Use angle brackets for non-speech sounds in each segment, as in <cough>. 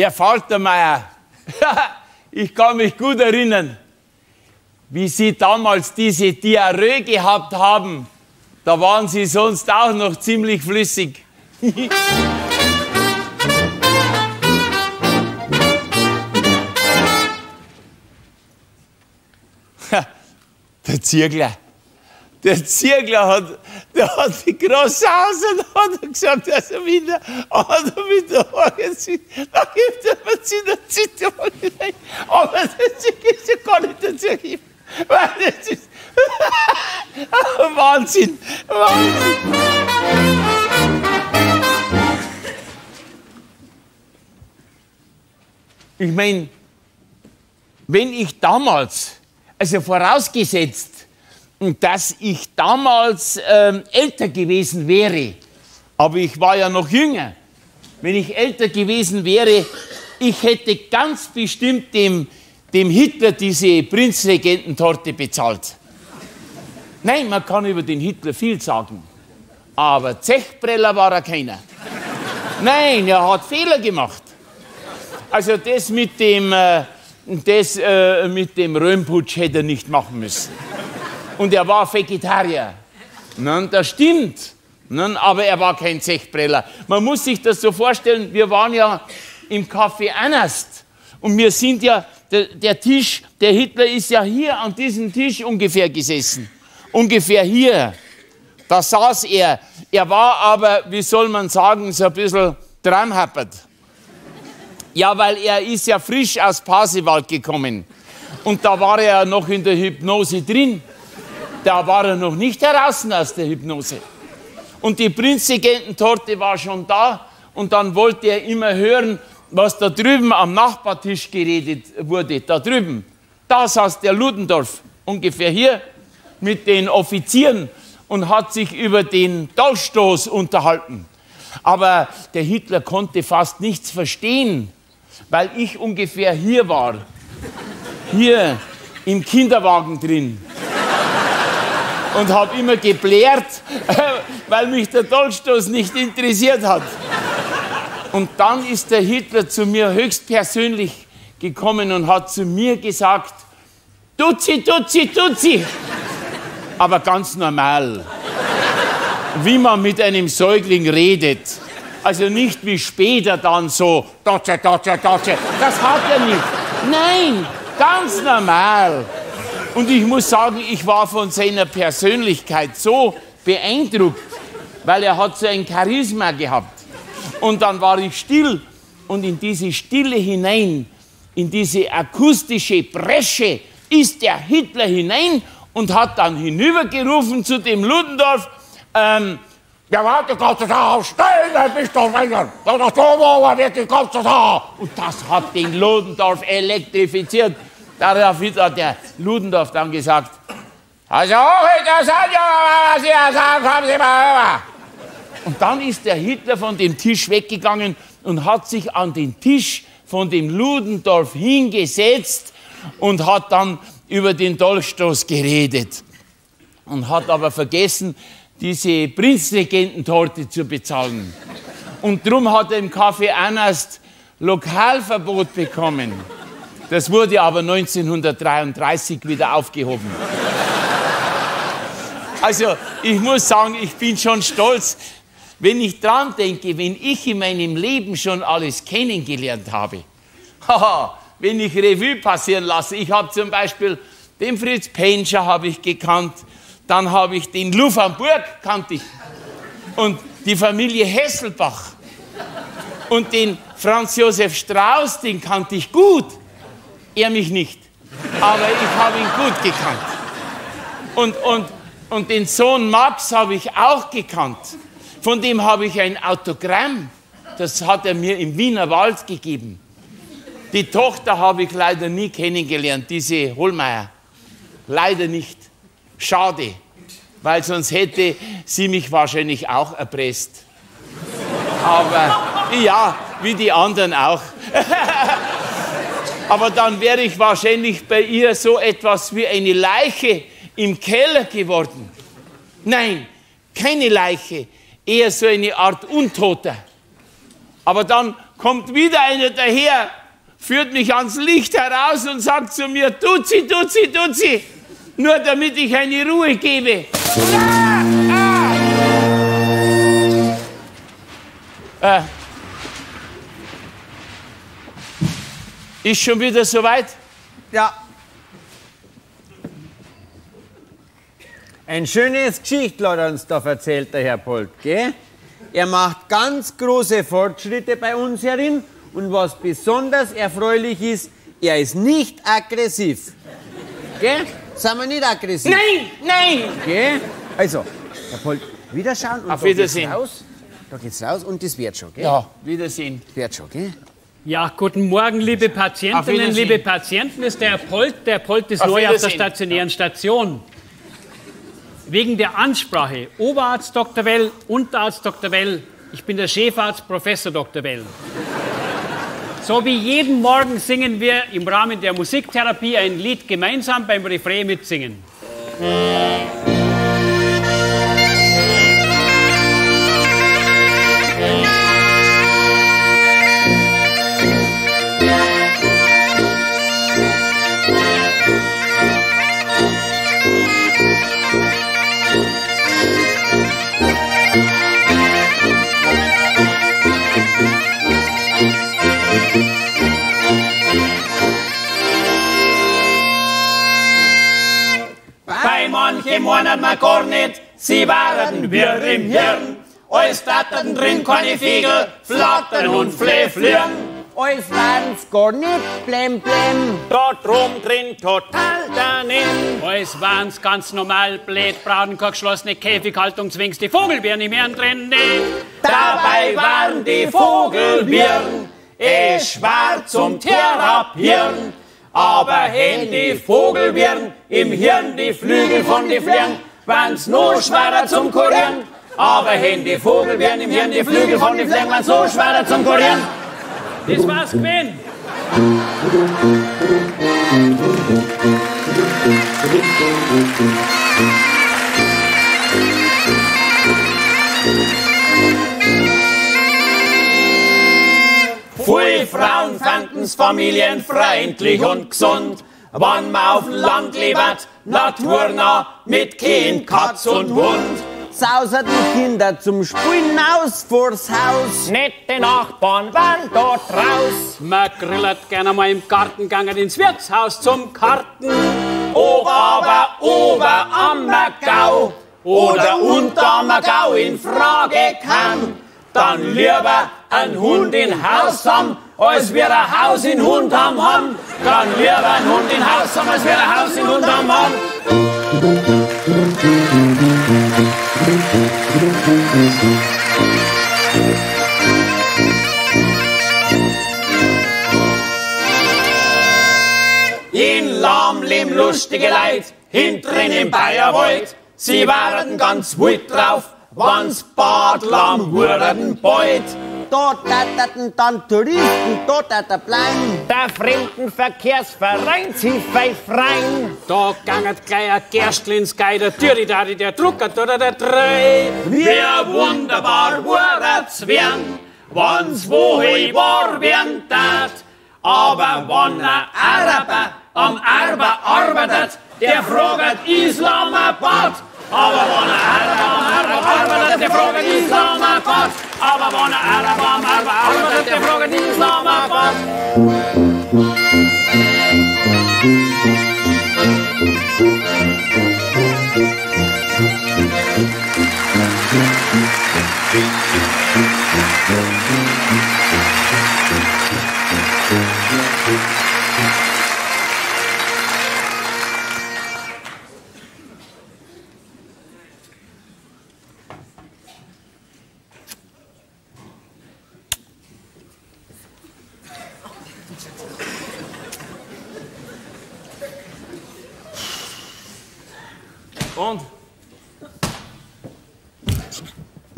Herr Faltermeier, <laughs> ich kann mich gut erinnern, wie Sie damals diese Diarrhoe gehabt haben. Da waren Sie sonst auch noch ziemlich flüssig. <laughs> Der Ziegler. Der Ziegler hat, der hat die große Hause und hat gesagt, dass er wieder, hat er wieder angesehen. Da gibt er mir sie der Zitrone rein. Aber das ist ja gar nicht dazu geben. Weil das ist <laughs> Wahnsinn. Wahnsinn. Ich meine, wenn ich damals, also vorausgesetzt, dass ich damals ähm, älter gewesen wäre, aber ich war ja noch jünger, wenn ich älter gewesen wäre, ich hätte ganz bestimmt dem, dem Hitler diese Prinzregententorte bezahlt. Nein, man kann über den Hitler viel sagen, aber Zechbreller war er keiner. Nein, er hat Fehler gemacht. Also das mit dem, äh, das, äh, mit dem Röhmputsch hätte er nicht machen müssen. Und er war Vegetarier. Nein, das stimmt. Nein, aber er war kein Zechbreller. Man muss sich das so vorstellen, wir waren ja im Café Ernst und wir sind ja, der, der Tisch, der Hitler ist ja hier an diesem Tisch ungefähr gesessen. Ungefähr hier. Da saß er. Er war aber, wie soll man sagen, so ein bisschen dranhappert. Ja, weil er ist ja frisch aus Pasewald gekommen. Und da war er noch in der Hypnose drin. Da war er noch nicht heraus aus der Hypnose. Und die Prinzregententorte war schon da. Und dann wollte er immer hören, was da drüben am Nachbartisch geredet wurde. Da drüben. Da saß der Ludendorff, ungefähr hier, mit den Offizieren und hat sich über den Dolchstoß unterhalten. Aber der Hitler konnte fast nichts verstehen weil ich ungefähr hier war. Hier im Kinderwagen drin. Und habe immer geblärt, <laughs> weil mich der Dolchstoß nicht interessiert hat. Und dann ist der Hitler zu mir höchstpersönlich gekommen und hat zu mir gesagt, Tutsi, Tutsi, Tutsi. Aber ganz normal. Wie man mit einem Säugling redet. Also nicht wie später dann so, Dotsche, Dotsche, Dotsche. Das hat er nicht. Nein, ganz normal. Und ich muss sagen, ich war von seiner Persönlichkeit so beeindruckt, weil er hat so ein Charisma gehabt. Und dann war ich still und in diese Stille hinein, in diese akustische Bresche, ist der Hitler hinein und hat dann hinübergerufen zu dem Ludendorff, ähm, ja, warte, du da stellen, bist du länger. Da das Turbo wird die ganze da. Und das hat den Ludendorff elektrifiziert. Daraufhin hat der Ludendorff dann gesagt, also hochinteressant, was Sie sagen, kommen Sie mal rüber. Und dann ist der Hitler von dem Tisch weggegangen und hat sich an den Tisch von dem Ludendorff hingesetzt und hat dann über den Dolchstoß geredet. Und hat aber vergessen, diese Prinzlegendentorte zu bezahlen. Und darum hat er im Café Ernst Lokalverbot bekommen. Das wurde aber 1933 wieder aufgehoben. Also ich muss sagen, ich bin schon stolz, wenn ich dran denke, wenn ich in meinem Leben schon alles kennengelernt habe. Haha, wenn ich Revue passieren lasse. Ich habe zum Beispiel den Fritz Penscher habe ich gekannt, dann habe ich den Lou van Burg kannte ich. Und die Familie Hesselbach. Und den Franz Josef Strauß, den kannte ich gut. Er mich nicht. Aber ich habe ihn gut gekannt. Und, und, und den Sohn Max habe ich auch gekannt. Von dem habe ich ein Autogramm. Das hat er mir im Wiener Wald gegeben. Die Tochter habe ich leider nie kennengelernt, diese Hohlmeier. Leider nicht. Schade, weil sonst hätte sie mich wahrscheinlich auch erpresst. Aber ja, wie die anderen auch. <laughs> Aber dann wäre ich wahrscheinlich bei ihr so etwas wie eine Leiche im Keller geworden. Nein, keine Leiche, eher so eine Art Untoter. Aber dann kommt wieder einer daher, führt mich ans Licht heraus und sagt zu mir, Duzi, Duzi, Duzi, nur damit ich eine Ruhe gebe. Ah, ah. Äh, ist schon wieder soweit? Ja. Ein schönes Geschicht hat uns da erzählt, der Herr Polt, gell? Er macht ganz große Fortschritte bei uns herin und was besonders erfreulich ist, er ist nicht aggressiv. Gell? Sind wir nicht aggressiv? Nein, nein! Gell? Also, Herr Polt, wieder schauen und Auf da Wiedersehen. Geht's raus. Da geht's raus und das wird schon, gell? Ja, Wiedersehen. Wird schon, gell? Ja, guten Morgen, liebe Patientinnen, liebe Patienten. Ist der Polt. Der Polt ist Auf neu auf der stationären Station. Wegen der Ansprache. Oberarzt Dr. Well, Unterarzt Dr. Well. Ich bin der Chefarzt Professor Dr. Well. So wie jeden Morgen singen wir im Rahmen der Musiktherapie ein Lied gemeinsam beim Refrain mitsingen. Manchen meinen man gar nicht, sie waren wir im Hirn. Alles datterten drin keine Fegel, flattern und fleflieren. Alles waren's gar nicht, blem, blem. Dort rum drin total daneben. Alles waren's ganz normal, blöd, braten, keine geschlossene Käfighaltung, zwingst die Vogelbeeren im Hirn drin. Dabei waren die Vogelbirnen eh schwer zum Therapieren. Aber hen die Vogelbirnen im Hirn die Flügel von die Fliegen, waren's nur schwerer zum Kurieren. Aber hen die Vogelbirnen im Hirn die Flügel von die Fliegen, waren's so schwerer zum Kurieren. Das war's gewesen. Viele Frauen fanden's familienfreundlich und gesund. Wann man auf dem Land lebt, naturnah mit Kind, Katz und Hund. Sauserten Kinder zum Spielen aus vors Haus. Nette Nachbarn waren dort raus. Man grillert gerne mal im Garten, gegangen ins Wirtshaus zum Karten. Ober aber ober am Gau oder unter am Gau in Frage kam, dann lieber ein Hund in Haus haben, als wir ein Haus in Hund haben haben. Dann lieber ein Hund in Haus haben, als wir ein Haus in Hund haben haben. In Lamlim lustige Leid, hintrin im Bayerwald. Sie waren ganz wild drauf, wann's Badlam wurden beut. Dort tatterten dann Touristen, dort hat er bleiben. Der Fremdenverkehrsverein, sie pfeifrein. Da ganget gleich ein Gerstl ins Gei, der Türi, da, der Drucker, oder der Drei. Wie wunderbar wurden's werden, wann's wohlbar werden tat. Aber wann ein Araber am Arber arbeitet, der fragt Islamabad. Aber wann ein Araber am Arber arbeitet, der fragt Islamabad. Aber wann ein Araber am Arber arbeitet, der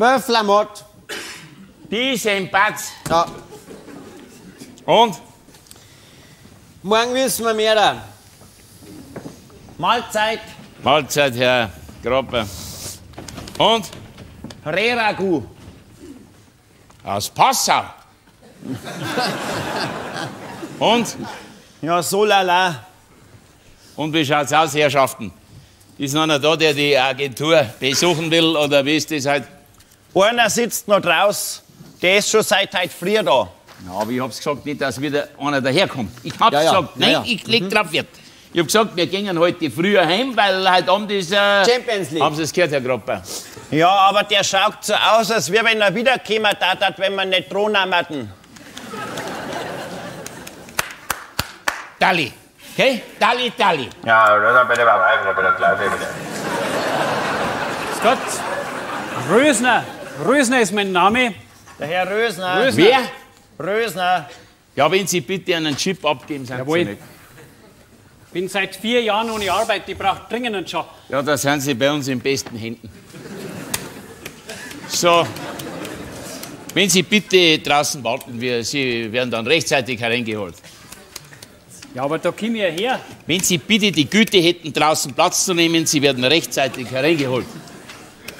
Böfflamott. Diesen Batz. Ja, Und? morgen wissen wir mehr. Da. Mahlzeit. Mahlzeit, Herr Groppe. Und? Reragu. Aus Passau. <laughs> Und? Ja, so lala. Und wie schaut's aus, Herrschaften? Ist noch einer da, der die Agentur besuchen will oder wie ist das halt? Einer sitzt noch draus. Der ist schon seit heute früh da. Ja, aber ich hab's gesagt, nicht, dass wieder einer daherkommt. Ich hab's Ja, ja. gesagt, nein, Ja, ja. ich leg drauf Wert. Ich hab gesagt, wir gehen heute früher heim, weil heute Abend ist. Äh, Champions League. Haben Sie es gehört, Herr Gropper? Ja, aber der schaut so aus, als wäre, wenn er wiederkommen tat, wenn man nicht drohen hätten. Dalli. Okay? Dalli, Dalli. Ja, dann bitte Eifer, bitte gleich bitte. Gott, Rösner. Rösner ist mein Name. Der Herr Rösner. Rösner. Wer? Rösner. Ja, wenn Sie bitte einen Chip abgeben, sind Jawohl. Sie nicht. Bin seit vier Jahren ohne Arbeit. Ich brauche dringend einen Job. Ja, da sind Sie bei uns in besten Händen. So. Wenn Sie bitte draußen warten, wir, Sie werden dann rechtzeitig hereingeholt. Ja, aber da komm ich ja her. Wenn Sie bitte die Güte hätten, draußen Platz zu nehmen, Sie werden rechtzeitig hereingeholt.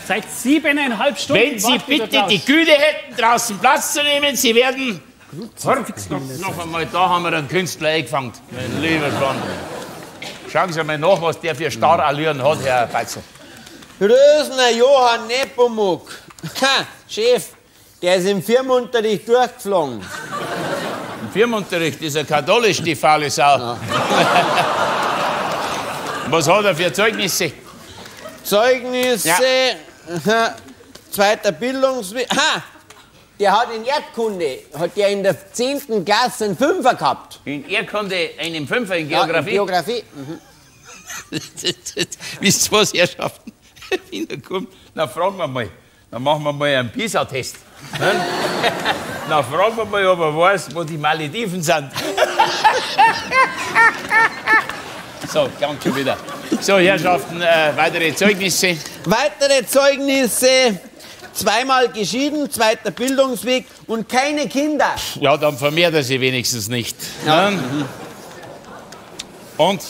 Seit siebeneinhalb Stunden. Wenn Sie bitte die. Güte hätten, draußen Platz zu nehmen, Sie werden. Noch einmal, da haben wir einen Künstler eingefangen, mein lieber Freund. Schauen Sie mal nach, was der für Starallüren hat, Herr Beitzel. Rösner Johann Nepomuk. Ha, Chef, der ist im Firmenunterricht durchgeflogen. Im Firmenunterricht ist er katholisch, die faule Sau. <laughs> was hat er für Zeugnisse? Zeugnisse, aha, zweiter Bildungsweg. Ha, der hat in Erdkunde, hat der in der 10. Klasse einen Fünfer gehabt. In Erdkunde einen Fünfer in Ja, in Geografie. Geografie. Mhm. <laughs> Wisst ihr was, Herrschaften? <laughs> Wenn er kommt, dann fragen wir mal. Dann machen wir mal einen PISA-Test. <laughs> Ne? dann fragen wir mal, ob er weiß, wo die Malediven sind. So, schon wieder. So, Herrschaften, äh, weitere Zeugnisse. Weitere Zeugnisse, zweimal geschieden, zweiter Bildungsweg und keine Kinder. Ja, dann vermehrt er sie wenigstens nicht. Ne? Und?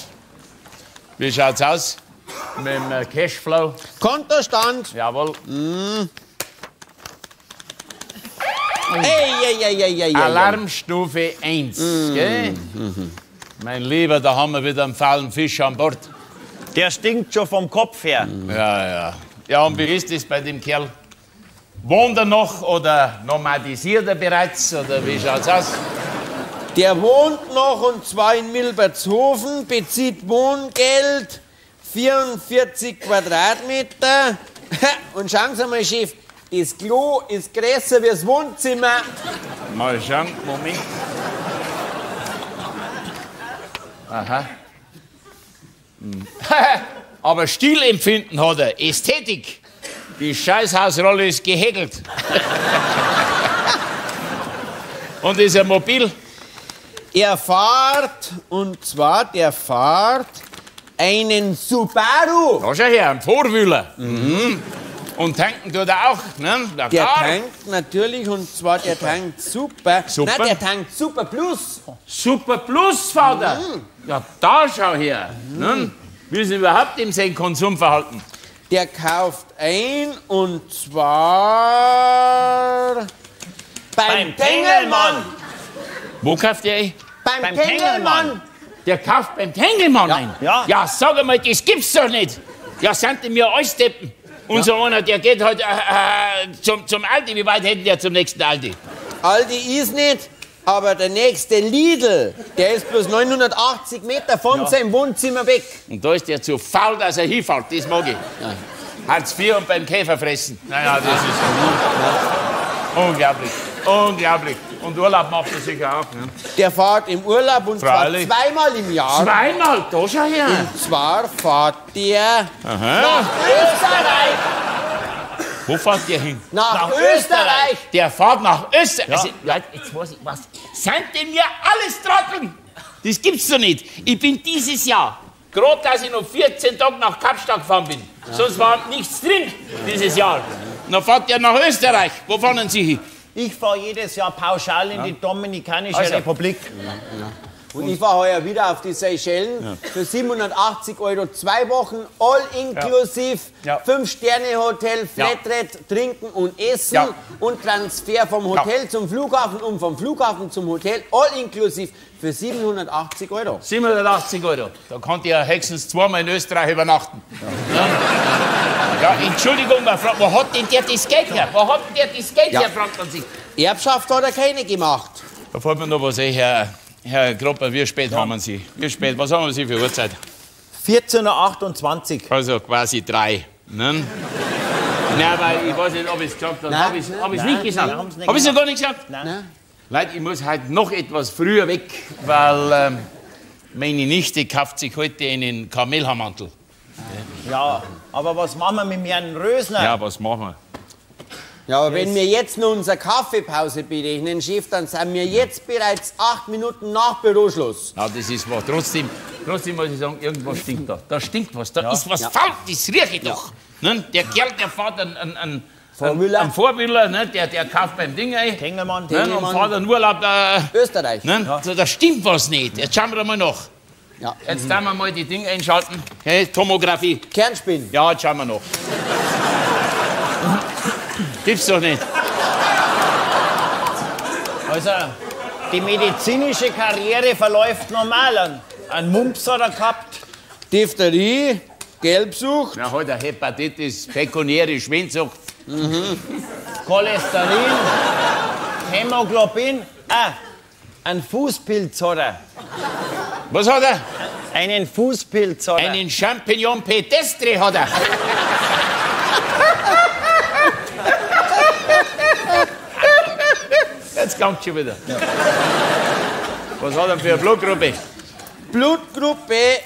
Wie schaut's aus mit dem äh, Cashflow? Kontostand, Jawohl. ey, ey, ey, ey. Alarmstufe 1. Gell? Mein Lieber, da haben wir wieder einen faulen Fisch an Bord. Der stinkt schon vom Kopf her. Ja, ja. Ja, und wie ist es bei dem Kerl? Wohnt er noch oder nomadisiert er bereits? Oder wie schaut's aus? Der wohnt noch und zwar in Milbertshofen, bezieht Wohngeld, 44 Quadratmeter. <laughs> Und schauen Sie mal, Chef, das Klo ist größer wie das Wohnzimmer. Mal schauen, Moment. Aha. Hm. <laughs> Aber Stilempfinden hat er, Ästhetik. Die Scheißhausrolle ist gehäkelt. <laughs> Und ist er mobil? Er fahrt, und zwar der fahrt einen Subaru. Da schau her, ein Vorwühler. Mhm. Und tanken tut er auch, ne? Na Der klar. tankt natürlich, und zwar der tankt super. Super? Nein, der tankt super plus. Super Plus, Vater. Ja, da schau her. Ne? Wie ist denn überhaupt ihm sein Konsumverhalten? Der kauft ein, und zwar beim, Tengelmann. Wo kauft er ein? Beim, Beim Tengelmann. Tengelmann. Der kauft beim Tengelmann ein. Ja. Ja, sag einmal, das gibt's doch nicht. Ja, sind die mir alles Deppen. Unser einer, der geht halt äh, äh, zum, zum Aldi. Wie weit hätten der zum nächsten Aldi? Aldi ist nicht, aber der nächste Lidl, der ist bloß 980 Meter von seinem Wohnzimmer weg. Und da ist der zu faul, dass er hinfällt. Das mag ich. Hartz IV und beim Käfer fressen. Naja, das ist unglaublich. Unglaublich. Und Urlaub macht er sicher auch. Ne? Der fährt im Urlaub und Freilich. zwar zweimal im Jahr. Zweimal, da schau her. Und zwar fährt der Aha. Österreich. Wo fährt der hin? Nach, Österreich. Der fährt nach Österreich. Also, Leute, jetzt weiß ich was. Sind denn mir alles Trotteln? Das gibt's doch nicht. Ich bin dieses Jahr, gerade dass ich noch 14 Tage nach Kapstadt gefahren bin. Sonst war nichts drin dieses Jahr. Dann fährt der nach Österreich. Wo fahren Sie hin? Ich fahre jedes Jahr pauschal in die Dominikanische Also. Republik. Und ich fahre heuer wieder auf die Seychellen für 780 Euro zwei Wochen, all inklusiv, Ja. Fünf-Sterne-Hotel, Ja. Flatrate, Trinken und Essen Ja. und Transfer vom Hotel zum Flughafen und vom Flughafen zum Hotel, all inklusiv für 780 Euro. 780 Euro. Da konnte ich ja höchstens zweimal in Österreich übernachten. Ja, ja Entschuldigung, meine Frau, wo hat denn der das Geld her? Wo hat denn der das Geld Ja. her, fragt man sich. Erbschaft hat er keine gemacht. Da fällt mir noch was ein, Herr, Herr Gropper, wie spät haben wir Sie? Wie spät? Was haben Sie für Uhrzeit? 14.28 Uhr. Also quasi drei. Ne? Nein, weil ich weiß nicht, ob ich es gesagt habe. Nein. Habe ich es hab nicht gesagt? Habe ich es noch gar nicht gesagt? Nein. Leute, ich muss halt noch etwas früher weg, weil ähm, meine Nichte kauft sich heute einen Kamelhaarmantel. Ja, aber was machen wir mit Herrn Rösner? Ja, was machen wir? Ja, aber wenn wir jetzt noch unsere Kaffeepause berechnen, Chef, dann sind wir jetzt bereits acht Minuten nach Büroschluss. Ja, das ist wahr. Trotzdem, trotzdem muss ich sagen, irgendwas stinkt da. Da stinkt was. Da ist was Ja. faul, das rieche ich doch. Ne? Der Kerl, der fährt einen, einen, einen, Vorwühler. einen Vorwühler, ne? der, der kauft beim Ding ein. Tengelmann, Ne? Und Tengelmann. fährt einen Urlaub da. Österreich. Ne? Also, da stimmt was nicht. Jetzt schauen wir mal nach. Ja. Jetzt tun wir mal die Dinge einschalten. Hey, Tomographie. Kernspin. Ja, jetzt schauen wir noch. Gibt's doch nicht. Also, die medizinische Karriere verläuft normal. Ein, ein Mumps hat er gehabt. Diphtherie, Gelbsucht, Na, halt, eine Hepatitis, pekuniäre Schwindsucht. Cholesterin, Hämoglobin. Ah, ein Fußpilz hat er. Was hat er? Einen Fußpilz hat er. Einen Champignon pedestre hat er. <laughs> Jetzt kommt schon wieder. Was hat er für eine Blutgruppe? Blutgruppe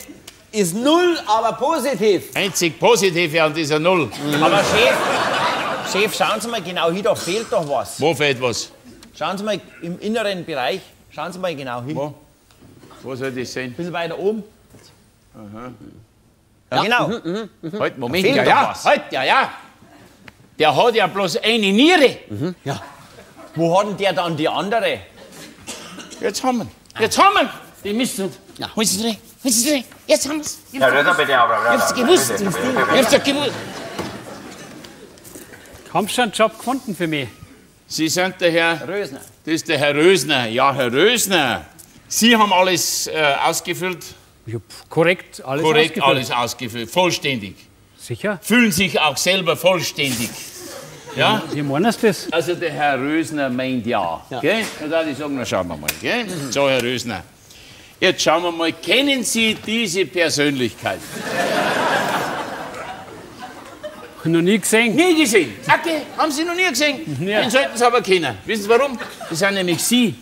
ist null, aber positiv. Einzig positive an dieser Null. Aber Chef, Chef, schauen Sie mal genau hin, da fehlt doch was. Wo fehlt was? Schauen Sie mal im inneren Bereich, schauen Sie mal genau hin. Wo? Wo soll das sein? Ein bisschen weiter oben. Ja, genau. Halt, Moment, fehlt ja, doch ja, was. halt, ja, ja. Der hat ja bloß eine Niere. Wo hat denn der dann die andere? Jetzt haben wir. Jetzt haben wir. Die Mist. Ja. Holen Sie rein. Holen Sie rein. Jetzt haben wir es. Ich hab's gewusst. Ich hab's doch gewusst. Haben schon einen Job gefunden für mich? Sie sind der Herr, Rösner. das ist der Herr Rösner. Ja, Herr Rösner. Sie haben alles äh, ausgefüllt, Ja, korrekt, alles korrekt ausgefüllt. alles ausgefüllt, vollständig. Sicher? Fühlen sich auch selber vollständig. Ja? Wie meinen Sie das? Also der Herr Rösner meint ja. Gell? Dann darf ich sagen, na schauen wir mal. Gell? So, Herr Rösner. Jetzt schauen wir mal, kennen Sie diese Persönlichkeit? Noch nie gesehen. Nie gesehen. Okay, haben Sie noch nie gesehen? Ja. Den sollten Sie aber kennen. Wissen Sie warum? Das sind nämlich Sie.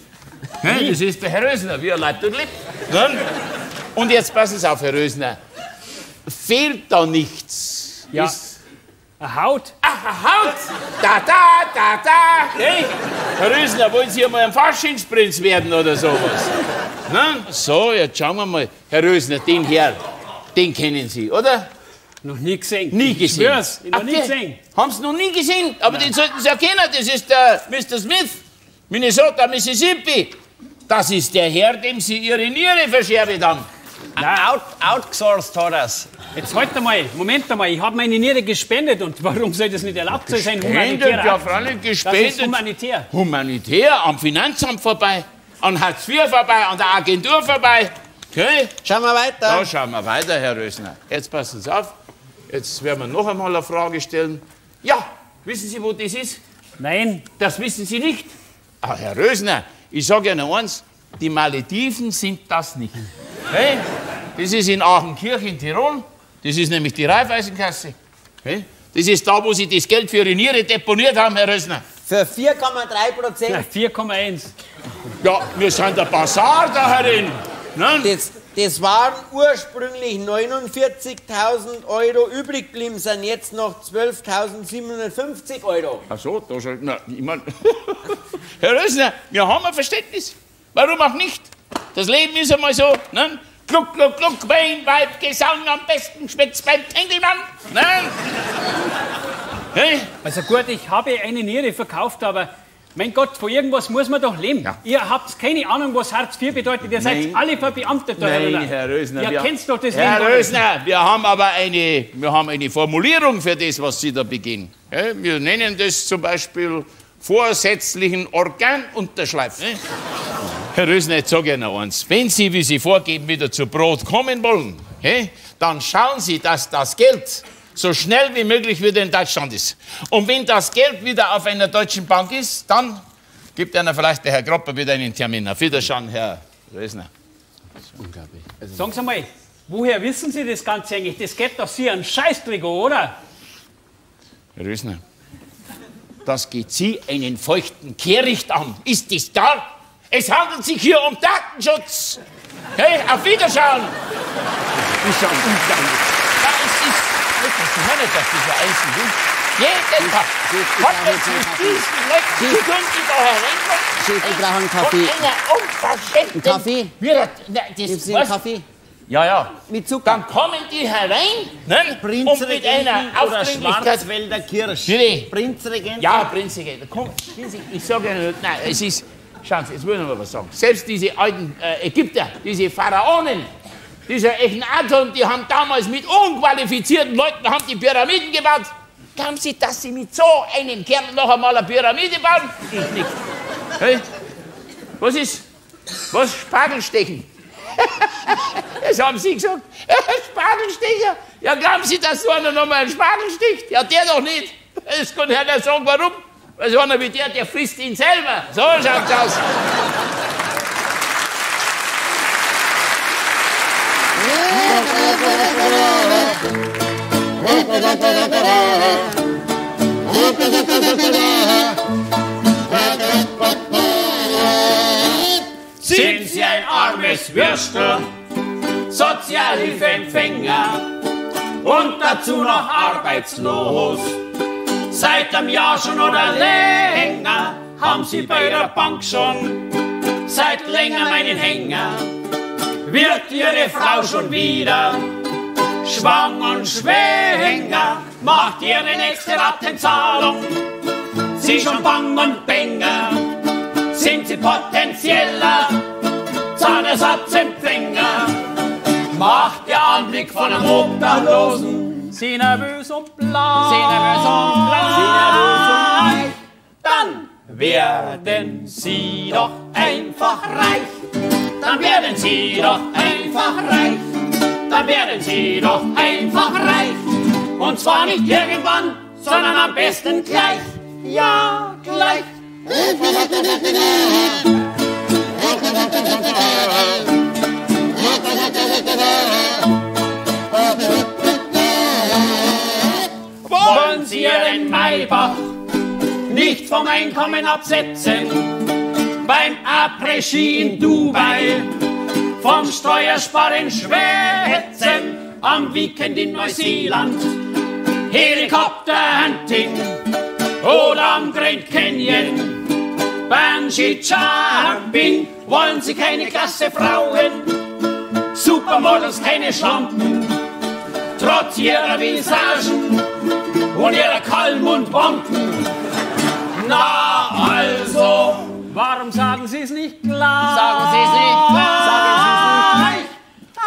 Hä? Das ist der Herr Rösner, wie er lebt und lebt. Ne? Und jetzt passen Sie auf, Herr Rösner. Fehlt da nichts? Ja. Ist, Eine Haut? ach, Haut! Da, da, da, da! Hey? Herr Rösner, wollen Sie einmal ein Faschingsprinz werden oder sowas? Ne? So, jetzt schauen wir mal. Herr Rösner, den Herr, den kennen Sie, oder? Noch nie gesehen. Nie Ich gesehen. schwör's, ich noch nie Okay. gesehen. Haben Sie noch nie gesehen? Aber den sollten Sie erkennen. Das ist der Mr. Smith, Minnesota, Mississippi. Das ist der Herr, dem Sie Ihre Niere verscherbelt haben. Out, outgesourced hat er's. Jetzt halt einmal, Moment einmal, ich habe meine Niere gespendet und warum soll das nicht erlaubt sein? Gespendet, Humanitär. ja, freilich Das ist gespendet. humanitär. Humanitär, am Finanzamt vorbei, an Hartz IV vorbei, an der Agentur vorbei. Okay? Schauen wir weiter. Da schauen wir weiter, Herr Rösner. Jetzt passen Sie auf. Jetzt werden wir noch einmal eine Frage stellen. Ja, wissen Sie, wo das ist? Nein, Das wissen Sie nicht. Ah, Herr Rösner, ich sage Ihnen eins, die Malediven sind das nicht. Hey, das ist in Aachenkirch in Tirol. Das ist nämlich die Raiffeisenkasse. Hey, das ist da, wo Sie das Geld für Ihre Niere deponiert haben, Herr Rösner. Für 4,3 Prozent. ja, 4,1. Ja, wir sind der Basar da herin. Ne? Das, das waren ursprünglich 49.000 Euro, übrig geblieben sind jetzt noch 12.750 Euro. Ach so, da soll, na, ich mein, <laughs> Herr Rösner, wir haben ein Verständnis. Warum auch nicht? Das Leben ist einmal so. Ne? Gluck, gluck, gluck, Wein, Weib, Gesang, am besten schmeckt's beim Tengelmann. Ne? Hey? Also gut, ich habe eine Niere verkauft, aber Mein Gott, von irgendwas muss man doch leben. Ja. Ihr habt keine Ahnung, was Hartz IV bedeutet. Ihr seid Nein. alle verbeamtet. da, Nein, oder? Herr Rösner. Ihr wir- kennt doch das Herr Leben nicht. Rösner, wir haben aber eine, wir haben eine Formulierung für das, was Sie da begehen. Ja, Wir nennen das zum Beispiel vorsätzlichen Organunterschleif. ne? Herr Rösner, jetzt sage ich noch eins. Wenn Sie, wie Sie vorgeben, wieder zu Brot kommen wollen, hä, dann schauen Sie, dass das Geld so schnell wie möglich wieder in Deutschland ist. Und wenn das Geld wieder auf einer deutschen Bank ist, dann gibt einer vielleicht der Herr Gropper wieder einen Termin. Auf Wiederschauen, Herr Rösner. Unglaublich. Also, Sagen Sie mal, woher wissen Sie das Ganze eigentlich? Das geht doch Sie einen Scheißdreck an, oder? Herr Rösner, das geht Sie einen feuchten Kehricht an. Ist das klar? Es handelt sich hier um Datenschutz. Hey, auf Wiederschauen. Ist ja unglaublich. Ja, es ist wirklich, hören nicht, dass eins ist. Jeden Tag. Hat jetzt mit diesen können Sie da hereinkommen. Ich brauche einen Von Kaffee. einer unverschämten... Kaffee? Wird, na, das, Gibst du einen? Kaffee? Ja, ja. Mit Zucker? Dann kommen die herein ne? und mit einer oder. Schwarzwälder Kirsch. Bitte. Prinzregent. Ja, Prinzregent. Komm, ich sage Ihnen, nein, es ist, schauen Sie, jetzt will ich noch mal was sagen. Selbst diese alten äh, Ägypter, diese Pharaonen, diese Echnaton, die haben damals mit unqualifizierten Leuten haben die Pyramiden gebaut. Glauben Sie, dass Sie mit so einem Kerl noch einmal eine Pyramide bauen? Ich nicht. Hey? Was ist? Was? Spargelstechen? <laughs> Das haben Sie gesagt. <laughs> Spargelstecher. Ja, glauben Sie, dass so einer noch mal einen Spargel sticht? Ja, der doch nicht. Es kann keiner sagen, warum. Weil so einer wie der, der frisst ihn selber. So schaut's aus. <laughs> armes Würstel, Sozialhilfeempfänger und dazu noch arbeitslos? Seit einem Jahr schon oder länger haben Sie bei der Bank schon seit länger meinen Hänger. Wird Ihre Frau schon wieder schwanger und schwänger? Macht Ihre nächste Rattenzahlung Sie schon bang und bänger? sind sie potenzieller Zahnersatzempfänger. Macht der Anblick von einem Obdachlosen Sie nervös und blau. sie nervös und blau. Sie nervös und Dann werden sie doch einfach reich. Dann werden sie doch einfach reich. Dann werden sie doch einfach reich. Und zwar nicht irgendwann, sondern am besten gleich. Ja, gleich. <laughs> Wollen Sie Ihren Maybach nicht vom Einkommen absetzen? Beim Après-Ski in Dubai, vom Steuersparen schwätzen, am Weekend in Neuseeland, Helikopterhunting oder am Grand Canyon, Bungee Jumping, wollen Sie keine klasse Frauen, Supermodels keine Schlampen, trotz ihrer Visagen und ihrer Kalmundbomben. Na also, Warum sagen Sie es nicht klar? sagen Sie es nicht gleich,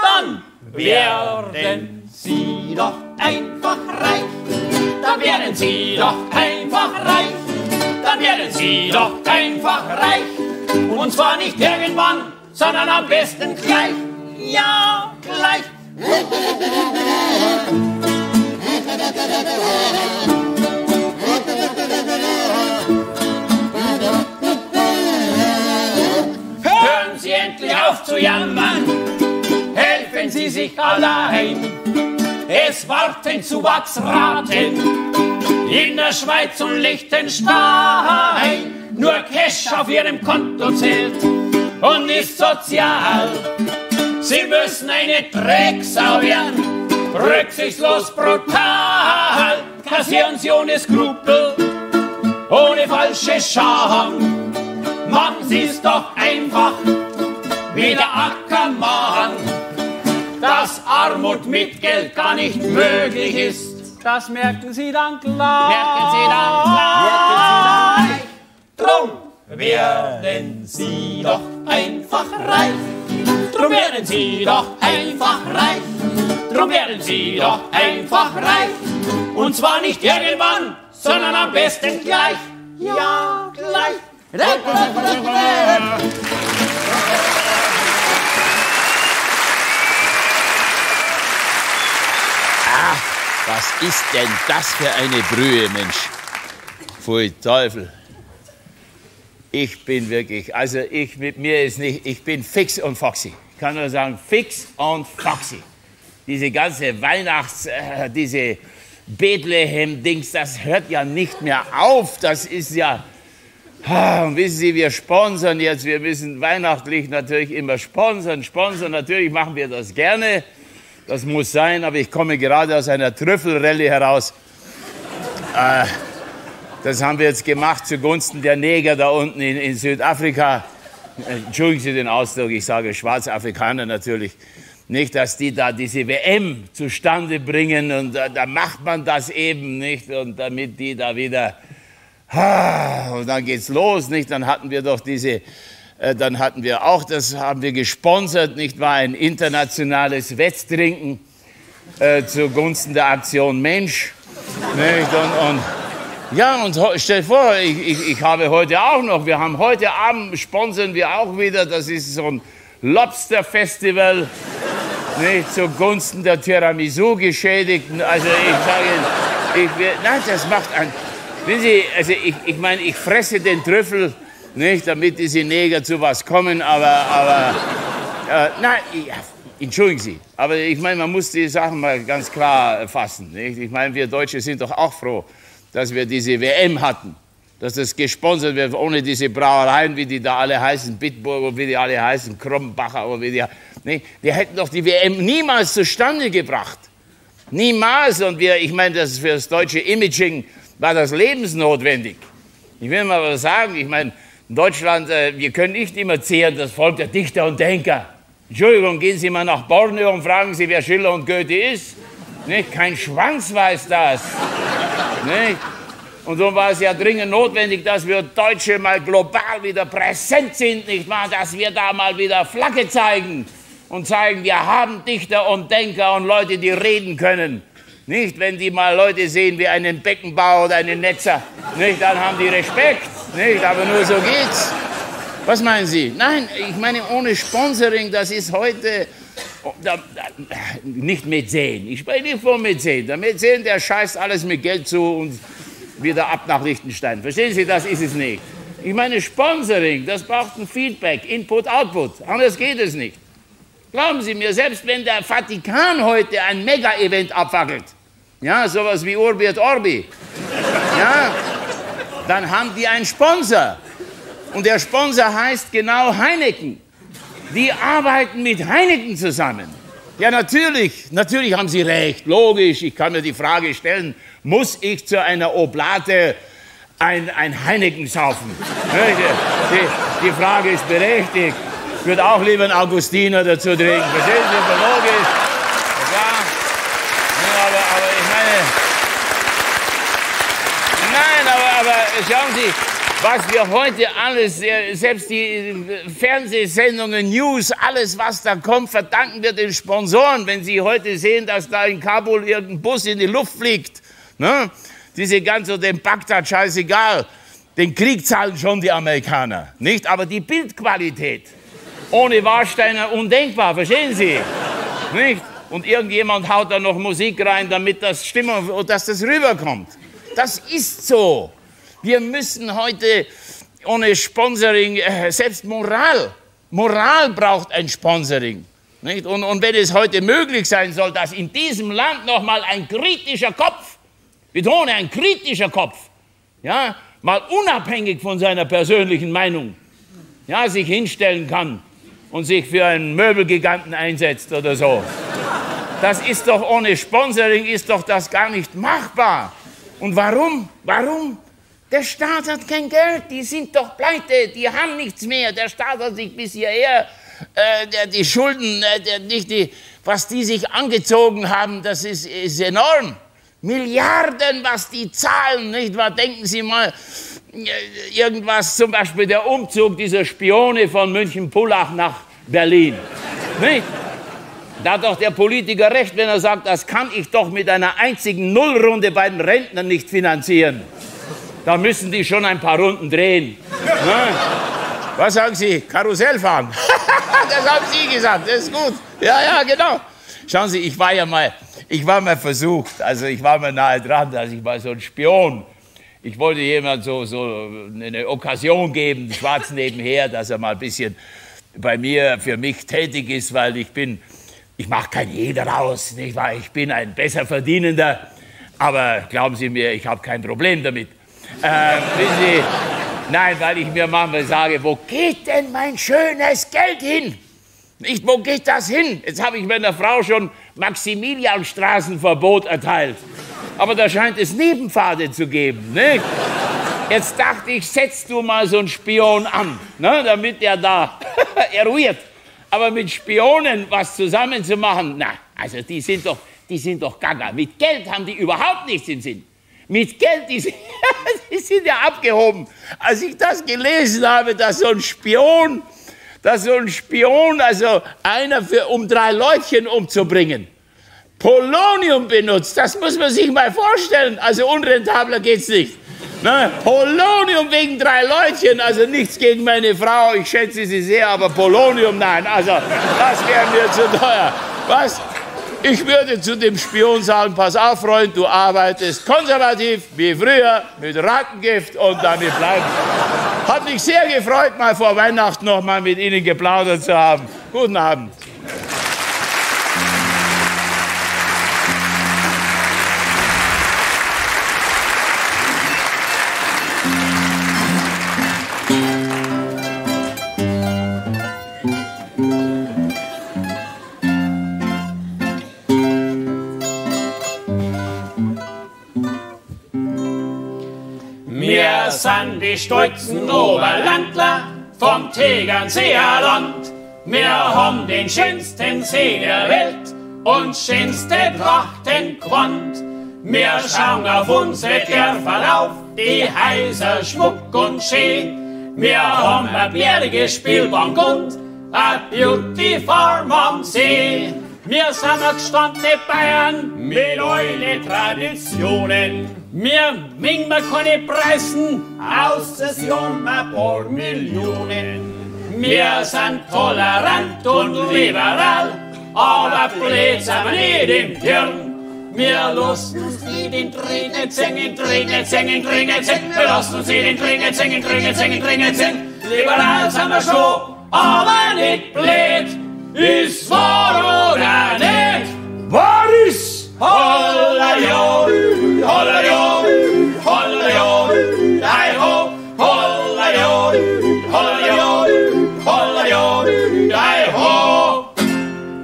dann werden Sie doch einfach reich. Dann werden Sie doch einfach reich. Dann werden Sie doch einfach reich. Und zwar nicht irgendwann, sondern am besten gleich. Ja, gleich. Hören Sie endlich auf zu jammern, helfen Sie sich allein. Es warten Zuwachsraten in der Schweiz und Liechtenstein. Nur Cash auf Ihrem Konto zählt und ist sozial. Sie müssen eine Drecksau werden, rücksichtslos brutal. Kassieren Sie ohne Skrupel, ohne falsche Scham. Machen Sie es doch einfach wie der Ackermann, dass Armut mit Geld gar nicht möglich ist. Das merken Sie dann klar. Merken Sie dann gleich, Drum werden Sie doch einfach reich. Drum werden Sie doch einfach reich. Drum werden Sie doch einfach reich. Und zwar nicht irgendwann, sondern am besten gleich. Ja, gleich. Was ist denn das für eine Brühe, Mensch? Pfui Teufel. Ich bin wirklich, also ich mit mir ist nicht, ich bin fix und foxy. Ich kann nur sagen, fix und foxy. Diese ganze Weihnachts, äh, diese Bethlehem-Dings, das hört ja nicht mehr auf. Das ist ja, und wissen Sie, wir sponsern jetzt, wir müssen weihnachtlich natürlich immer sponsern, sponsern, natürlich machen wir das gerne. Das muss sein, aber ich komme gerade aus einer Trüffelrallye heraus. Äh, das haben wir jetzt gemacht zugunsten der Neger da unten in, in Südafrika. Entschuldigen Sie den Ausdruck, ich sage Schwarzafrikaner natürlich. Nicht, dass die da diese WM zustande bringen und da, da macht man das eben nicht und damit die da wieder und dann geht's los, nicht? Dann hatten wir doch diese äh, dann hatten wir auch, das haben wir gesponsert, nicht wahr, ein internationales Wetttrinken äh, zugunsten der Aktion Mensch. Nicht? Und, und, ja, und stell vor, ich, ich, ich habe heute auch noch, wir haben heute Abend, sponsern wir auch wieder, das ist so ein Lobster Festival, nicht, zugunsten der Tiramisu-Geschädigten. Also ich sage Ihnen, ich, nein, das macht ein, wissen Sie, also ich, ich meine, ich fresse den Trüffel, nicht, damit diese Neger zu was kommen, aber, aber äh, nein, ja, entschuldigen Sie, aber ich meine, man muss die Sachen mal ganz klar fassen. Nicht? Ich meine, wir Deutsche sind doch auch froh, dass wir diese WM hatten, dass das gesponsert wird, ohne diese Brauereien, wie die da alle heißen, Bitburger, wie die alle heißen, Krombacher, oder wie die, nicht? die hätten doch die WM niemals zustande gebracht. Niemals. Und wir, ich meine, das für das deutsche Imaging war das lebensnotwendig. Ich will mal was sagen, ich meine, in Deutschland, äh, wir können nicht immer zehren, das Volk der Dichter und Denker. Entschuldigung, gehen Sie mal nach Borneo und fragen Sie, wer Schiller und Goethe ist. Nicht? Kein Schwanz weiß das. Nicht? Und so war es ja dringend notwendig, dass wir Deutsche mal global wieder präsent sind, nicht wahr? Dass wir da mal wieder Flagge zeigen und zeigen, wir haben Dichter und Denker und Leute, die reden können. Nicht, wenn die mal Leute sehen wie einen Beckenbauer oder einen Netzer, nicht, dann haben die Respekt. Nicht, aber nur so geht's. Was meinen Sie? Nein, ich meine, ohne Sponsoring, das ist heute nicht Mäzen. Ich spreche nicht von Mäzen. Der Mäzen, der scheißt alles mit Geld zu und wieder ab nach Liechtenstein. Verstehen Sie, das ist es nicht. Ich meine, Sponsoring, das braucht ein Feedback, Input, Output. Anders geht es nicht. Glauben Sie mir, selbst wenn der Vatikan heute ein Mega-Event abfackelt, ja, sowas wie Urbi et Orbi, ja, dann haben die einen Sponsor. Und der Sponsor heißt genau Heineken. Die arbeiten mit Heineken zusammen. Ja, natürlich, natürlich haben Sie recht, logisch. Ich kann mir die Frage stellen, muss ich zu einer Oblate ein, ein Heineken saufen? Die, die Frage ist berechtigt. Ich würde auch lieber einen Augustiner dazu trinken. Verstehen Sie, logisch. Ja, aber, aber ich meine, nein, aber, aber schauen Sie, was wir heute alles, selbst die Fernsehsendungen, News, alles, was da kommt, verdanken wir den Sponsoren. Wenn Sie heute sehen, dass da in Kabul irgendein Bus in die Luft fliegt, ne? diese ganze, dem Bagdad scheißegal, den Krieg zahlen schon die Amerikaner, nicht? Aber die Bildqualität, ohne Warsteiner undenkbar, verstehen Sie? Nicht? Und irgendjemand haut da noch Musik rein, damit das Stimmung, dass das rüberkommt. Das ist so. Wir müssen heute ohne Sponsoring, äh, selbst Moral, Moral braucht ein Sponsoring. Nicht? Und, und wenn es heute möglich sein soll, dass in diesem Land nochmal ein kritischer Kopf, betone ein kritischer Kopf, ja, mal unabhängig von seiner persönlichen Meinung, ja, sich hinstellen kann und sich für einen Möbelgiganten einsetzt oder so. Das ist doch ohne Sponsoring ist doch das gar nicht machbar. Und warum? Warum? Der Staat hat kein Geld, die sind doch pleite, die haben nichts mehr. Der Staat hat sich bis hierher, äh, die Schulden, äh, nicht die, was die sich angezogen haben, das ist, ist enorm. Milliarden, was die zahlen, nicht wahr? Denken Sie mal, irgendwas, zum Beispiel der Umzug dieser Spione von München-Pullach nach Berlin. Nicht? Da hat doch der Politiker recht, wenn er sagt, das kann ich doch mit einer einzigen Nullrunde bei den Rentnern nicht finanzieren. Da müssen die schon ein paar Runden drehen. Ne? Was sagen Sie? Karussell fahren? <laughs> das haben Sie gesagt, das ist gut. Ja, ja, genau. Schauen Sie, ich war ja mal, ich war mal versucht, also ich war mal nahe dran, dass ich mal so ein Spion ich wollte jemand so, so eine Okkasion geben, schwarz nebenher, dass er mal ein bisschen bei mir für mich tätig ist, weil ich bin, ich mache kein Jeder aus, nicht wahr? Ich bin ein besser Verdienender, aber glauben Sie mir, ich habe kein Problem damit. Äh, nein, weil ich mir manchmal sage, wo geht denn mein schönes Geld hin? Nicht, wo geht das hin? Jetzt habe ich meiner Frau schon Maximilianstraßenverbot erteilt aber da scheint es Nebenpfade zu geben. Nicht? Jetzt dachte ich, setz du mal so einen Spion an, ne, damit er da <laughs> eruiert. Aber mit Spionen was zusammenzumachen, na, also die sind doch, die sind doch gaga. Mit Geld haben die überhaupt nichts im Sinn. Mit Geld, sind, die <laughs> sind ja abgehoben. Als ich das gelesen habe, dass so ein Spion, dass so ein Spion, also einer für, um drei Leutchen umzubringen, Polonium benutzt. Das muss man sich mal vorstellen. Also unrentabler geht's nicht. Ne? Polonium wegen drei Leutchen, also nichts gegen meine Frau, ich schätze sie sehr, aber Polonium nein, also das wäre mir zu teuer. Was? Ich würde zu dem Spion sagen, pass auf, Freund, du arbeitest konservativ wie früher mit Rattengift und damit bleiben. Hat mich sehr gefreut, mal vor Weihnachten noch mal mit Ihnen geplaudert zu haben. Guten Abend. Sind die stolzen Oberlandler vom Tegernseer Land. Wir haben den schönsten See der Welt und schönste Trachtenquant. Wir schauen auf unsere Dörfer auf, die Häuser schmuck und schön. Wir haben eine bärige Spielbank und a Beauty Farm am See. Wir sind gestandene Bayern mit eure Traditionen. Wir wingen keine Preisen, aus es Jammer paar Millionen. Wir sind tolerant und liberal, aber blöd sind wir nicht im Hirn. Wir lassen uns nicht in Tränen singen, Tränen singen, Tränen singen. Wir lassen uns nicht in Tränen singen, Tränen singen, Tränen singen. Liberal sind wir schon, aber nicht blöd. Ist wahr oder nicht? Wahr ist! Holla jo, holla jo, holla jo, hei ho, holla jo, holla jo, holla jo, hei ho.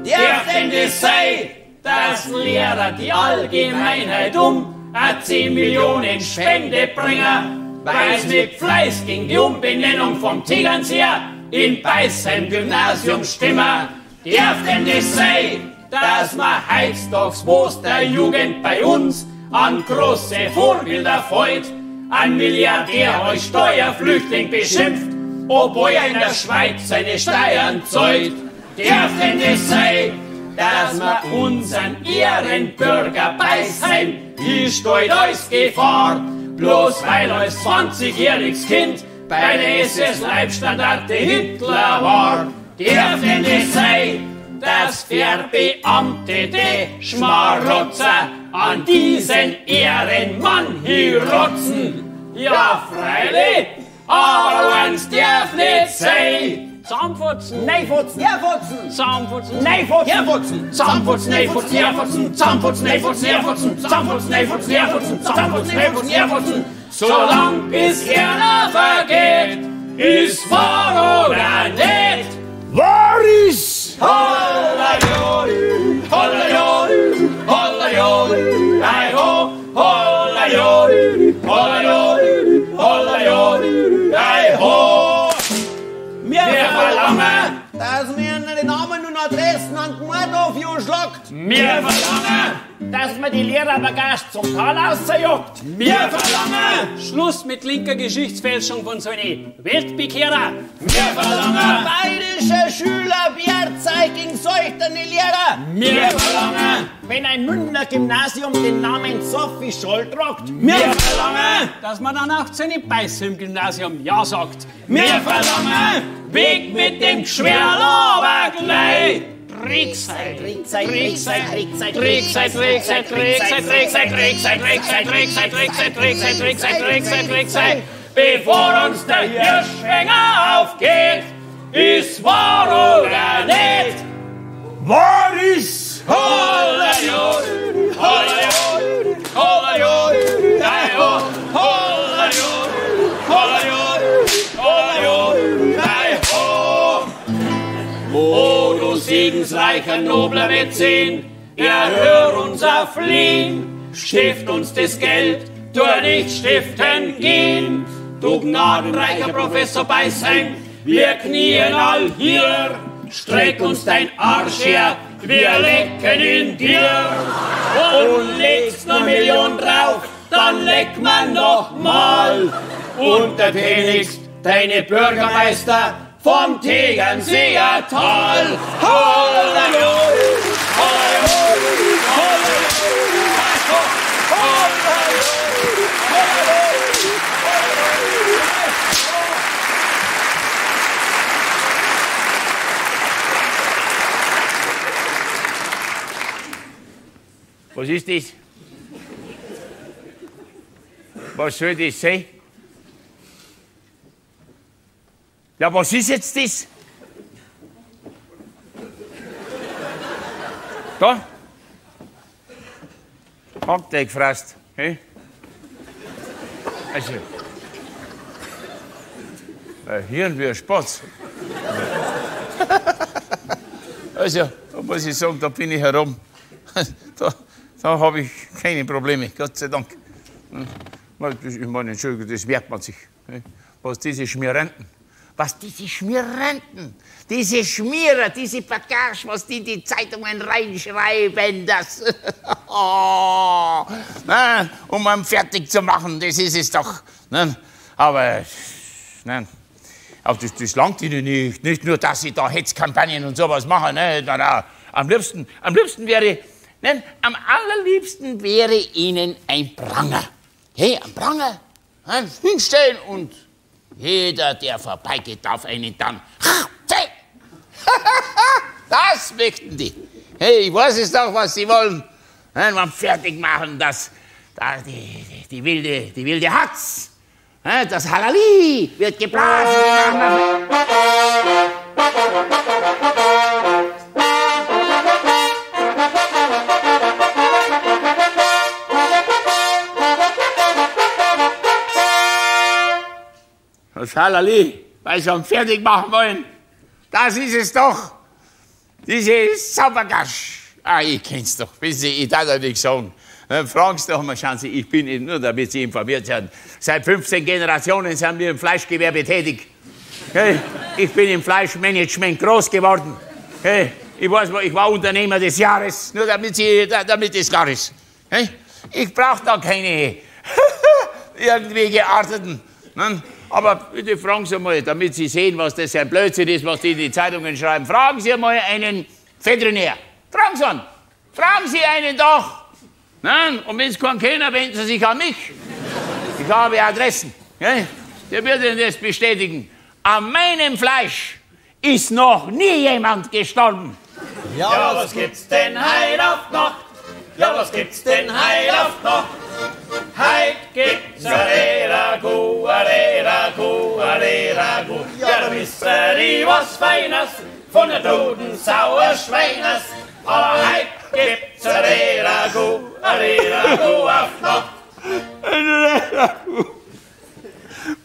Der sei, das lehrt die Allgemeinheit um, a 10 Millionen Spende bringen, weil es mit Fleiß gegen die Umbenennung vom Tegernseer in Beisheim Gymnasium stimmen. Darf denn das sein, dass man heutzutage was der Jugend bei uns an große Vorbilder freut, ein Milliardär als Steuerflüchtling beschimpft, obwohl er in der Schweiz seine Steuern zahlt. Darf denn das sein, dass man unseren Ehrenbürger Beisheim ist heute als Gefahr, bloß weil als 20-jähriges Kind bei der SS-Leibstandarte Hitler war. Darf denn das sein, dass verbeamtete Schmarotzer an diesen Ehrenmann hier rotzen? Ja, freilich, aber eins darf nicht sein. Zahnputzen, Neifutzen, herfutzen, Zahnputzen, Neifutzen, Herfutzen, Zahnputzen, Neifutzen, Herfutzen, Zahnputzen, Neifutzen, Herfutzen, Zahnputzen, Neifutzen, Herfutzen, Zahnputzen, Neifutzen, Herfutzen. Solang bis keiner vergeht, ist wahr oder nicht. Wahr ist! Holla jodi, holla jodi, holla jodi, hei ho, holla jodi, holla jodi, holla jodi, hei ho. Wir verlangen, dass mir den Namen und Adressen an Mordorf schlagt. wir verlangen, dass man die Lehrer bagage zum Tal auserjagt. Wir verlangen Schluss mit linker Geschichtsfälschung von so einem Weltbekehrer. Wir verlangen Bayerische Schüler Bierzeit gegen seuchterne Lehrer. Wir verlangen Wenn ein Münchner Gymnasium den Namen Sophie Scholl tragt. Wir verlangen Dass man dann auch zu einem Beißer im Gymnasium Ja sagt. Wir verlangen Weg mit dem gleich Kriegszeit, Kriegszeit, Kriegszeit, Kriegszeit, Kriegszeit, Kriegszeit, Kriegszeit, Kriegszeit, Kriegszeit, Kriegszeit, Kriegszeit, Kriegszeit, Kriegszeit, Kriegszeit, Kriegszeit, Kriegszeit. bevor uns der Hirschfänger aufgeht. Ist wahr oder nicht? Segensreicher, nobler Mäzen, erhör unser Flehen, stift uns das Geld, tu nicht stiften gehen. Du gnadenreicher Professor Beisheim, wir knien all hier, streck uns dein Arsch her, wir lecken in dir. Und legst ne Million drauf, dann leck man noch mal. Untertänigst deine Bürgermeister vom Tegernseer Tal. Hallelujah! Vorsichtig. Was soll ich sagen? Ja, was ist jetzt das? Da? Hackteig gefrasst. Hey? Also. Ein Hirn wie ein Spatz. Also, da muss ich sagen, da bin ich herum. <laughs> Da, da habe ich keine Probleme, Gott sei Dank. Hm. Ich meine, Entschuldigung, das merkt man sich. Was diese Schmierenten, was diese Schmierenten, diese Schmierer, diese Bagage, was die in die Zeitungen reinschreiben, das, <laughs> oh, nein, um einen fertig zu machen, das ist es doch. Nein, aber, nein, aber das, das langt ihnen nicht. Nicht nur, dass sie da Hetzkampagnen und sowas machen. Ne? Nein, nein. Am, liebsten, am liebsten wäre, nein, am allerliebsten wäre ihnen ein Pranger. Hey, ein Pranger. Nein, hinstellen und jeder, der vorbeigeht, darf einen dann. <laughs> Das möchten die. Hey, ich weiß es doch, was sie wollen. Man fertig machen, das, das, die, die, die, wilde, die wilde Hatz. Das Halali wird geblasen. Das- Das Halali, weil sie am fertig machen wollen. Das ist es doch. Diese Saubergasch. Ah, ich kenn's doch. Wissen Sie, ich darf doch nichts sagen. Dann fragen Sie doch mal, schauen Sie, ich bin Ihnen nur, damit Sie informiert sind. Seit 15 Generationen sind wir im Fleischgewerbe tätig. Hey, ich bin im Fleischmanagement groß geworden. Hey, ich weiß, ich war Unternehmer des Jahres, nur damit, Sie, da- damit es klar ist. Hey, ich brauche da keine <laughs> irgendwie gearteten. Ne? Aber bitte fragen Sie mal, damit Sie sehen, was das für ein Blödsinn ist, was die in die Zeitungen schreiben. Fragen Sie mal einen Veterinär. Fragen Sie ihn. Fragen Sie einen doch. Ne? Und wenn Sie keinen kennen, wenden Sie sich an mich. Ich habe Adressen. Gell? Der wird Ihnen das bestätigen. An meinem Fleisch ist noch nie jemand gestorben. Ja, was gibt's denn heil auf Nacht? Ja, was gibt's denn heil auf Nacht? Heit gibt's a Reragu, a Reragu, a Reragu. Ja, da wisst ihr was Feines von der toten Sauerschweines. Aber heit gibt's a Reragu, a Reragu auf Nacht.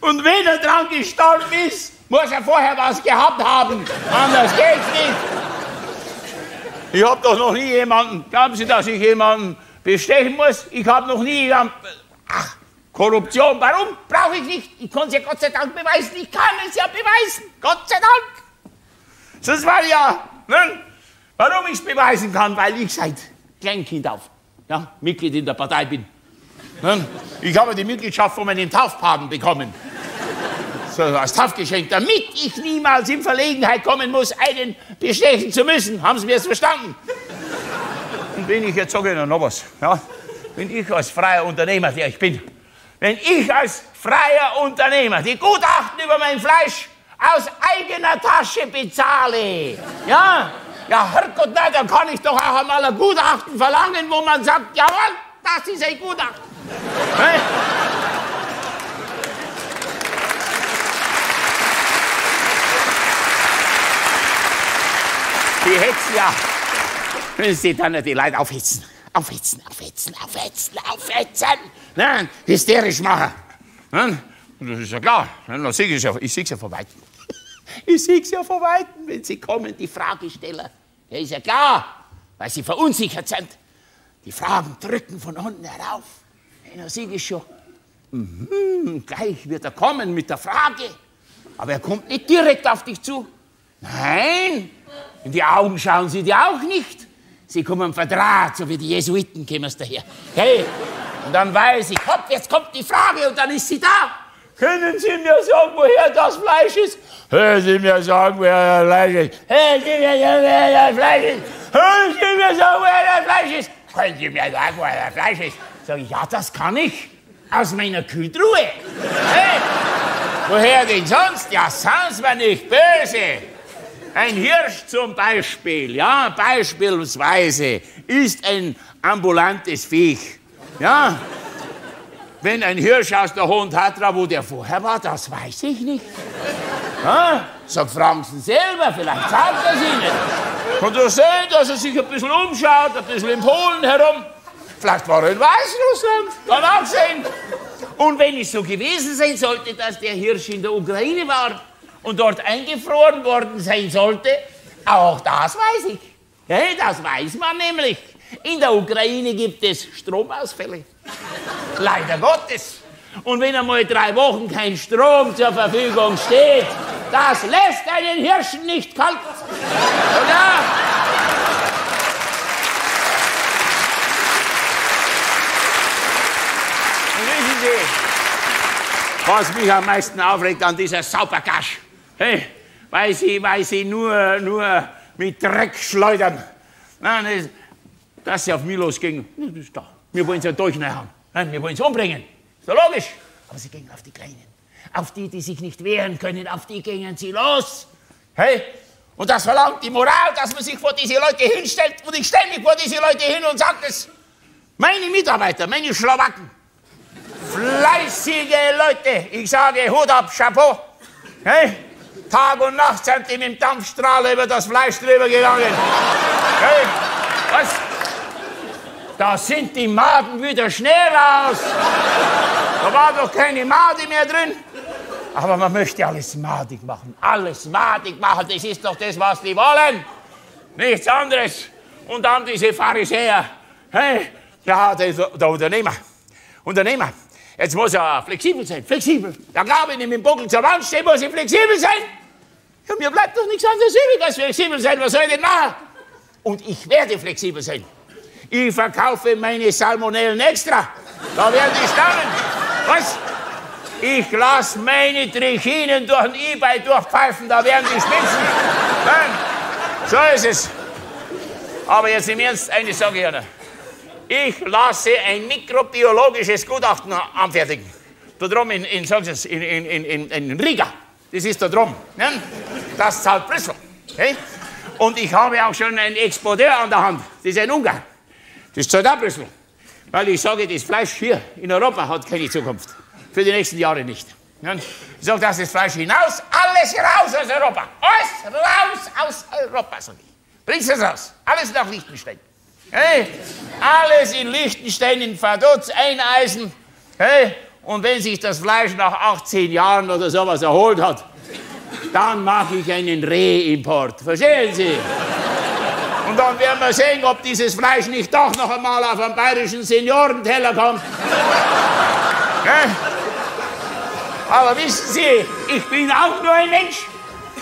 Und wenn er dran gestorben ist, muss er vorher was gehabt haben. Anders geht's nicht. Ich habe doch noch nie jemanden, glauben Sie, dass ich jemanden bestechen muss? Ich habe noch nie jemanden. Ach, Korruption, warum? Brauche ich nicht. Ich kann es ja Gott sei Dank beweisen. Ich kann es ja beweisen. Gott sei Dank. Sonst war ja, ne? warum ich es beweisen kann, weil ich seit Kleinkind auf ja, Mitglied in der Partei bin. Ne? Ich habe die Mitgliedschaft von meinem Taufpaten bekommen. So als Taufgeschenk, damit ich niemals in Verlegenheit kommen muss, einen bestechen zu müssen. Haben Sie mir jetzt verstanden? Und wenn ich jetzt sage Ihnen noch was, ja, wenn ich als freier Unternehmer, der ich bin, wenn ich als freier Unternehmer die Gutachten über mein Fleisch aus eigener Tasche bezahle, ja, ja, Herrgott, nein, dann kann ich doch auch einmal ein Gutachten verlangen, wo man sagt, jawohl, das ist ein Gutachten. Die Hexe, ja. Wenn sie dann die Leute aufhetzen. Aufhetzen, aufhetzen, aufhetzen, aufhetzen. Nein, hysterisch machen. Nein, das ist ja klar. Dann sehe ich ja, ich sehe ja von Weitem. <laughs> Ich sehe ja von Weitem, wenn sie kommen, die Fragesteller. Ja, ist ja klar, weil sie verunsichert sind. Die Fragen drücken von unten herauf. Dann sehe ich schon. Mhm, gleich wird er kommen mit der Frage. Aber er kommt nicht direkt auf dich zu. Nein, in die Augen schauen sie dir auch nicht. Sie kommen verdraht, so wie die Jesuiten kämen es daher. Hey, und dann weiß ich, hopp, jetzt kommt die Frage und dann ist sie da. Können Sie mir sagen, woher das Fleisch ist? Hören Sie mir sagen, woher das Fleisch ist. Hören Sie mir sagen, woher das Fleisch ist. Hören Sie mir sagen, woher das Fleisch ist. Können Sie mir sagen, woher das Fleisch ist? Sag ich, ja, das kann ich. Aus meiner Kühltruhe. Hey, woher denn sonst? Ja, sonst war nicht böse. Ein Hirsch zum Beispiel, ja, beispielsweise, ist ein ambulantes Viech. Ja, wenn ein Hirsch aus der Hohen Tatra, wo der vorher war, das weiß ich nicht. Ja, sagt Franzen selber, vielleicht sagt er es Ihnen. Kann doch sein, dass er sich ein bisschen umschaut, ein bisschen in Polen herum. Vielleicht war er in Weißrussland, kann auch sein. Und wenn es so gewesen sein sollte, dass der Hirsch in der Ukraine war und dort eingefroren worden sein sollte, auch das weiß ich. Das weiß man nämlich. In der Ukraine gibt es Stromausfälle. Leider Gottes. Und wenn einmal drei Wochen kein Strom zur Verfügung steht, das lässt einen Hirschen nicht kalt. Oder? Was mich am meisten aufregt an dieser Saubergasch, hey, weil sie, weil sie nur, nur mit Dreck schleudern. Nein, das, dass sie auf mich losgingen, das ist da. Wir wollen sie durchnähern. Nein, wir wollen sie umbringen. Ist doch logisch. Aber sie gingen auf die Kleinen. Auf die, die sich nicht wehren können, auf die gingen sie los. Hey? Und das verlangt die Moral, dass man sich vor diese Leute hinstellt. Und ich stelle mich vor diese Leute hin und sage es. Meine Mitarbeiter, meine Schlowacken, fleißige Leute, ich sage Hut ab, Chapeau. Hey? Tag und Nacht sind die mit dem Dampfstrahl über das Fleisch drüber gegangen. Hey? Was? Da sind die Maden wieder schnell raus. Da war doch keine Made mehr drin. Aber man möchte alles madig machen. Alles madig machen. Das ist doch das, was die wollen. Nichts anderes. Und dann diese Pharisäer. Hey, ja, der, der Unternehmer. Unternehmer. Jetzt muss er flexibel sein. Flexibel. Da glaube ich mit dem Buckel zur Wand stehen, muss ich flexibel sein. Ja, mir bleibt doch nichts anderes übrig als flexibel sein. Was soll ich denn machen? Und ich werde flexibel sein. Ich verkaufe meine Salmonellen extra. Da werden die stammen. Was? Ich lasse meine Trichinen durch ein E-Bike durchpfeifen, da werden die spitzen. Nein, so ist es. Aber jetzt im Ernst, eine Sache, Ihnen. Ich lasse ein mikrobiologisches Gutachten anfertigen. Da drum in, in, in, in, in Riga. Das ist da drum. Ne? Das zahlt Brüssel. Okay? Und ich habe auch schon einen Exporteur an der Hand. Das ist ein Ungar. Das zahlt auch Brüssel. Weil ich sage, das Fleisch hier in Europa hat keine Zukunft. Für die nächsten Jahre nicht. Ich sage, das ist Fleisch hinaus, alles raus aus Europa. Alles raus aus Europa, sage ich. Bringst es raus. Alles nach Liechtenstein. Hey, alles in Liechtenstein, in Vaduz eineisen. Hey, und wenn sich das Fleisch nach 18 Jahren oder sowas erholt hat, dann mache ich einen Rehimport. Verstehen Sie? Und dann werden wir sehen, ob dieses Fleisch nicht doch noch einmal auf einen bayerischen Seniorenteller kommt. Aber wissen Sie, ich bin auch nur ein Mensch.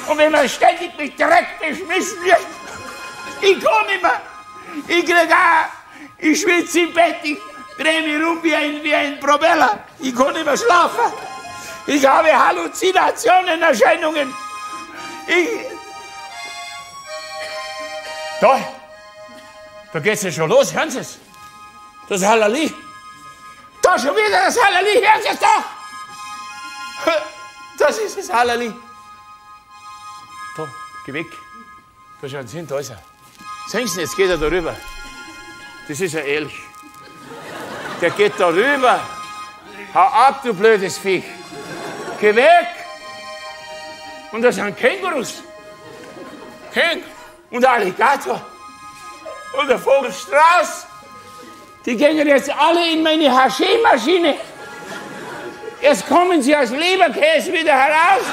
Und wenn man ständig mit Dreck beschmissen wird, ich komme immer. Ich kriege auch, Ich schwitze im Bett, ich drehe mich rum wie ein, wie ein Propeller. Ich kann nicht mehr schlafen. Ich habe Halluzinationen, Erscheinungen. Ich. Da, da geht's ja schon los, hören Sie es? Das Hallali. Da schon wieder das Hallali, hören Sie es doch! Das ist das Hallali. Da, geh weg. Da schauen Sie hin, da ist er. Sehen Sie, jetzt geht er da rüber. Das ist ein Elch. Der geht da rüber. Hau ab, du blödes Viech. Geh weg. Und da sind Kängurus. Käng und Alligator. Und der Vogel Strauß. Die gehen jetzt alle in meine Haché-Maschine. Jetzt kommen sie aus Leberkäse wieder heraus.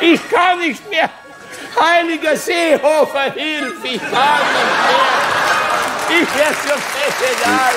Ich kann nicht mehr. Heiliger Seehofer, hilf, ich kann nicht mehr. Phänomenal.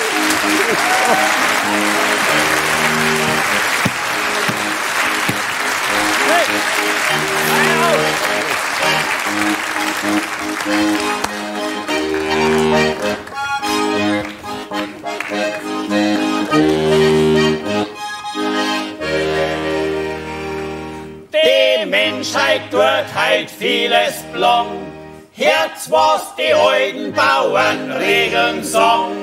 Die Menschheit tut heut vieles blong. Herz, was die alten Bauern regeln song.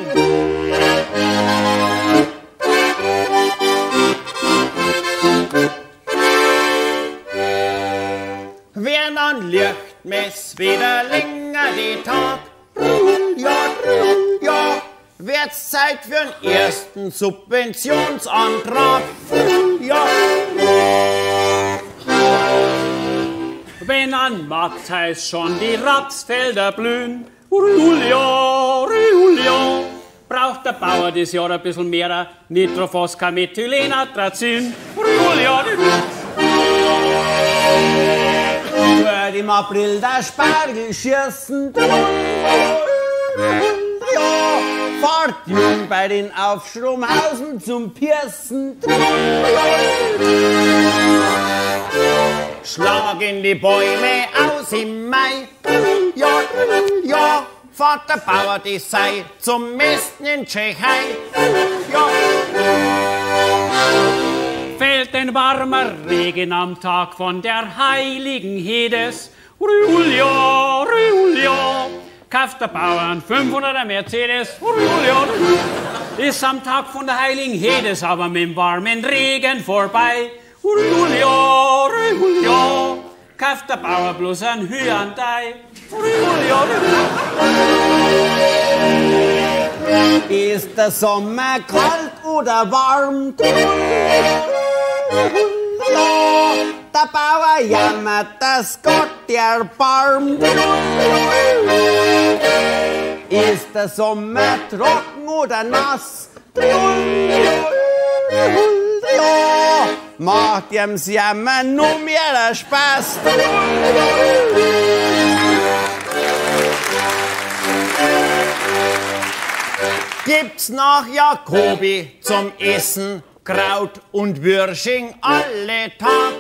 Wenn an Lichtmess wieder länger die Tag, ja, ja, wird's Zeit für den ersten Subventionsantrag. Ja, Wenn an Matthäus schon die Rapsfelder blühen, Julia, Julia, braucht der Bauer dieses Jahr ein bisschen mehr Nitrofoscamethylenatrazin. Julia, Wird im April der Spargel schießen. Ja, fahrt jung bei den Aufschrumhausen zum Piercen. schlagen die Bäume aus im Mai. Ja, ja, fahrt der Bauer die Sei zum Mästen in Tschechei. Ja, fällt ein warmer Regen am Tag von der heiligen Hedes. Julia, Julia, kauft der Bauern 500er Mercedes. Ist am Tag von der heiligen Hedes aber mit dem warmen Regen vorbei. Julia, Julia, kauft der Bauer bloß ein Hyundai. Julia, Ist der Sommer kalt oder warm? Der Bauer jammert, dass Gott erbarmt. Ist der Sommer trocken oder nass? Ja, macht ihm's Jammer nur mehr Spaß. gibt's nach Jakobi zum Essen Kraut und Würsching alle Tag.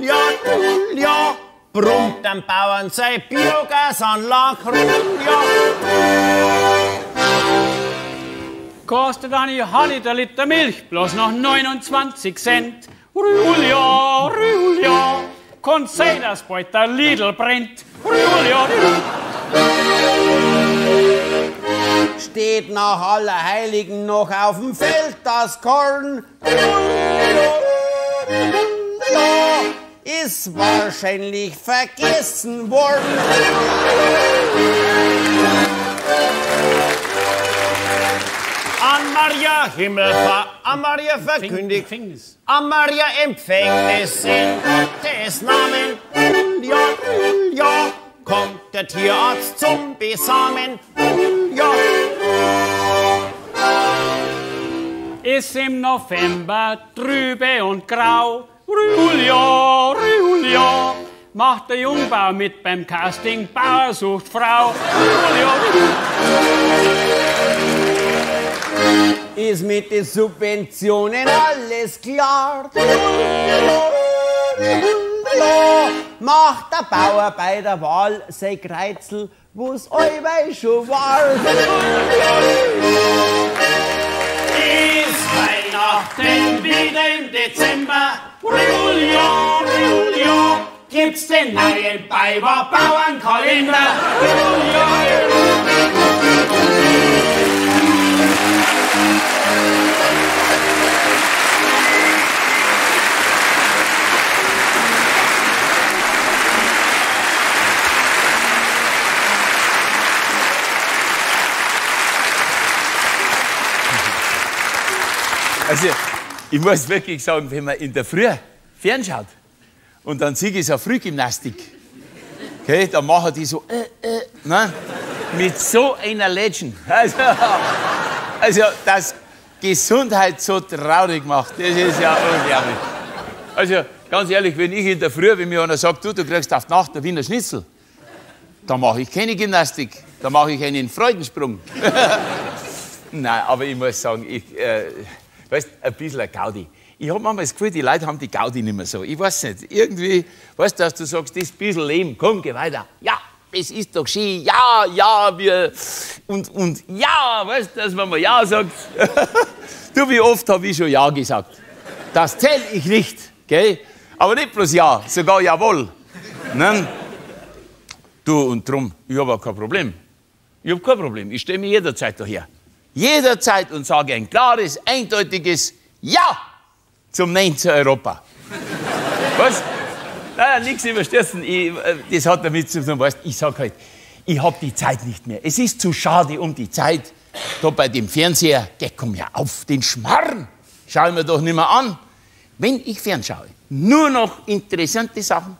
Ja, ja, brummt am Bauern sein Biogasanlag. Ja, kostet eine halbe Liter Milch bloß noch 29 Cent. Julia, Julia, kann sein, dass bald der Lidl brennt. Julia, Steht nach Allerheiligen noch auf dem Feld das Korn. Ja, ist wahrscheinlich vergessen worden. an Maria Himmelfahrt, an Maria verkündigt, Gefängnis. an Maria Empfängnis in Gottes Namen. Ja, ja, kommt der Tierarzt zum Besamen. Ja, Ist im November trübe und grau. Julia, Julia, macht der Jungbau mit beim Casting Bauer sucht Frau. Julia, Ist mit den Subventionen alles klar? Macht der Bauer bei der Wahl sein Kreuzel wo's allweil schon war. Ist Weihnachten wieder im Dezember. Julio, Julio, gibt's den neuen Bayer Bauernkalender. Julio. Also, ich muss wirklich sagen, wenn man in der Früh fernschaut und dann sehe ich so Frühgymnastik, okay, dann machen die so, äh, äh, ne, mit so einer Legend. Also, also, dass Gesundheit so traurig macht, das ist ja unglaublich. Also, ganz ehrlich, wenn ich in der Früh, wenn mir einer sagt, du, du kriegst auf Nacht einen Wiener Schnitzel, dann mache ich keine Gymnastik, dann mache ich einen Freudensprung. <laughs> Nein, aber ich muss sagen, ich, äh, weißt, ein bisschen ein Gaudi. Ich habe manchmal das Gefühl, die Leute haben die Gaudi nicht mehr so. Ich weiß nicht. Irgendwie, weißt du, dass du sagst, das bisschen Leben, komm, geh weiter. Ja, es ist doch schön. Ja, ja, wir. Und, und ja, weißt du, dass man mal Ja sagt. <laughs> du, wie oft habe ich schon Ja gesagt? Das zähle ich nicht, gell? Aber nicht bloß Ja, sogar Jawohl. Nein? Du, und drum, ich habe auch kein Problem. Ich habe kein Problem. Ich stehe mir jederzeit daher. Jederzeit und sage ein klares, eindeutiges Ja zum Nein zu Europa. Was? Nein, nichts überstürzen. Ich, äh, das hat damit zu tun, weißt, ich sage halt, ich habe die Zeit nicht mehr. Es ist zu schade um die Zeit. Da bei dem Fernseher, der kommt ja auf den Schmarrn. Schau ich mir doch nicht mehr an. Wenn ich fernschaue, nur noch interessante Sachen,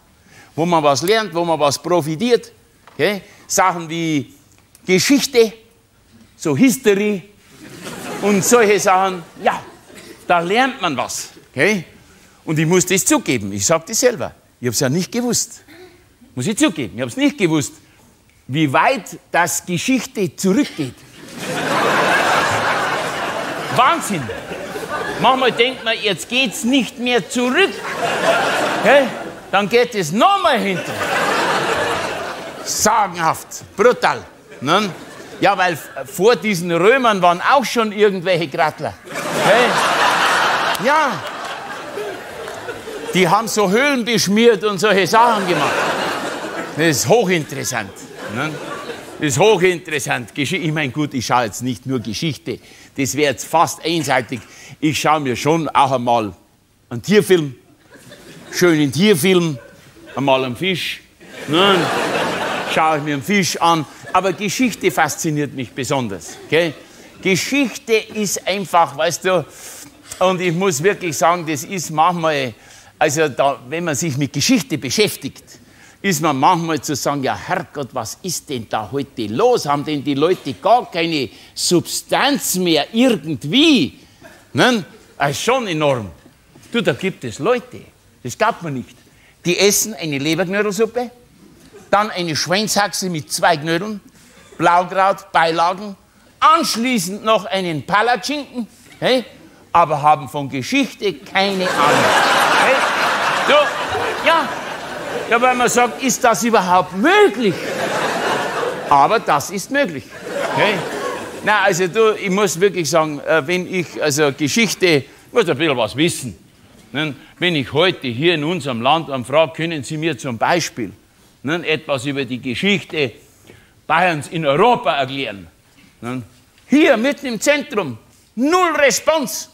wo man was lernt, wo man was profitiert. Okay? Sachen wie Geschichte, so History und solche Sachen. Ja, da lernt man was. Okay? Und ich muss das zugeben, ich sage das selber. Ich habe es ja nicht gewusst. Muss ich zugeben, ich habe es nicht gewusst, wie weit das Geschichte zurückgeht. <laughs> Wahnsinn. Manchmal denkt man, jetzt geht es nicht mehr zurück. Okay? Dann geht es nochmal hinter. Sagenhaft, brutal. Ne? Ja, weil vor diesen Römern waren auch schon irgendwelche Grattler. Okay? Ja. Die haben so Höhlen beschmiert und solche Sachen gemacht. Das ist hochinteressant. Ne? Das ist hochinteressant. Ich meine, gut, ich schaue jetzt nicht nur Geschichte. Das wäre jetzt fast einseitig. Ich schaue mir schon auch einmal einen Tierfilm, schönen Tierfilm, einmal einen Fisch. Ne? Schaue ich mir einen Fisch an. Aber Geschichte fasziniert mich besonders. Okay? Geschichte ist einfach, weißt du, und ich muss wirklich sagen, das ist manchmal, also da, wenn man sich mit Geschichte beschäftigt, ist man manchmal zu sagen, ja Herrgott, was ist denn da heute los? Haben denn die Leute gar keine Substanz mehr irgendwie? Ne? Das ist schon enorm. Du, da gibt es Leute, das glaubt man nicht, die essen eine Leberknödelsuppe, dann eine Schweinshaxe mit zwei Knödeln, Blaukraut, Beilagen, anschließend noch einen Palatschinken, hey, aber haben von Geschichte keine Ahnung. Hey, du, ja, ja, weil man sagt, ist das überhaupt möglich? Aber das ist möglich. Okay? Na, also du, ich muss wirklich sagen, äh, wenn ich, also Geschichte, muss ein bisschen was wissen. Ne? Wenn ich heute hier in unserem Land frage, können Sie mir zum Beispiel ne, etwas über die Geschichte Bayerns in Europa erklären? Ne? Hier, mitten im Zentrum, null Response.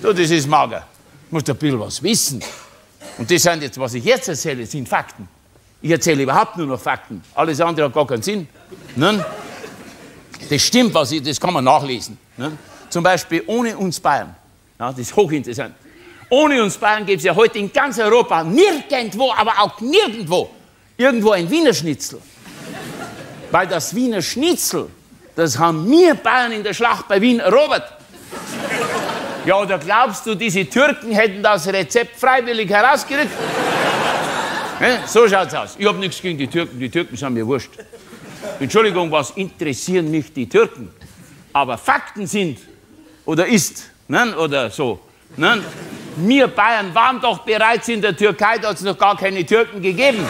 Du, das ist mager. Du musst ein bisschen was wissen. Und das sind jetzt, was ich jetzt erzähle, sind Fakten. Ich erzähle überhaupt nur noch Fakten. Alles andere hat gar keinen Sinn. Ne? Das stimmt, was ich, das kann man nachlesen. Ne? Zum Beispiel ohne uns Bayern. Ja, das ist hochinteressant. Ohne uns Bayern gibt es ja heute in ganz Europa nirgendwo, aber auch nirgendwo, irgendwo ein Wiener Schnitzel. Weil das Wiener Schnitzel, das haben wir Bayern in der Schlacht bei Wien erobert. Ja, oder glaubst du, diese Türken hätten das Rezept freiwillig herausgerückt? So schaut's aus. Ich habe nichts gegen die Türken, die Türken sind mir wurscht. Entschuldigung, was interessieren mich die Türken? Aber Fakten sind oder ist ne? oder so. Ne? Wir Bayern waren doch bereits in der Türkei, da hat es noch gar keine Türken gegeben.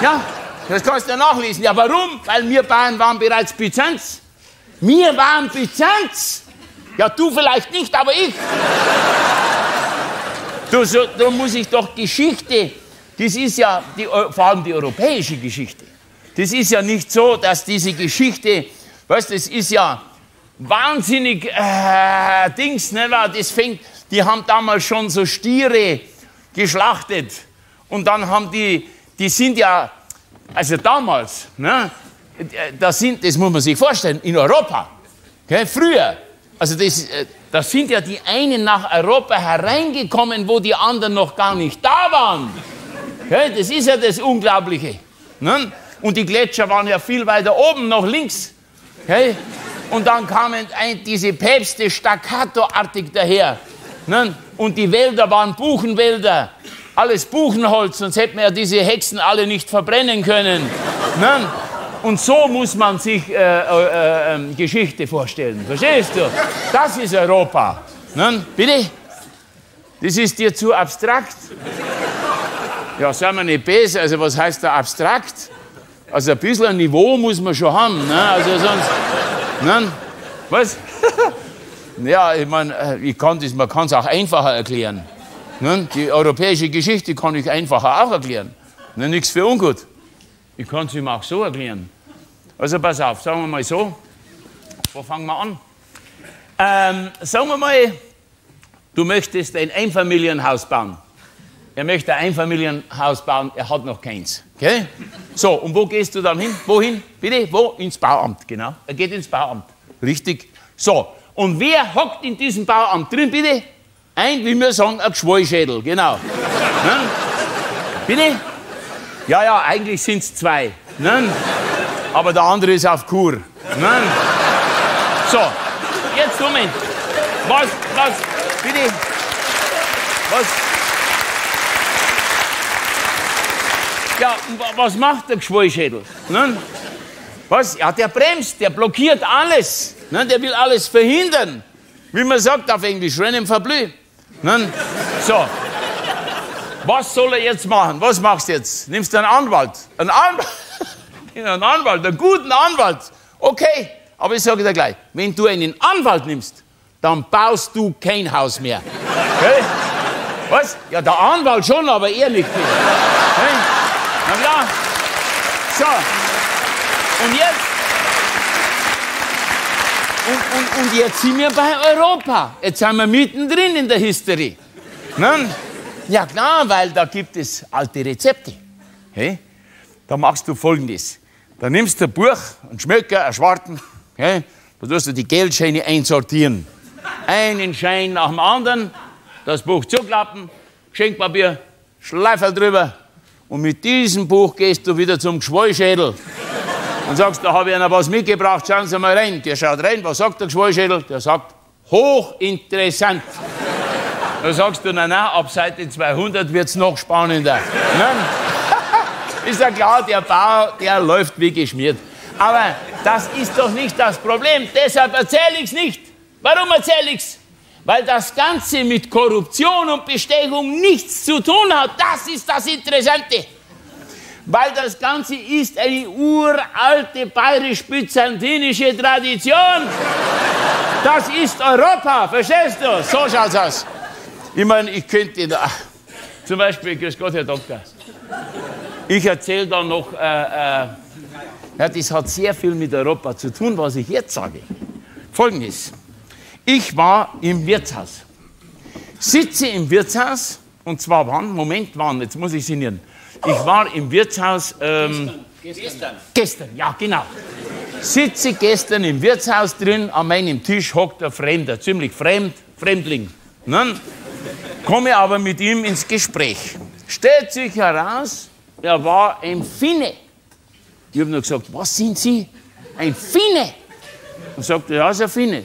Ja, Das kannst du nachlesen. Ja, warum? Weil wir Bayern waren bereits Byzanz. Wir waren Byzanz. Ja, du vielleicht nicht, aber ich. Du, so, da muss ich doch Geschichte, das ist ja die, vor allem die europäische Geschichte. Das ist ja nicht so, dass diese Geschichte, weißt das ist ja wahnsinnig äh, Dings, ne, das fängt, die haben damals schon so Stiere geschlachtet und dann haben die, die sind ja, also damals, ne, das, sind, das muss man sich vorstellen, in Europa, okay, früher, also das, äh, da sind ja die einen nach Europa hereingekommen, wo die anderen noch gar nicht da waren. Okay, das ist ja das Unglaubliche. Ne? Und die Gletscher waren ja viel weiter oben, noch links. Okay? Und dann kamen ein, diese Päpste staccatoartig daher. Und die Wälder waren Buchenwälder. Alles Buchenholz, sonst hätten wir ja diese Hexen alle nicht verbrennen können. Ne? Und so muss man sich äh, äh, äh, Geschichte vorstellen. Verstehst du? Das ist Europa. Bitte? Das ist dir zu abstrakt? Ja, sagen wir nicht besser. Also, was heißt da abstrakt? Also, ein bisschen ein Niveau muss man schon haben. Ne? Also, sonst. Ne? Was? Ja, ich meine, äh, ich man kann es auch einfacher erklären. Ne? Die europäische Geschichte kann ich einfacher auch erklären. Ne? Nichts für ungut. Ich kann es ihm auch so erklären. Also pass auf, sagen wir mal so. Wo fangen wir an? Ähm, sagen wir mal, du möchtest ein Einfamilienhaus bauen. Er möchte ein Einfamilienhaus bauen, er hat noch keins. Okay? So, und wo gehst du dann hin? Wohin? Bitte? Wo? Ins Bauamt, genau. Er geht ins Bauamt. Richtig. So, und wer hockt in diesem Bauamt drin, bitte? Ein, wie wir sagen, ein Geschwollschädel, genau. ne? Bitte? Ja, ja, eigentlich sind es zwei. Ne? Aber der andere ist auf Kur. Ne? So, jetzt Moment. Was, was, bitte? Was? Ja, was macht der Geschwollschädel? Ne? Was? Ja, der bremst, der blockiert alles. Ne? Der will alles verhindern. Wie man sagt auf Englisch, rennen verblüht. Ne? So, was soll er jetzt machen? Was machst du jetzt? Nimmst du einen Anwalt? Einen Anwalt? <laughs> einen Anwalt, einen guten Anwalt. Okay, aber ich sage dir gleich, wenn du einen Anwalt nimmst, dann baust du kein Haus mehr. Okay? Was? Ja, der Anwalt schon, aber er nicht. Okay? Na ja. So. Und jetzt. Und, und, und jetzt sind wir bei Europa. Jetzt sind wir mittendrin in der Hysterie. Ne? Ja klar, weil da gibt es alte Rezepte. Hey? Da machst du folgendes. Da nimmst du ein Buch, einen Schmöcker, einen Schwarten, okay? da tust du die Geldscheine einsortieren. Einen Schein nach dem anderen, das Buch zuklappen, Schenkpapier, Schleifer drüber und mit diesem Buch gehst du wieder zum Geschwollschädel und sagst, da habe ich Ihnen was mitgebracht, schauen Sie mal rein. Der schaut rein, was sagt der Geschwollschädel? Der sagt, hochinteressant. Da sagst du, na, na, ab Seite 200 wird es noch spannender. <laughs> Ist ja klar, der Bau, der läuft wie geschmiert. Aber das ist doch nicht das Problem. Deshalb erzähle ich es nicht. Warum erzähle ich es? Weil das Ganze mit Korruption und Bestechung nichts zu tun hat. Das ist das Interessante. Weil das Ganze ist eine uralte bayerisch-byzantinische Tradition. Das ist Europa, verstehst du? So schaut's aus. Ich meine, ich könnte da, zum Beispiel, grüß Gott, Herr Doktor. Ich erzähle da noch, äh, äh, ja, das hat sehr viel mit Europa zu tun, was ich jetzt sage. Folgendes. Ich war im Wirtshaus. Sitze im Wirtshaus, und zwar wann? Moment, wann? Jetzt muss ich sinnieren. Ich war im Wirtshaus. Ähm, gestern. gestern. Gestern, ja, genau. Sitze gestern im Wirtshaus drin, an meinem Tisch hockt ein Fremder, ziemlich fremd, Fremdling. Ne? komme aber mit ihm ins Gespräch. Stellt sich heraus, er war ein Finne. Ich habe nur gesagt, was sind Sie? Ein Finne. Und sagt er, ja, ist ein Finne.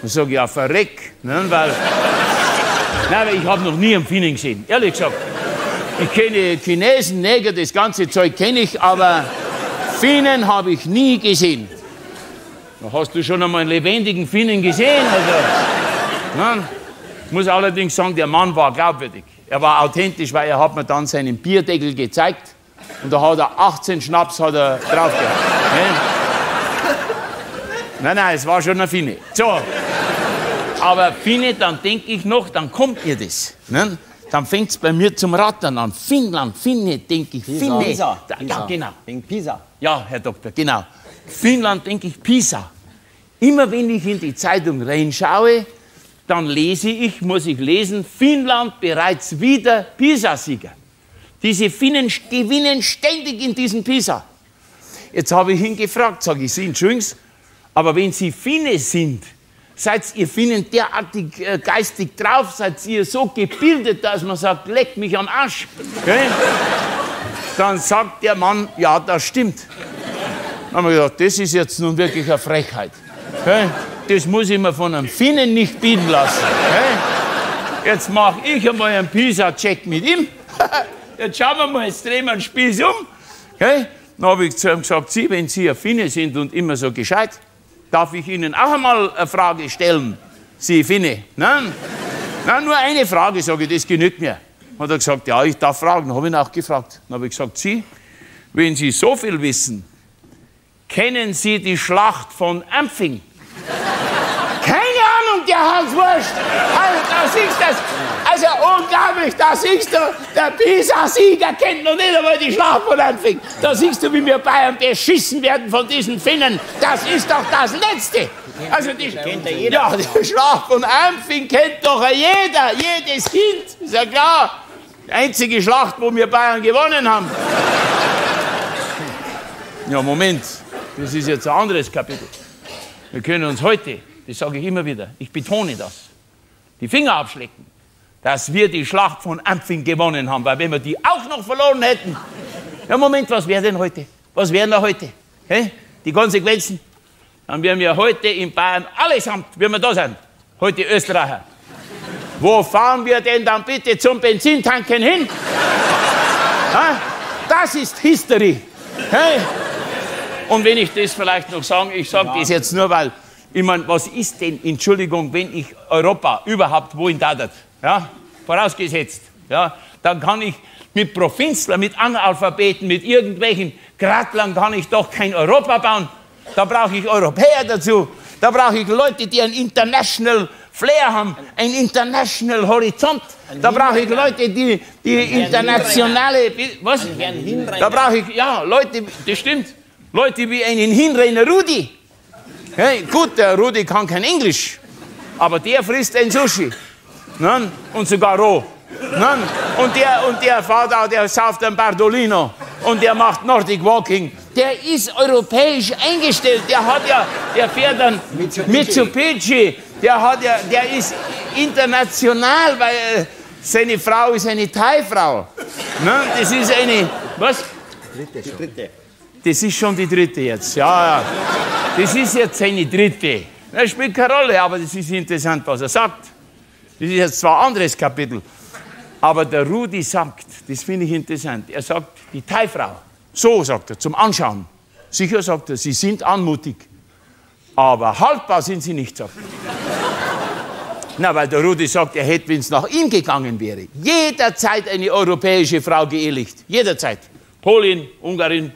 Dann sage ich, ja, verreck. Ne, weil, <laughs> nein, weil ich habe noch nie einen Finnen gesehen, ehrlich gesagt. Ich kenne Chinesen, Neger, das ganze Zeug kenne ich, aber Finnen habe ich nie gesehen. Da hast du schon einmal einen lebendigen Finnen gesehen? Also, nein. Ich muss allerdings sagen, der Mann war glaubwürdig. Er war authentisch, weil er hat mir dann seinen Bierdeckel gezeigt. Und da hat er 18 Schnaps hat er drauf gehabt. Ne? Nein, nein, es war schon eine Finne. So. Aber Finne, dann denke ich noch, dann kommt ihr das. Ne? Dann fängt es bei mir zum Rattern an. Finnland, Finne, denke ich. Finne. Pisa. Da, Pisa. ja, genau. Wegen Pisa. Ja, Herr Doktor, genau. Finnland denke ich Pisa. Immer wenn ich in die Zeitung reinschaue, dann lese ich, muss ich lesen, Finnland bereits wieder Pisa-Sieger. Diese Finnen gewinnen ständig in diesem Pisa. Jetzt habe ich ihn gefragt, sage ich, Sie, Entschuldigung, aber wenn Sie Finne sind, seid ihr Finnen derartig äh, geistig drauf, seid ihr so gebildet, dass man sagt, leck mich am Arsch. Gell? Dann sagt der Mann, ja, das stimmt. Dann haben wir gedacht, das ist jetzt nun wirklich eine Frechheit. Gell? Das muss ich mir von einem Finnen nicht bieten lassen. Gell? Jetzt mache ich einmal einen Pisa-Check mit ihm. <laughs> Jetzt schauen wir mal, jetzt drehen wir einen Spieß um. Dann habe ich zu ihm gesagt, Sie, wenn Sie ein Finne sind und immer so gescheit, darf ich Ihnen auch einmal eine Frage stellen, Sie Finne? Nein, Nein nur eine Frage, sage ich, das genügt mir. Hat er gesagt, ja, ich darf fragen. Habe ihn auch gefragt. Dann habe ich gesagt, Sie, wenn Sie so viel wissen, kennen Sie die Schlacht von Ampfing? Keine Ahnung, der Hans Wurscht. Also, da siehst du das. Also unglaublich, da siehst du, der Pisa-Sieger kennt noch nicht einmal die Schlacht von Ampfing. Da siehst du, wie wir Bayern beschissen werden von diesen Finnen. Das ist doch das Letzte. Also die, Kennt ja jeder. ja, die Schlacht von Ampfing kennt doch jeder, jedes Kind. Ist ja klar. Die einzige Schlacht, wo wir Bayern gewonnen haben. Ja, Moment. Das ist jetzt ein anderes Kapitel. Wir können uns heute, das sage ich immer wieder, ich betone das, die Finger abschlecken, dass wir die Schlacht von Ampfing gewonnen haben. Weil wenn wir die auch noch verloren hätten, ja Moment, was wäre denn heute? Was wären da heute? Hä? Die Konsequenzen? Dann wären wir heute in Bayern allesamt, wenn wir da sind, heute Österreicher. Wo fahren wir denn dann bitte zum Benzintanken hin? Ha? Das ist History. Hey? Und wenn ich das vielleicht noch sagen, ich sage das jetzt nur, weil, ich meine, was ist denn, Entschuldigung, wenn ich Europa überhaupt wohin datet? Ja? Vorausgesetzt. Ja? Dann kann ich mit Provinzler, mit Analphabeten, mit irgendwelchen Grattlern kann ich doch kein Europa bauen. Da brauche ich Europäer dazu. Da brauche ich Leute, die ein International Flair haben, ein International Horizont. Da brauche ich Leute, die, die internationale. Was? Da brauche ich, ja, Leute, das stimmt. Leute wie einen Hinrenner Rudi. Hey, gut, der Rudi kann kein Englisch, aber der frisst ein Sushi. Nein? Und sogar roh. Nein? Und, der, und der fährt auch, der sauft ein Bardolino. Und der macht Nordic Walking. Der ist europäisch eingestellt. Der hat ja, der fährt dann Mitsubishi. Der, hat ja, der ist international, weil äh, seine Frau ist eine Thai-Frau. Nein? Das ist eine, was? Das ist schon die dritte jetzt. Ja, ja. Das ist jetzt seine dritte. Das spielt keine Rolle, aber das ist interessant, was er sagt. Das ist jetzt zwar ein anderes Kapitel. Aber der Rudi sagt, das finde ich interessant, er sagt, die Thai-Frau, so sagt er, zum Anschauen. Sicher sagt er, sie sind anmutig, aber haltbar sind sie nicht, sagt er. Na, weil der Rudi sagt, er hätte, wenn es nach ihm gegangen wäre, jederzeit eine europäische Frau geehelicht. Jederzeit. Polin, Ungarin,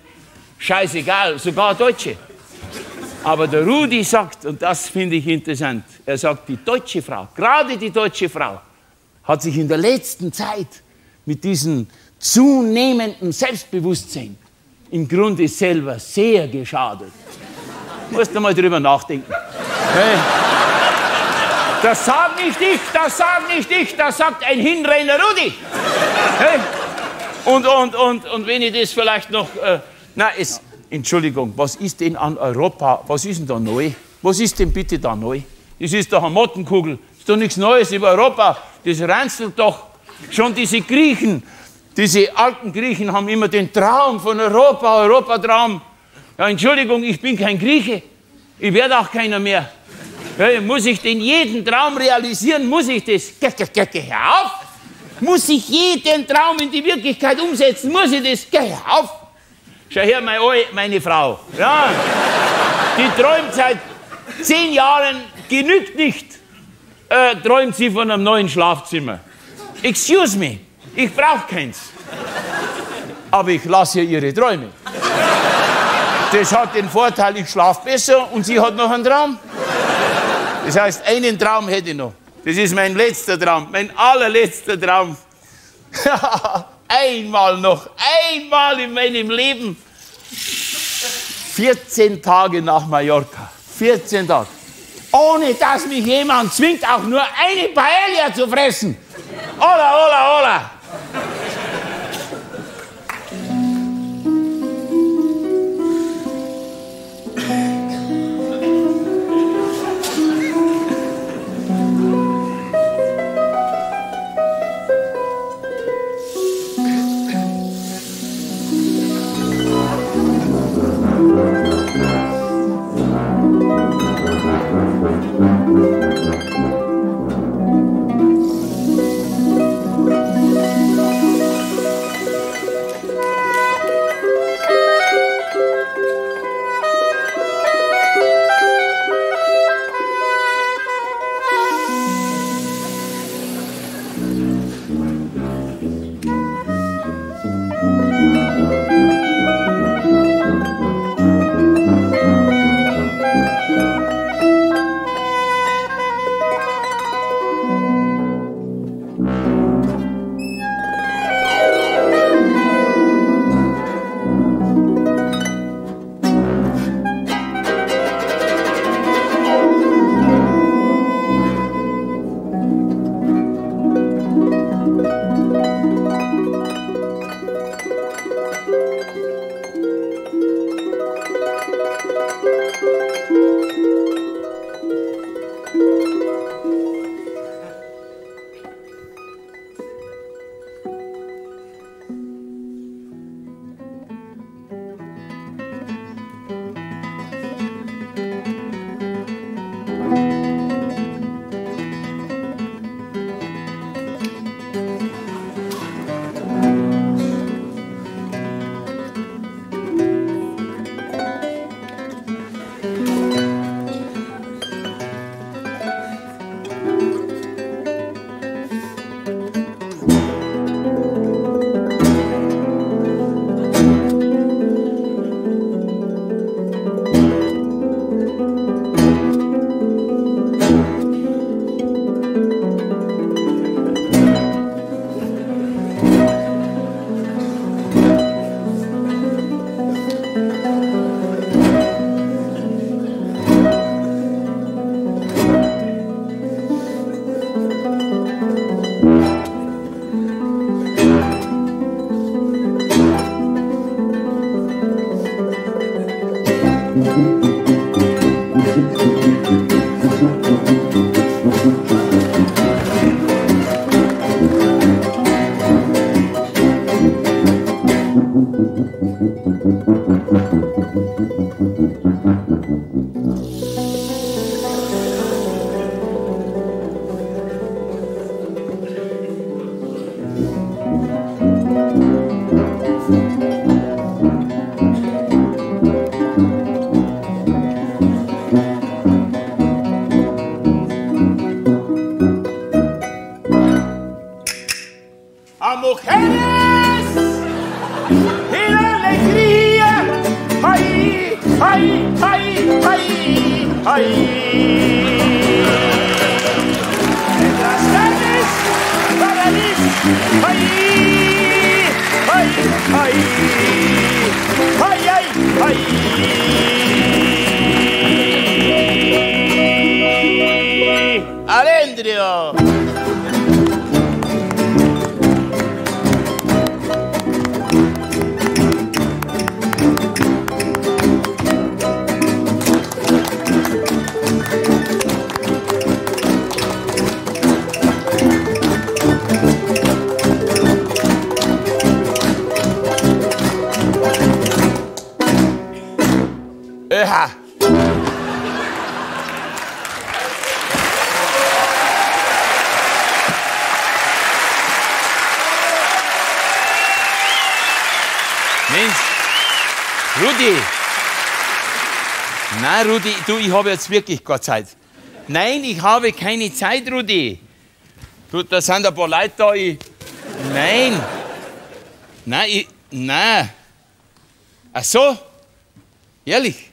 scheißegal, sogar Deutsche. Aber der Rudi sagt, und das finde ich interessant, er sagt, die deutsche Frau, gerade die deutsche Frau, hat sich in der letzten Zeit mit diesem zunehmenden Selbstbewusstsein im Grunde selber sehr geschadet. Musst du mal drüber nachdenken. Hey. Das sag nicht ich, das sag nicht ich, das sagt ein Hinrenner Rudi. Hey. Und, und, und, und wenn ich das vielleicht noch, äh, na, es, Entschuldigung, was ist denn an Europa, was ist denn da neu? Was ist denn bitte da neu? Das ist doch eine Mottenkugel, ist doch nichts Neues über Europa, das reinstelt doch. Schon diese Griechen, diese alten Griechen haben immer den Traum von Europa, Europatraum. Ja, Entschuldigung, ich bin kein Grieche, ich werde auch keiner mehr. Ja, muss ich den jeden Traum realisieren? Muss ich das? Geh, auf! Muss ich jeden Traum in die Wirklichkeit umsetzen? Muss ich das? Geh, auf! Schau her, meine, Frau. Ja, die träumt seit zehn Jahren, genügt nicht, äh, träumt sie von einem neuen Schlafzimmer. Excuse me, ich brauche keins. aber ich lasse ihr ihre Träume. Das hat den Vorteil, ich schlafe besser und sie hat noch einen Traum. Das heißt, einen Traum hätte ich noch. Das ist mein letzter Traum, mein allerletzter Traum. <laughs> einmal noch, einmal in meinem Leben. 14 Tage nach Mallorca. 14 Tage. Ohne dass mich jemand zwingt, auch nur eine Paella zu fressen. Hola, hola, hola. A Eddie! Rudi, du, ich habe jetzt wirklich keine Zeit. Nein, ich habe keine Zeit, Rudi. Du, da sind ein paar Leute da. Ich, nein. Nein, ich, Nein. Ach so? Ehrlich?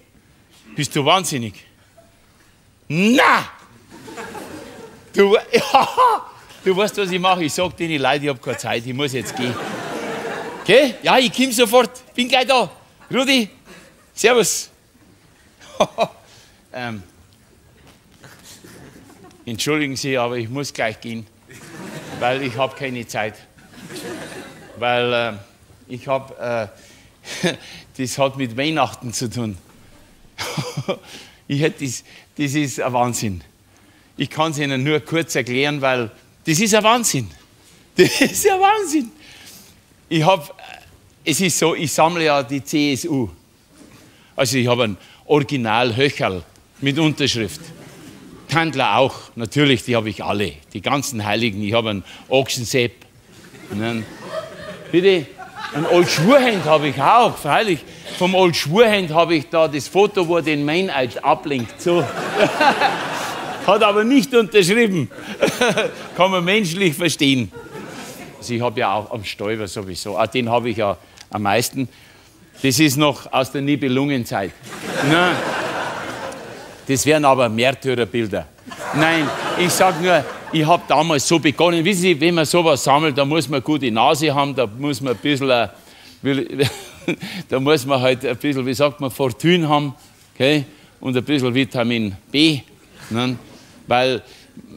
Bist du wahnsinnig? Na! Du, ja, <laughs> du weißt, was ich mache. Ich sag denen Leute, ich habe keine Zeit, ich muss jetzt gehen. Okay? Ja, ich komme sofort. Bin gleich da. Rudi, servus. <laughs> ähm, entschuldigen Sie, aber ich muss gleich gehen, weil ich habe keine Zeit. Weil äh, ich habe, äh, das hat mit Weihnachten zu tun. <laughs> ich hätte das, das ist ein Wahnsinn. Ich kann es Ihnen nur kurz erklären, weil das ist ein Wahnsinn. <laughs> Das ist ein Wahnsinn. Ich habe, es ist so, ich sammle ja die CSU. Also ich habe ein Original Höcherl mit Unterschrift. Tandler auch, natürlich, die habe ich alle. Die ganzen Heiligen. Ich habe einen Ochsensepp. Bitte, ein Old Schwurhand habe ich auch, freilich. Vom Old Schwurhand habe ich da das Foto, wo er den Meineid ablenkt. So. <laughs> Hat aber nicht unterschrieben. <laughs> Kann man menschlich verstehen. Also ich habe ja auch am Stäuber sowieso. Ah, den habe ich ja am meisten. Das ist noch aus der Nibelungenzeit. Nein. Das wären aber Märtyrerbilder. Nein, ich sage nur, ich habe damals so begonnen. Wissen Sie, wenn man sowas sammelt, da muss man gute Nase haben, da muss man ein bisschen, äh, <laughs> da muss man halt ein bisschen, wie sagt man, Fortune haben okay? und ein bisschen Vitamin B. Ne? Weil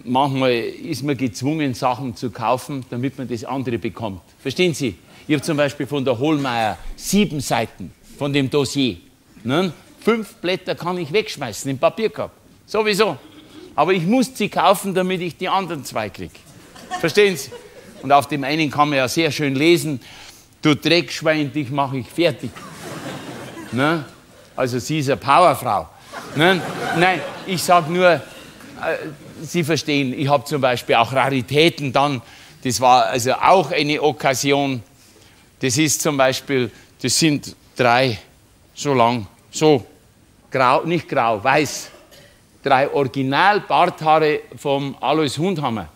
manchmal ist man gezwungen, Sachen zu kaufen, damit man das andere bekommt. Verstehen Sie? Ich habe zum Beispiel von der Hohlmeier sieben Seiten von dem Dossier. Ne? Fünf Blätter kann ich wegschmeißen im Papierkorb. Sowieso. Aber ich muss sie kaufen, damit ich die anderen zwei kriege. Verstehen Sie? Und auf dem einen kann man ja sehr schön lesen, du Dreckschwein, dich mache ich fertig. Ne? Also sie ist eine Powerfrau. Ne? Nein, ich sage nur, äh, Sie verstehen, ich habe zum Beispiel auch Raritäten dann, das war also auch eine Okkasion. Das ist zum Beispiel, das sind drei, so lang, so grau, nicht grau, weiß, drei Original-Barthaare vom Alois Hundhammer.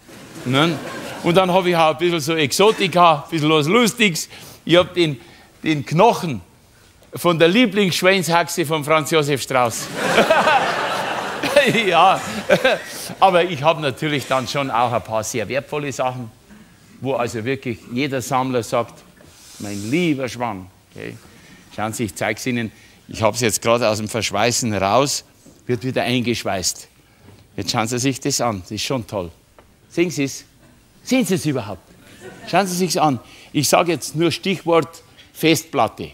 Ne? Und dann habe ich auch ein bisschen so Exotika, ein bisschen was Lustiges. Ich habe den, den Knochen von der Lieblingsschweinshaxe von Franz Josef Strauß. <laughs> ja, aber ich habe natürlich dann schon auch ein paar sehr wertvolle Sachen, wo also wirklich jeder Sammler sagt, mein lieber Schwan, okay. schauen Sie, ich zeige es Ihnen, ich habe es jetzt gerade aus dem Verschweißen raus wird wieder eingeschweißt. Jetzt schauen Sie sich das an, das ist schon toll. Sehen Sie es? Sehen Sie es überhaupt? Schauen Sie sich an. Ich sage jetzt nur Stichwort Festplatte.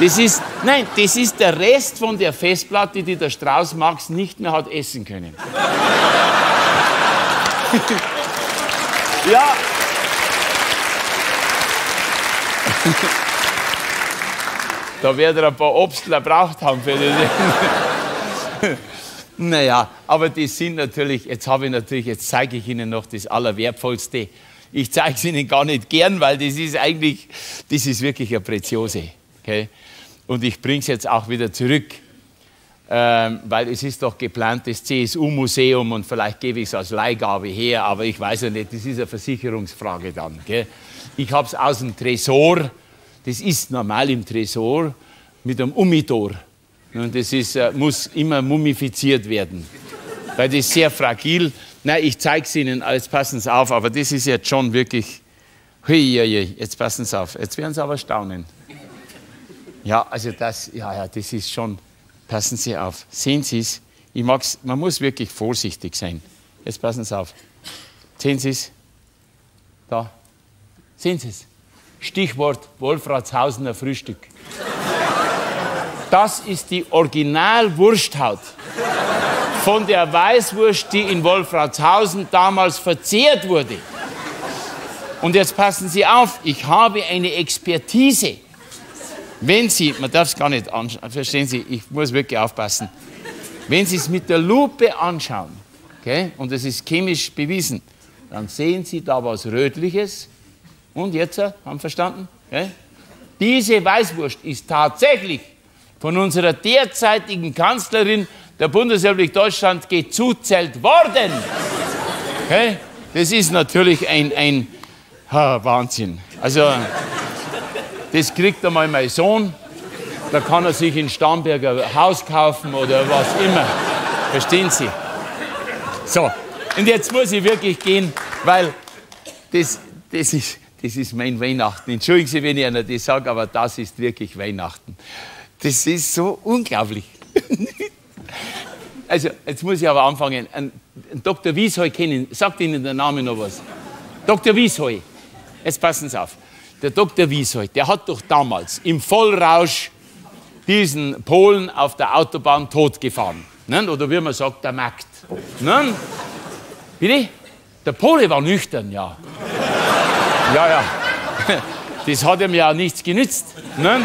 Das ist, nein, das ist der Rest von der Festplatte, die der Strauß Max nicht mehr hat essen können. <laughs> ja. <laughs> da wird er ein paar Obstler braucht haben für den. <laughs> naja, aber die sind natürlich, jetzt habe ich natürlich, jetzt zeige ich Ihnen noch das Allerwertvollste. Ich zeige es Ihnen gar nicht gern, weil das ist eigentlich, das ist wirklich eine Preziose. Okay? Und ich bringe es jetzt auch wieder zurück, ähm, weil es ist doch geplant, das CSU-Museum und vielleicht gebe ich es als Leihgabe her, aber ich weiß ja nicht, das ist eine Versicherungsfrage dann. Gell? Ich habe es aus dem Tresor, das ist normal im Tresor, mit einem Umidor. Und das ist, äh, muss immer mumifiziert werden, weil das ist sehr fragil. Nein, ich zeige es Ihnen, jetzt passen Sie auf, aber das ist jetzt schon wirklich, hui, hui, jetzt passen Sie auf, jetzt werden Sie aber staunen. Ja, also das, ja, ja, das ist schon, passen Sie auf, sehen Sie es, ich mag's, man muss wirklich vorsichtig sein. Jetzt passen Sie auf, sehen Sie es, da, sehen Sie es, Stichwort Wolfratshausener Frühstück. Das ist die Originalwursthaut von der Weißwurst, die in Wolfratshausen damals verzehrt wurde. Und jetzt passen Sie auf, ich habe eine Expertise. Wenn Sie, man darf es gar nicht anschauen, verstehen Sie, ich muss wirklich aufpassen. Wenn Sie es mit der Lupe anschauen, okay, und es ist chemisch bewiesen, dann sehen Sie da was Rötliches. Und jetzt, haben verstanden? Okay? Diese Weißwurst ist tatsächlich von unserer derzeitigen Kanzlerin der Bundesrepublik Deutschland gezuzelt worden. Okay? Das ist natürlich ein, ein ha, Wahnsinn. Also, Das kriegt einmal mein Sohn. Da kann er sich in Starnberg ein Haus kaufen oder was immer. Verstehen Sie? So, und jetzt muss ich wirklich gehen, weil das, das, ist, das ist mein Weihnachten. Entschuldigen Sie, wenn ich Ihnen das sage, aber das ist wirklich Weihnachten. Das ist so unglaublich. <laughs> Also, jetzt muss ich aber anfangen. Ein, ein Dr. Wiesheu kennen, sagt Ihnen der Name noch was? Dr. Wiesheu, jetzt passen Sie auf. Der Dr. Wiesheu, der hat doch damals im Vollrausch diesen Polen auf der Autobahn totgefahren. Ne? Oder wie man sagt, der Markt. Ne? Bitte? Der Pole war nüchtern, ja. Ja, ja. Das hat ihm ja nichts genützt. Ne?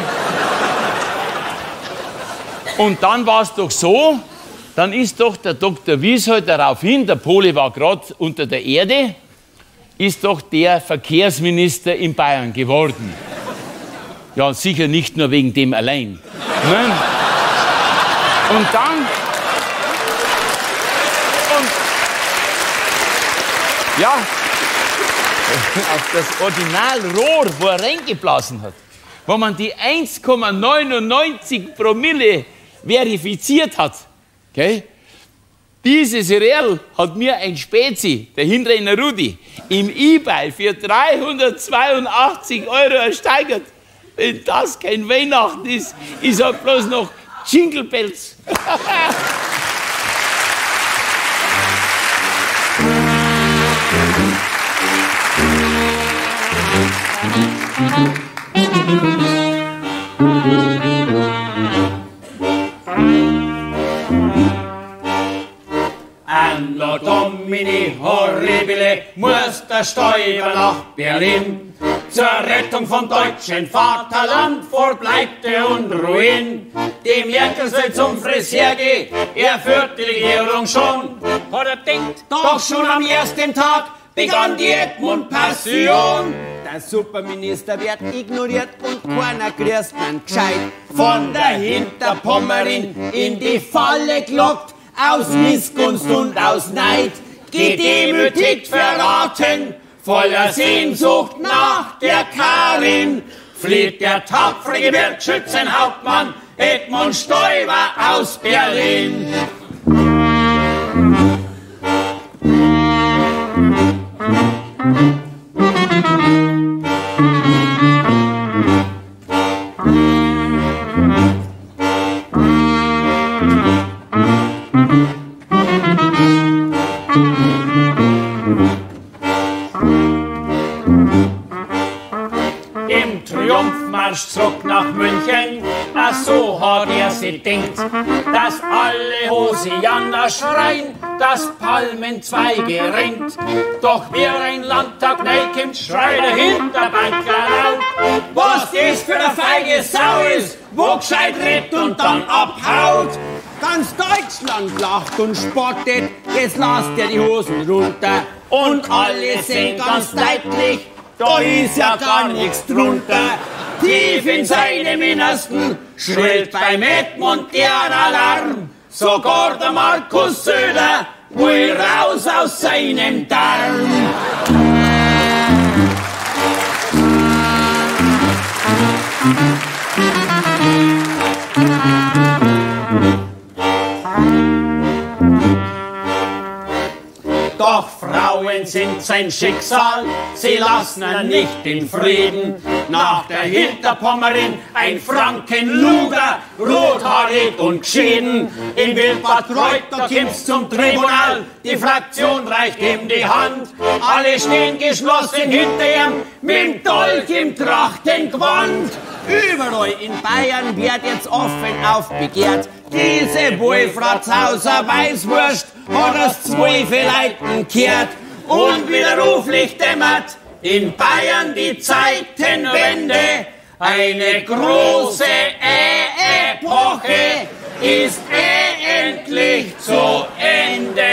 Und dann war es doch so, dann ist doch der Dr. Wiesheu daraufhin, der Pole war gerade unter der Erde, ist doch der Verkehrsminister in Bayern geworden. Ja, sicher nicht nur wegen dem allein. Ne? Und dann. Und, ja, auf das Originalrohr, wo er reingeblasen hat, wo man die 1,99 Promille verifiziert hat, okay? Dieses Real hat mir ein Spezi, der Hinrenner Rudi, im E-Bike für 382 Euro ersteigert. Wenn das kein Weihnachten ist, ich sag bloß noch Jingle Bells. <laughs> Anno Domini horribile muss der Stäuber nach Berlin. Zur Rettung vom deutschen Vaterland vor Pleite und Ruin. Die Merkel soll zum Friseur gehen, er führt die Regierung schon. Hat er denkt, doch schon am ersten Tag begann die Edmund-Passion. Der Superminister wird ignoriert und keiner grüßt man gescheit. Von der Hinterpommerin in die Falle gelockt, aus Missgunst und aus Neid, gedemütigt verraten, voller Sehnsucht nach der Karin, flieht der tapfere Gebirgsschützenhauptmann Edmund Stoiber aus Berlin. Sich denkt, dass alle Hosianer schreien, dass Palmenzweige ringt. Doch wer ein Landtag neikommt, schreit er hinter Banker laut, was das für eine feige Sau ist, wo gescheit redet und dann abhaut. Ganz Deutschland lacht und spottet, jetzt lasst er die Hosen runter. Und alle sehen ganz deutlich, da ist ja gar nichts drunter. Tief in seinem Innersten schrillt beim Edmund der Alarm. Sogar der Markus Söder will raus aus seinem Darm. Doch Frauen sind sein Schicksal, sie lassen ihn nicht in Frieden. Nach der Hinterpommerin ein Frankenluger, rothaarig und geschieden. In Wildbad da kommt's zum Tribunal, die Fraktion reicht ihm die Hand. Alle stehen geschlossen hinter ihm, mit Dolch im Trachtengewand. Überall in Bayern wird jetzt offen aufbegehrt. Diese Wohlfahrtshauser Weißwurst hat aus zwei Leuten kehrt unwiderruflich dämmert in Bayern die Zeitenwende. Eine große Epoche ist endlich zu Ende.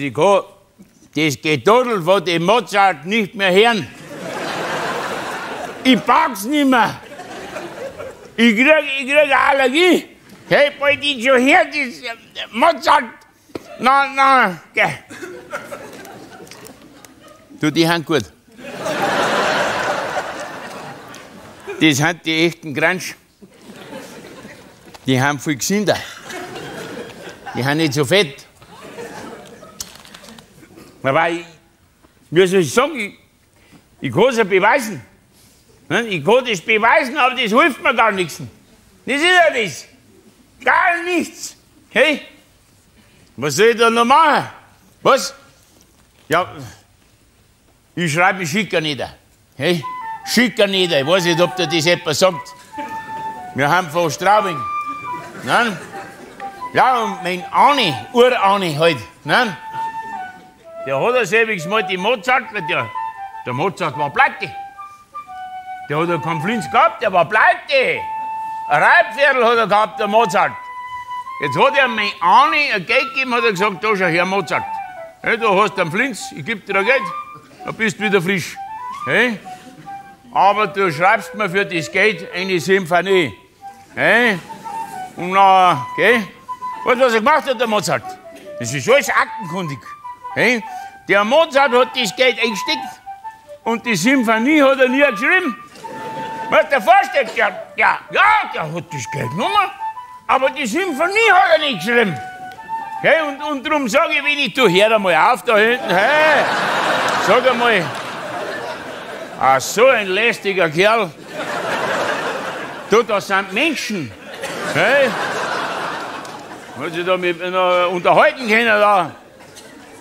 Ihr, ich kann das Gedudel von dem Mozart nicht mehr hören? Ich pack's nicht mehr. Ich krieg, ich krieg eine Allergie. Hey, bald ich schon her, das äh, Mozart. Na, na, geh. Du, die haben gut. Das sind die echten Gransch. Die haben viel gesünder. Die haben nicht so fett. Aber ich, wie soll ich sagen, ich, ich kann es ja beweisen. Ich kann das beweisen, aber das hilft mir gar nichts. Das ist ja das. Gar nichts. Hey, was soll ich da noch machen? Was? Ja, ich schreibe mich schicker nieder. Hey, schicker nieder. Ich weiß nicht, ob dir das etwas sagt. Wir haben von Straubing. Nein? Ja, und mein Arni, Urarni halt. Der hat ja selbiges mal die Mozart, der, der Mozart war pleite. Der hat keinen Flinz gehabt, der war pleite. Ein Reibviertel hat er gehabt, der Mozart. Jetzt hat er mir Arni ein Geld gegeben, hat er gesagt, da schau her, Mozart. Hey, du hast einen Flinz, ich geb dir ein Geld, dann bist du wieder frisch. Hey? Aber du schreibst mir für das Geld eine Symphonie. Hey? Und na, gell? Weißt du, was er gemacht hat, der Mozart? Das ist alles aktenkundig. Hey? Der Mozart hat das Geld eingesteckt und die Symphonie hat er nie geschrieben. Was der vorstellt, der, der, ja, der hat das Geld genommen, aber die Symphonie hat er nicht geschrieben. Hey, und, und darum sage ich, wenn ich, du hör einmal auf da hinten, hey, sag einmal, ah, so ein lästiger Kerl. Du, das sind Menschen. Hey, muss ich da mit einer unterhalten können da.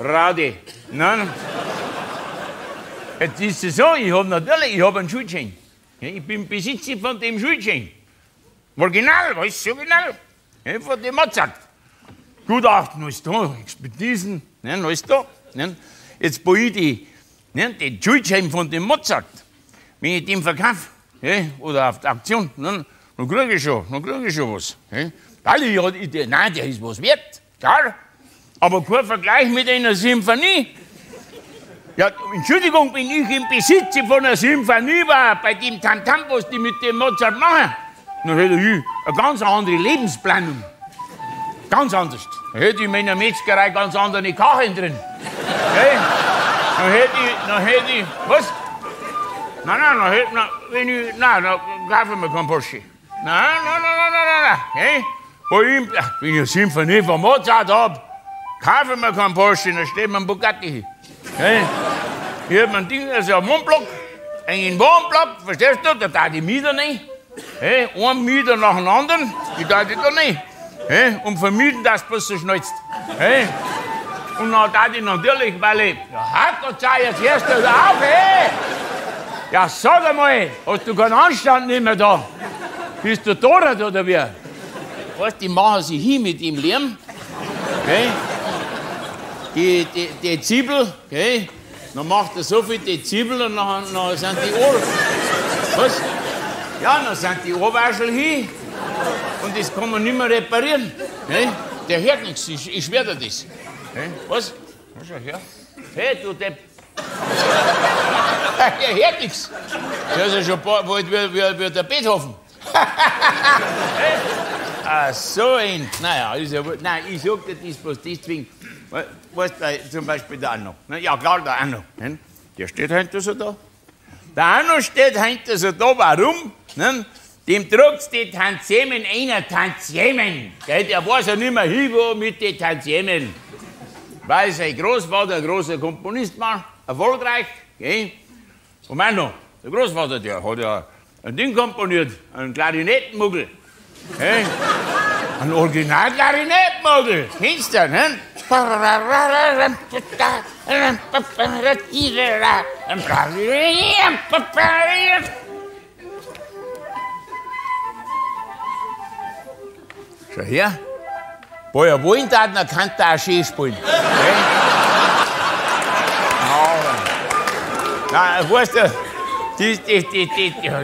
Radi. Nein. Jetzt ist es so, ich habe natürlich, ich habe einen Schuldschein. Ich bin Besitzer von dem Schuldschein. Original, weißt du, original. Ja, von dem Mozart. Gutachten, alles da, Expertisen, ne, alles da. Ne. Jetzt baue ich die, ne, den Schuldschein von dem Mozart. Wenn ich den verkaufe, ja, oder auf der Aktion, ne, dann kriege ich schon, dann kriege ich schon was. Ja. Der, nein, der ist was wert, klar. Aber kein Vergleich mit einer Symphonie. Ja, Entschuldigung, wenn ich im Besitz von einer Symphonie war, bei dem Tantam, was die mit dem Mozart machen, dann hätte ich eine ganz andere Lebensplanung. Ganz anders. Dann hätte ich in meiner Metzgerei ganz andere Kacheln drin. Gell? Dann hätte ich, dann hätte ich, was? Nein, nein, dann hätte, na, wenn ich, nein, dann kaufe ich mir keinen Porsche. Nein, nein, nein, nein, nein, nein, nein. Hey? Wenn ich eine Symphonie von Mozart hab, kaufe mir keinen Porsche, dann steht mir ein Bugatti. Hey? Ich hab mir ein Ding, also ein Wohnblock, einen Wohnblock, verstehst du? Da da die Mieter nicht. Hey? Ein Mieter nach dem anderen, die da die da nicht. Hey? Und vermieten, dass bloß so schnalzt. Hey? Und dann da die natürlich, weil ich, ja, Herrgott sei, jetzt hörst du auf, hey! Ja, sag einmal, hast du keinen Anstand nicht mehr da? Bist du tot oder wie? Weißt die machen sich hin mit dem Lärm. Okay? Die, die, die Zwiebel, okay? dann macht er so viel Dezibel und dann, dann sind die Ohr. Was? Ja, dann sind die Ohrwaschel hin und das kann man nicht mehr reparieren. Okay? Der hört nichts, ich, ich schwör dir das. Okay? Was? Schau her. Hey, du Depp. <laughs> Der hört nichts. Der ist ja schon bald wie, wie, wie der Beethoven. <laughs> ah, so ein. Naja, ist ja, gut. nein, ich sag dir das bloß deswegen. Weißt du, zum Beispiel der Anno. Ne? Ja, klar, der Anno. Ne? Der steht hinter so da. Der Anno steht hinter so da. Warum? Ne? Dem druckst die Tanziemen einer Tanziemen. Gell? Der weiß ja nicht mehr hin, wo mit den Tanziemen. Weil sein Großvater ein großer Komponist war, erfolgreich. Und mein noch, der Großvater, der hat ja ein Ding komponiert, einen Klarinettenmuggel. Hey? Ein Original-Klarinettenmuggel. Kennst du, ne? Schau her. Wo er wollen darf, dann kann er auch schön spielen. Okay? Nein, weißt du, das, das,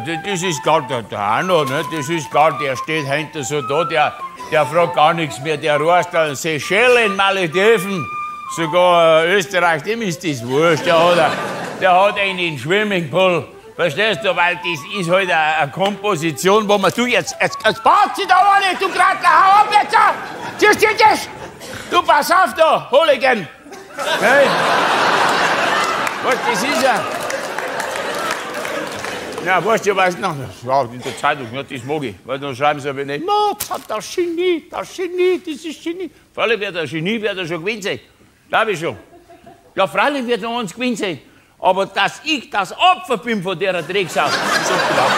das, das, ist gar der, der Arno, ne? das ist gar, der steht hinter so da, der, der fragt gar nichts mehr, der reist an Seychellen, Malediven, sogar äh, Österreich, dem ist das wurscht, der hat, der hat einen Swimmingpool. Verstehst du, weil das ist halt eine, Komposition, wo man, du jetzt, jetzt, jetzt baut sie da auch nicht, du Gratler, hau ab jetzt! Siehst du das? Du, pass auf da, Hooligan! Hey. Was, das ist ja... Ja, weißt du, was noch? Ja, in der Zeitung, ja, das mag ich. Weil dann schreiben sie aber nicht, Mozart, das Genie, das Genie, das ist Genie. Freilich wird der Genie wird er schon gewinnen sein. Glaube ich schon. Ja, freilich wird er uns gewinnen sein. Aber dass ich das Opfer bin von der Drecksau, das ist überhaupt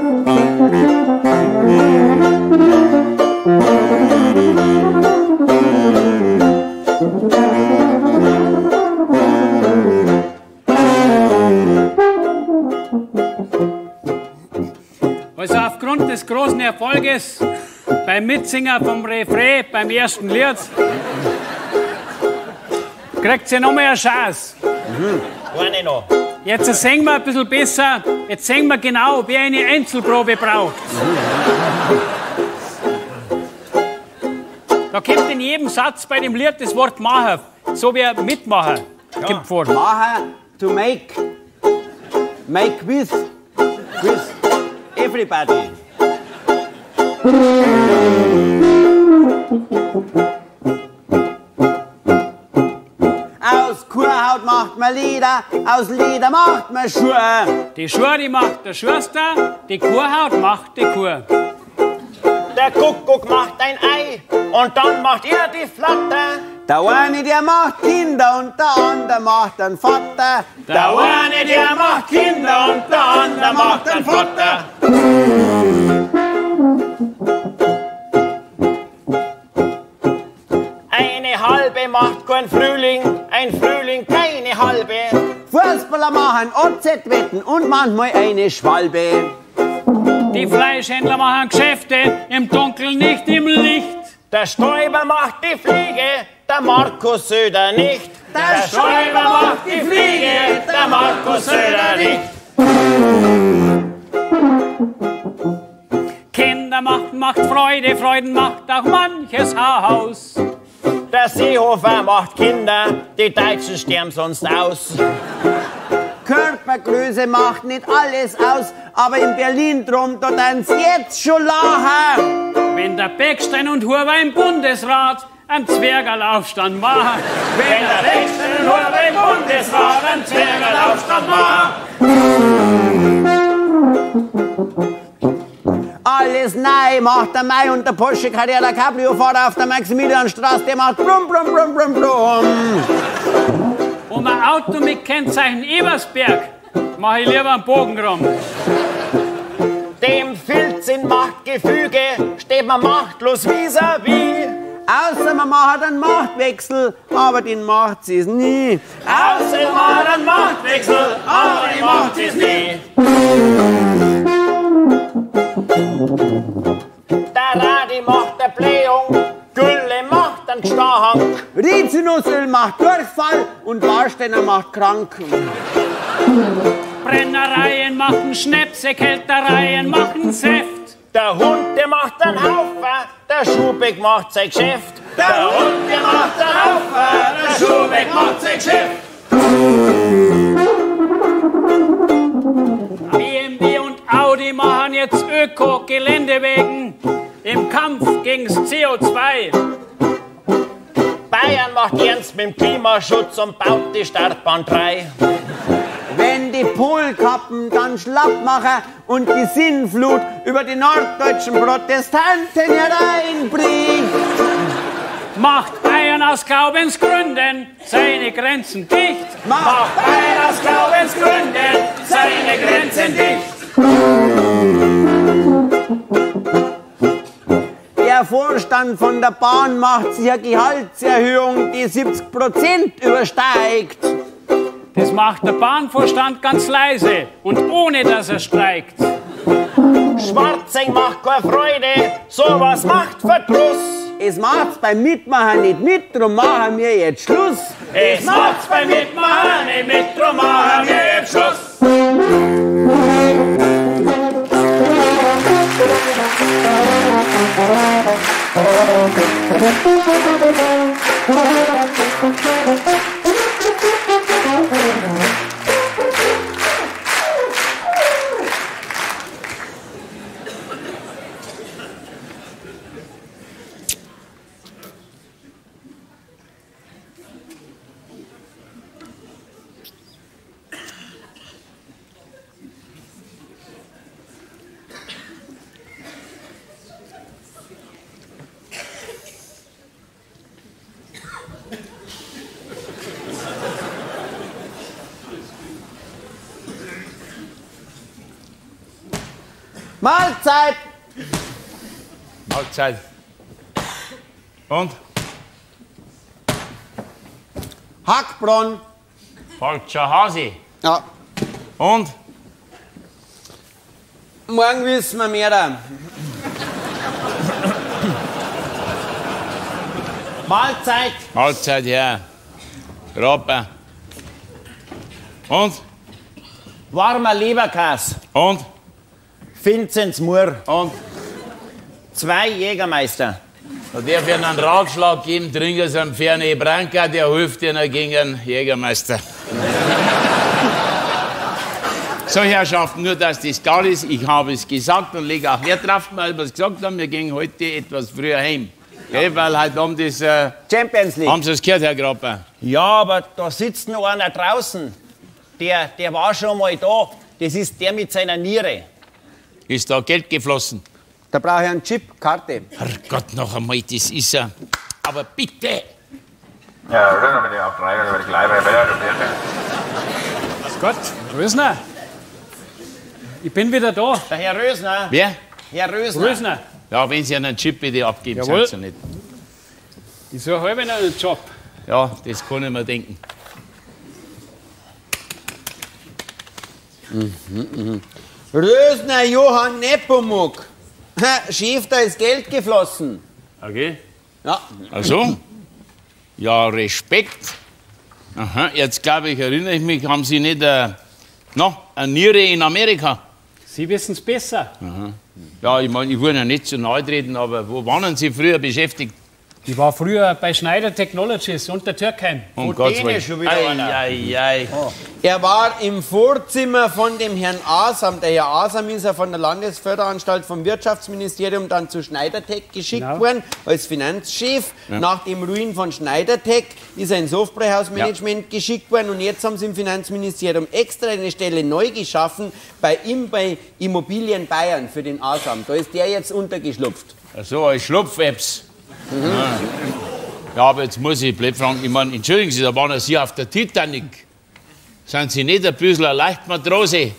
<laughs> Also aufgrund des großen Erfolges beim Mitsinger vom Refrain beim ersten Lied kriegt ihr noch mehr Chance. Eine noch. Jetzt singen wir ein bisschen besser. Jetzt singen wir genau, wer eine Einzelprobe braucht. Da kommt in jedem Satz bei dem Lied das Wort Macher, so wie Mitmacher. Kommt vor. Macher to make. Make with. With everybody. Aus Kurhaut macht man Lieder, aus Lieder macht man Schuhe. Die Schuhe, die macht der Schuster, die Kurhaut macht die Kur. Der Kuckuck macht ein Ei und dann macht ihr die Flatter. Der eine, der macht Kinder und der andere macht einen Vater. Der eine, der macht Kinder und der andere macht einen Vater. Halbe macht kein Frühling, ein Frühling keine halbe. Fußballer machen OZ-Wetten und manchmal eine Schwalbe. Die Fleischhändler machen Geschäfte im Dunkeln, nicht im Licht. Der Stäuber macht die Fliege, der Markus Söder nicht. Der Stäuber macht die Fliege, der Markus Söder nicht. Kinder macht, macht Freude, Freuden macht auch manches Haus. Der Seehofer macht Kinder, die Deutschen sterben sonst aus. Körpergröße macht nicht alles aus, aber in Berlin drum, da tanzt jetzt schon lachen. Wenn der Beckstein und Huber im Bundesrat einen Zwergerlaufstand machen. Wenn der nächste nur beim Bundesrat einen Zwergerlaufstand macht. Alles neu macht der Mai und der Porsche Carrera Cabrio Fahrer auf der Maximilianstraße, der macht brumm, brumm, brumm, brumm, brumm. Um ein Auto mit Kennzeichen Ebersberg mache ich lieber einen Bogen rum. Dem Filz in Machtgefüge steht man machtlos vis-à-vis. Außer man macht einen Machtwechsel, aber den macht sie's nie. Außer mal ein Machtwechsel, aber die macht es nie. Der Radi macht der Blähung, Gülle macht einen Stahang. Rizinusöl macht Durchfall und Warsteiner macht krank. Brennereien machen Schnäpse, Kältereien machen Säft. Der Hund, der macht einen Haufen, der Schubeck macht sein Geschäft. Der Hund, der macht einen Haufen, der Schuhweg macht sein Geschäft. Audi machen jetzt Öko-Geländewegen im Kampf gegens CO2. Bayern macht ernst mit dem Klimaschutz und baut die Startbahn 3. Wenn die Polkappen dann schlapp machen und die Sinnflut über die norddeutschen Protestanten hereinbricht. Macht Bayern aus Glaubensgründen seine Grenzen dicht. Macht Bayern aus Glaubensgründen seine Grenzen dicht. Der Vorstand von der Bahn macht sich eine Gehaltserhöhung, die 70 Prozent übersteigt. Das macht der Bahnvorstand ganz leise und ohne dass er streikt. Schwarzing macht keine Freude, sowas macht Verdruss. Es macht's beim Mitmachen nicht mit, drum machen wir jetzt Schluss. Es macht's beim Mitmachen nicht mit, drum machen wir jetzt Schluss. Mahlzeit! Mahlzeit. Und? Hackbronn. Falscher Hase. Ja, Und? morgen wissen wir mehr. Mahlzeit, Mahlzeit, ja. Rapper. Und? warmer Leberkäse, Und? Vinzenz Murr, Und? zwei Jägermeister. Da darf ich einen Ratschlag geben, trinken Sie einen Ferne Branca, der hilft Ihnen gegen einen Jägermeister. <laughs> so, Herrschaften, nur dass das klar ist, ich habe es gesagt und lege auch Wert drauf, weil wir es gesagt haben, wir gehen heute etwas früher heim. Gell, weil heute haben, das, äh, Champions League. haben Sie es gehört, Herr Grapper? Ja, aber da sitzt noch einer draußen. Der, der war schon mal da. Das ist der mit seiner Niere. Ist da Geld geflossen? Da brauche ich einen Chip, Karte. Herrgott, noch einmal, das ist er. Aber bitte! Ja, oder? Bin ich auf drei, dann bin ich gleich bei der Vierte. Grüß Gott, Rösner. Ich bin wieder da. Der Herr Rösner. Wer? Herr Rösner. Rösner, Ja, wenn Sie einen Chip bitte abgeben, Jawohl. Sie nicht. ich suche halb einen Job. Ja, das kann ich mir denken. Rösner Johann Nepomuk. Ha, Chef, da ist Geld geflossen. Okay. Ja, Also? Ja, Respekt. Aha, jetzt glaube ich, erinnere ich mich, haben Sie nicht äh, noch eine Niere in Amerika? Sie wissen es besser. Ja, ich meine, ich will ja nicht zu nahe treten, aber wo waren Sie früher beschäftigt? Ich war früher bei Schneider Technologies unter Türkheim. Um Gottes denen Willen. schon wieder Ei, einer. ei, ei. Er war im Vorzimmer von dem Herrn Asam. Der Herr Asam ist ja von der Landesförderanstalt vom Wirtschaftsministerium dann zu Schneidertech geschickt Genau. worden als Finanzchef. Nach dem Ruin von Schneidertech ist er ins Hofbräuhausmanagement geschickt worden und jetzt haben sie im Finanzministerium extra eine Stelle neu geschaffen bei ihm bei Immobilien Bayern für den Asam. Da ist der jetzt untergeschlupft. So als Schlupfwebs. Ja. ja, aber jetzt muss ich blöd fragen, ich meine, entschuldigen Sie, da waren ja Sie auf der Titanic. Sind Sie nicht ein bisschen eine Leichtmatrose?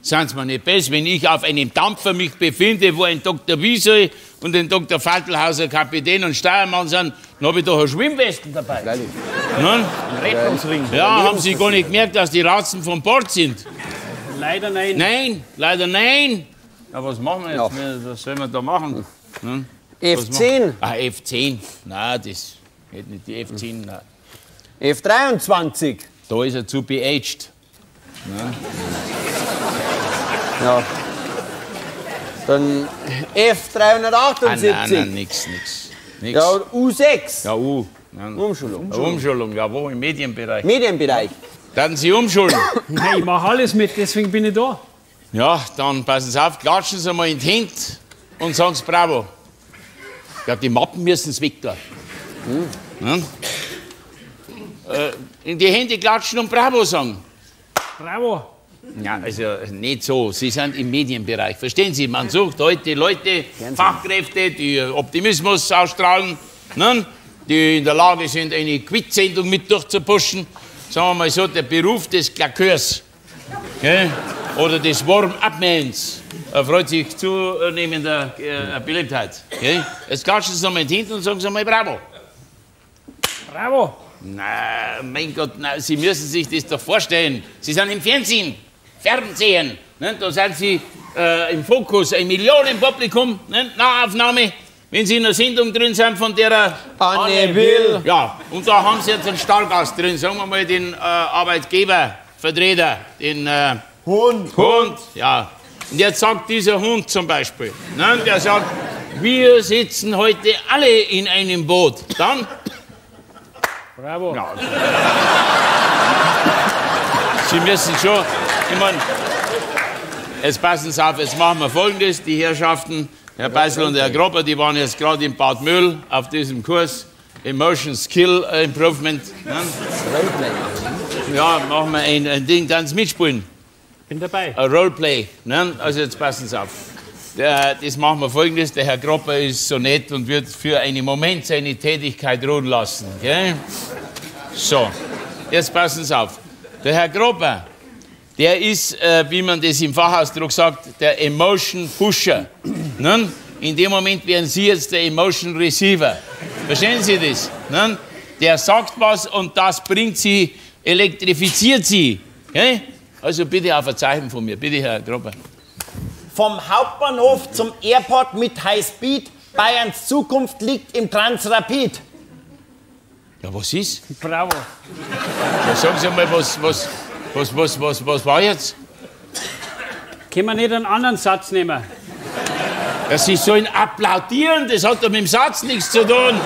Sind Sie mir nicht besser, wenn ich auf einem Dampfer mich befinde, wo ein Dr. Wiesel und ein Dr. Faltelhauser Kapitän und Steuermann sind, dann habe ich doch eine Schwimmwesten dabei. Ne? Rettungsring. Ja, haben Sie gar nicht gemerkt, dass die Ratzen von Bord sind? Leider nein. Nein, leider nein. Ja, was machen wir jetzt? Was sollen wir da machen? Ne? Was F10, machen- Ah, F10. Nein, das geht nicht die F10. Nein. F23. Da ist er zu beaged. Ja. Dann F378. Ah, nein, nein, nix, nix. nix. Ja, U6. Ja, U. Nein. Umschulung. Umschulung, ja, wo? Im Medienbereich. Medienbereich. Dann Sie umschulen. <coughs> Nein, ich mache alles mit, deswegen bin ich da. ja, dann passen Sie auf, klatschen Sie mal in die Hände und sagen Sie Bravo. Ja, die Mappen müssen weg da. Hm? Äh, in die Hände klatschen und Bravo sagen. Bravo. Ja, also nicht so. Sie sind im Medienbereich. Verstehen Sie? Man sucht heute Leute, Fachkräfte, die Optimismus ausstrahlen, ne? die in der Lage sind, eine Quizsendung mit durchzupuschen. Sagen wir mal so, der Beruf des Klakeurs gell? oder des Warm-Up-Mans erfreut sich zunehmender äh, Beliebtheit. Gell? Jetzt klatschen Sie nochmal hinten und sagen Sie mal Bravo. Bravo. Na, mein Gott, na, Sie müssen sich das doch vorstellen. Sie sind im Fernsehen, Fernsehen. Ne? Da sind Sie äh, im Fokus, ein Millionenpublikum, ne? Nahaufnahme. Wenn Sie in einer Sendung drin sind von der... Anne Will. Ja, und da haben Sie jetzt einen Stargast drin, sagen wir mal den äh, Arbeitgebervertreter, den... Äh, Hund. Hund, ja. Und jetzt sagt dieser Hund zum Beispiel, ne, der sagt, wir sitzen heute alle in einem Boot. Dann Bravo. ja. Sie müssen schon, ich meine, jetzt passen Sie auf, jetzt machen wir Folgendes, die Herrschaften, Herr Beisel und Herr Gropper, die waren jetzt gerade in Bad Müll auf diesem Kurs Emotion Skill Improvement. Ne? Ja, machen wir ein, ein Ding, ganz mitspielen, Bin dabei. ein Roleplay. Ne? Also jetzt passen Sie auf. Der, das machen wir folgendes, der Herr Gropper ist so nett und wird für einen Moment seine Tätigkeit ruhen lassen. Gell? So, jetzt passen Sie auf. Der Herr Gropper, der ist, äh, wie man das im Fachausdruck sagt, der Emotion Pusher. Ne? In dem Moment wären Sie jetzt der Emotion Receiver. Verstehen Sie das? Ne? Der sagt was und das bringt Sie, elektrifiziert Sie. Gell? Also bitte auf ein Zeichen von mir. Bitte, Herr Gropper. Vom Hauptbahnhof zum Airport mit Highspeed. Bayerns Zukunft liegt im Transrapid. Ja, was ist? Bravo. Ja, sagen Sie mal, was, was, was, was, was, was war jetzt? Können wir nicht einen anderen Satz nehmen? Ja, Sie sollen applaudieren, das hat doch mit dem Satz nichts zu tun.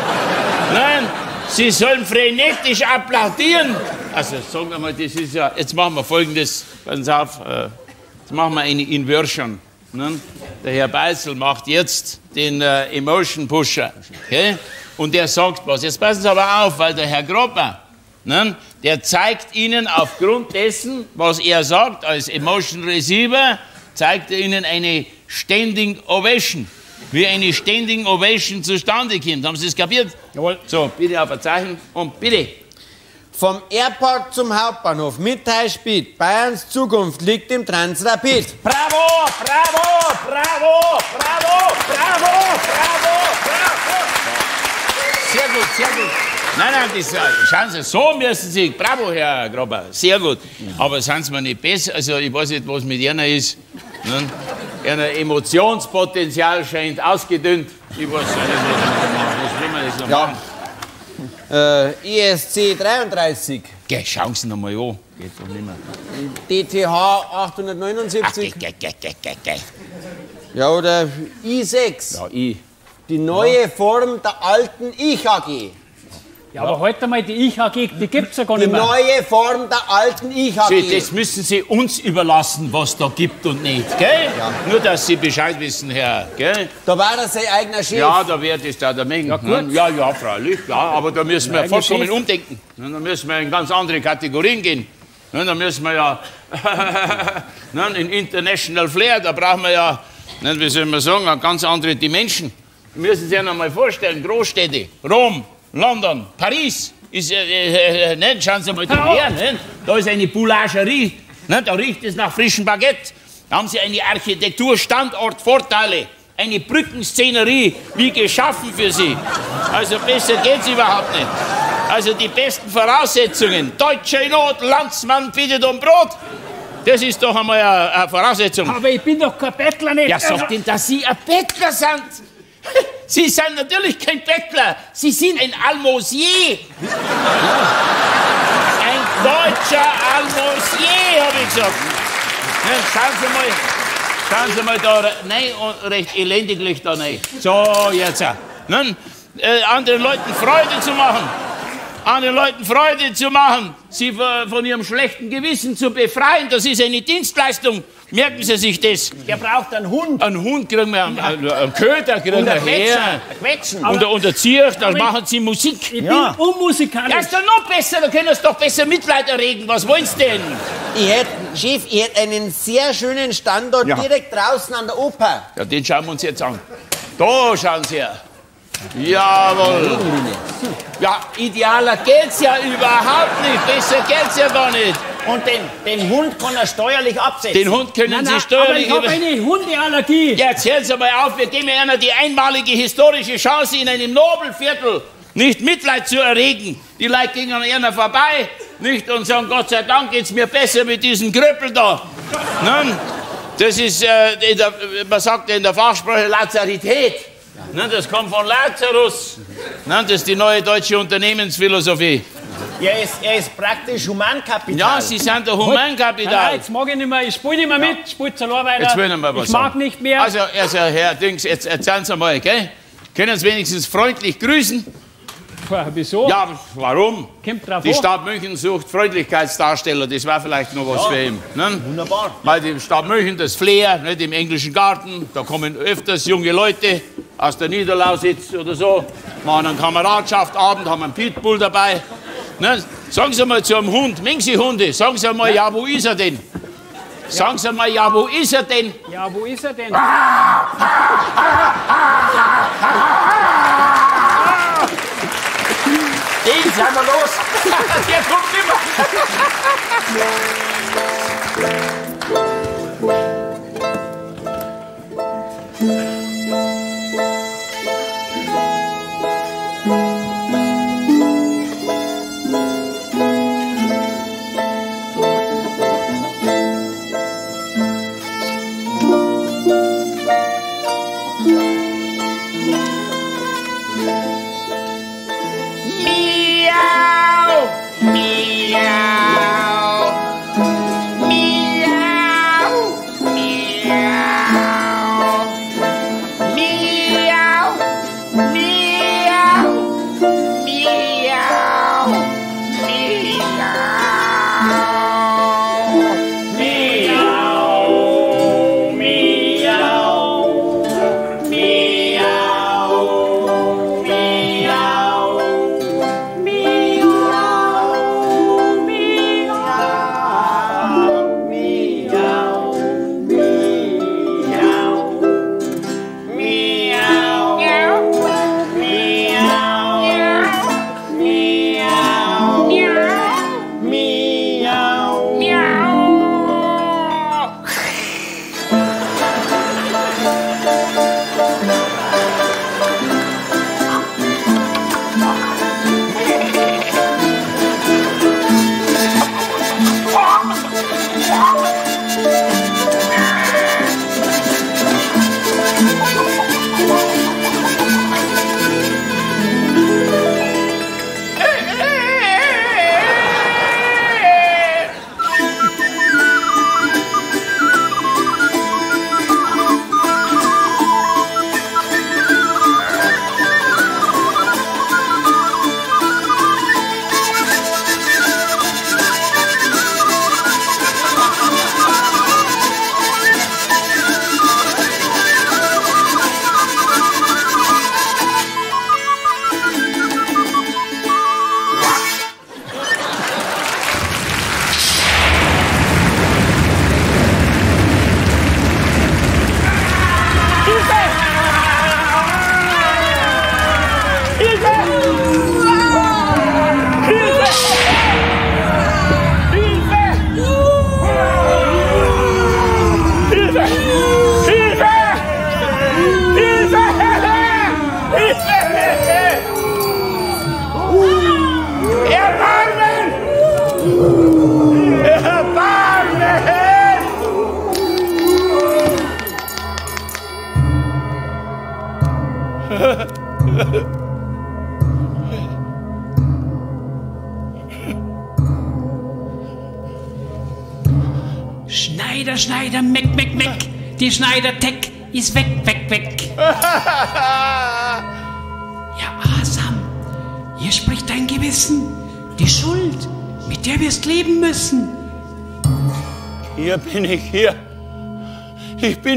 Nein, Sie sollen frenetisch applaudieren. Also sagen wir mal, das ist ja, jetzt machen wir folgendes, Sie auf, äh, jetzt machen wir eine Inversion. Ne? Der Herr Beisel macht jetzt den äh, Emotion Pusher. Okay? Und der sagt was. Jetzt passen Sie aber auf, weil der Herr Gropper, ne, der zeigt Ihnen aufgrund dessen, was er sagt, als Emotion Receiver, zeigt er Ihnen eine Standing Ovation. Wie eine Standing Ovation zustande kommt. Haben Sie es kapiert? Jawohl. So, bitte auf ein Zeichen und bitte. Vom Airport zum Hauptbahnhof mit Highspeed. Bayerns Zukunft liegt im Transrapid. Bravo, bravo, bravo, bravo, bravo, bravo, bravo. Sehr gut, sehr gut. Nein, nein, das, äh, schauen Sie, so müssen Sie. Bravo, Herr Graber, sehr gut. Aber sind Sie mir nicht besser? Also, ich weiß nicht, was mit Ihnen ist. Ne? Ihr Emotionspotenzial scheint ausgedünnt. Ich weiß nicht, was will man das noch Ja. machen? Äh, ESC 33. Geh, schauen Sie noch mal an. Geht doch nicht mehr. DTH Ach, geh, 879. geh, geh, geh, geh. Ja, oder I6. Ja, ich. Die neue Form der alten Ich-AG. Ja, aber heute mal die Ich-AG, die gibt es ja gar Die nicht mehr. neue Form der alten Sie, Ich-AG. das müssen Sie uns überlassen, was da gibt und nicht, gell? Nur, dass Sie Bescheid wissen, Herr, gell? Da war er sein eigener Chef. Ja, da wird es da der Menge. Ja, gut. ja, ja, freilich, ja, aber da müssen wir vollkommen Chef. umdenken. Ja, Da müssen wir in ganz andere Kategorien gehen. Ja, da müssen wir ja <laughs> ne, in International Flair, da brauchen wir ja, ne, wie soll man sagen, eine ganz andere Dimension. Sie müssen sich ja noch mal vorstellen, Großstädte, Rom, London, Paris, ist, äh, äh, äh, ne, schauen Sie mal da her, ne, da ist eine Boulangerie, ne, da riecht es nach frischem Baguette. Da haben Sie eine Architektur, Standortvorteile, eine Brückenszenerie, wie geschaffen für Sie. Also besser geht's überhaupt nicht. Also die besten Voraussetzungen. Deutsche Not, Landsmann bittet um Brot. Das ist doch einmal eine, eine Voraussetzung. Aber ich bin doch kein Bettler nicht. Ja, sagt ihm, dass Sie ein Bettler sind. Sie sind natürlich kein Bettler. Sie sind ein Almosier. Ein deutscher Almosier, habe ich gesagt. Ja, schauen Sie mal. Schauen Sie mal da. Nein, und recht elendiglich da rein. So, jetzt. Nun, äh, anderen Leuten Freude zu machen. Anderen Leuten Freude zu machen. Sie von ihrem schlechten Gewissen zu befreien. Das ist eine Dienstleistung. Merken Sie sich das. Der braucht einen Hund. Einen Hund kriegen wir, einen, einen Köter kriegen wir her. Quetschen. Und, und der Zirch, da Aber ich- machen Sie Musik. Ich Ja. bin unmusikalisch. Ja, ist doch noch besser, da können Sie doch besser Mitleid erregen. Was wollen Sie denn? Ich hätte, Chef, ich hätte einen sehr schönen Standort Ja. direkt draußen an der Oper. Ja, den schauen wir uns jetzt an. Da schauen Sie her. Jawohl. Ja, idealer geht's ja überhaupt nicht. Besser geht's ja gar nicht. Und den, den Hund kann er steuerlich absetzen. Den Hund können Sie nein, aber steuerlich ich habe eine Hundeallergie. Ja, jetzt hören Sie mal auf, wir geben Ihnen die einmalige historische Chance, in einem Nobelviertel nicht Mitleid zu erregen. Die Leute gingen an einer vorbei, nicht, und sagen, Gott sei Dank geht's mir besser mit diesem Krüppel da. Nein, das ist, äh, der, man sagt in der Fachsprache Lazarität. Nein, das kommt von Lazarus. Nein, das ist die neue deutsche Unternehmensphilosophie. Er ist, er ist praktisch Humankapital. Ja, Sie sind der Nein, nein, Humankapital. jetzt mag ich nicht mehr, ich spiele nicht mehr mit, spielt allein weiter. Jetzt will ich mal was ich mag sagen. nicht mehr. Also, also Herr Dings, jetzt erzählen Sie mal, gell? Können Sie wenigstens freundlich grüßen? Wieso? Ja, warum? Kommt drauf Die. Stadt München sucht Freundlichkeitsdarsteller, das war vielleicht noch was für ihn. Ne? Wunderbar. Weil die Stadt München, das Flair, nicht im englischen Garten, da kommen öfters junge Leute aus der Niederlausitz oder so, machen einen Kameradschaftabend, haben einen Pitbull dabei. Ne? Sagen Sie mal zu einem Hund, mengen Sie Hunde, sagen Sie mal, ja, wo ist er denn? Sagen Sie mal, ja, wo ist er denn? Ja, wo ist er denn? Den sind wir los. <laughs> Der kommt immer. <laughs>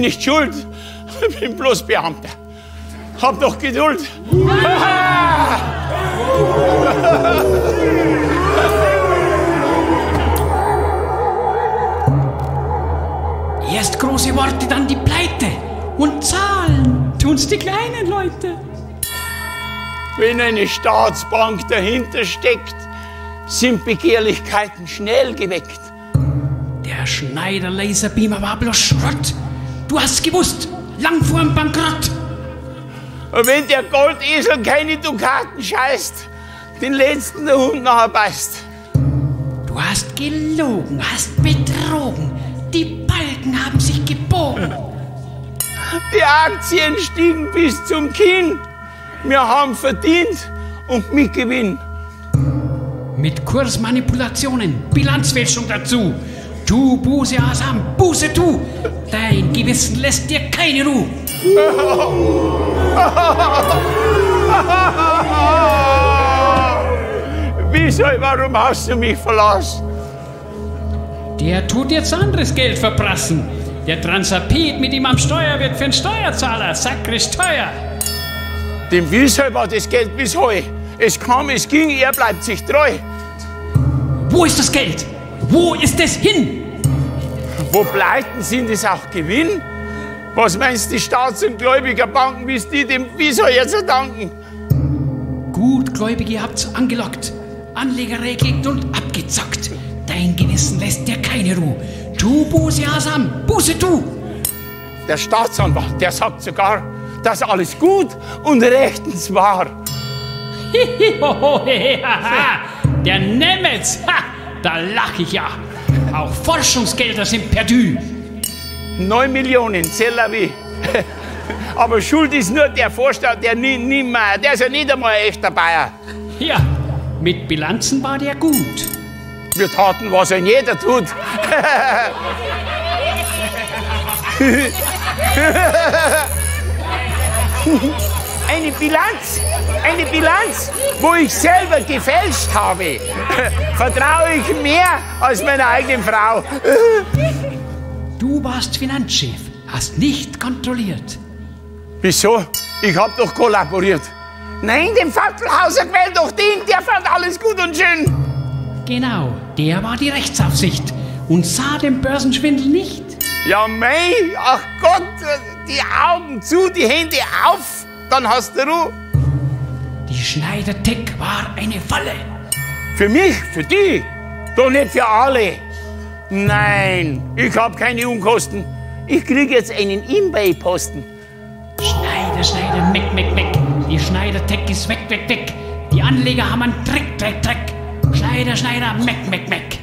nicht schuld. Ich bin bloß Beamter. Hab doch Geduld. Erst große Worte, dann die Pleite. Und Zahlen tun's die kleinen Leute. Wenn eine Staatsbank dahinter steckt, sind Begehrlichkeiten schnell geweckt. Der Schneider Laserbeamer war bloß Schrott. Du hast gewusst, lang vorm Bankrott. Und wenn der Goldesel keine Dukaten scheißt, den letzten der Hund nachher beißt. Du hast gelogen, hast betrogen. Die Balken haben sich gebogen. Die Aktien stiegen bis zum Kinn. Wir haben verdient und mit Gewinn. Mit Kursmanipulationen, Bilanzfälschung dazu. Du Buße Asam, Buße du. Dein Gewissen lässt dir keine Ruhe. <laughs> Wieso, warum hast du mich verlassen? Der tut jetzt anderes Geld verprassen. Der Transapid mit ihm am Steuer wird für den Steuerzahler sakrisch teuer. Dem Wiesel war das Geld bis heu. Es kam, es ging, er bleibt sich treu. Wo ist das Geld? Wo ist es hin? Wo Pleiten sind, ist auch Gewinn. Was meinst du, die Staats- und Gläubigerbanken, wie die dem Wiesel jetzt danken? Gutgläubige habt's angelockt, Anleger regelt und abgezockt. Dein Gewissen lässt dir keine Ruhe. Tu Buße, Asam, Buße tu! Der Staatsanwalt, der sagt sogar, dass alles gut und rechtens war. <laughs> Der Nemetz, ha, da lach ich ja. Auch Forschungsgelder sind perdu. 9 Millionen, c'est la vie. Aber schuld ist nur der Vorstand, der nie, nie mehr, der ist ja nicht einmal ein echter Bayer. Ja, mit Bilanzen war der gut. Wir taten, was ein jeder tut. <laughs> Eine Bilanz, eine Bilanz, wo ich selber gefälscht habe, <laughs> vertraue ich mehr als meiner eigenen Frau. Du warst Finanzchef, hast nicht kontrolliert. Wieso? Ich hab doch kollaboriert. Nein, dem Fackelhauser quält doch den, der fand alles gut und schön. Genau, der war die Rechtsaufsicht und sah den Börsenschwindel nicht. Ja, mei, ach Gott, die Augen zu, die Hände auf, dann hast du Ruhe. Die Schneider-Tech war eine Falle. Für mich, für die, doch nicht für alle. Nein, ich hab keine Unkosten. Ich krieg jetzt einen Ebay-Posten. Schneider, Schneider, Meck, Meck, Meck. Die Schneider-Tech ist weg, weg, weg. Die Anleger haben einen Dreck, Dreck, Dreck. Schneider, Schneider, Meck, Meck, Meck.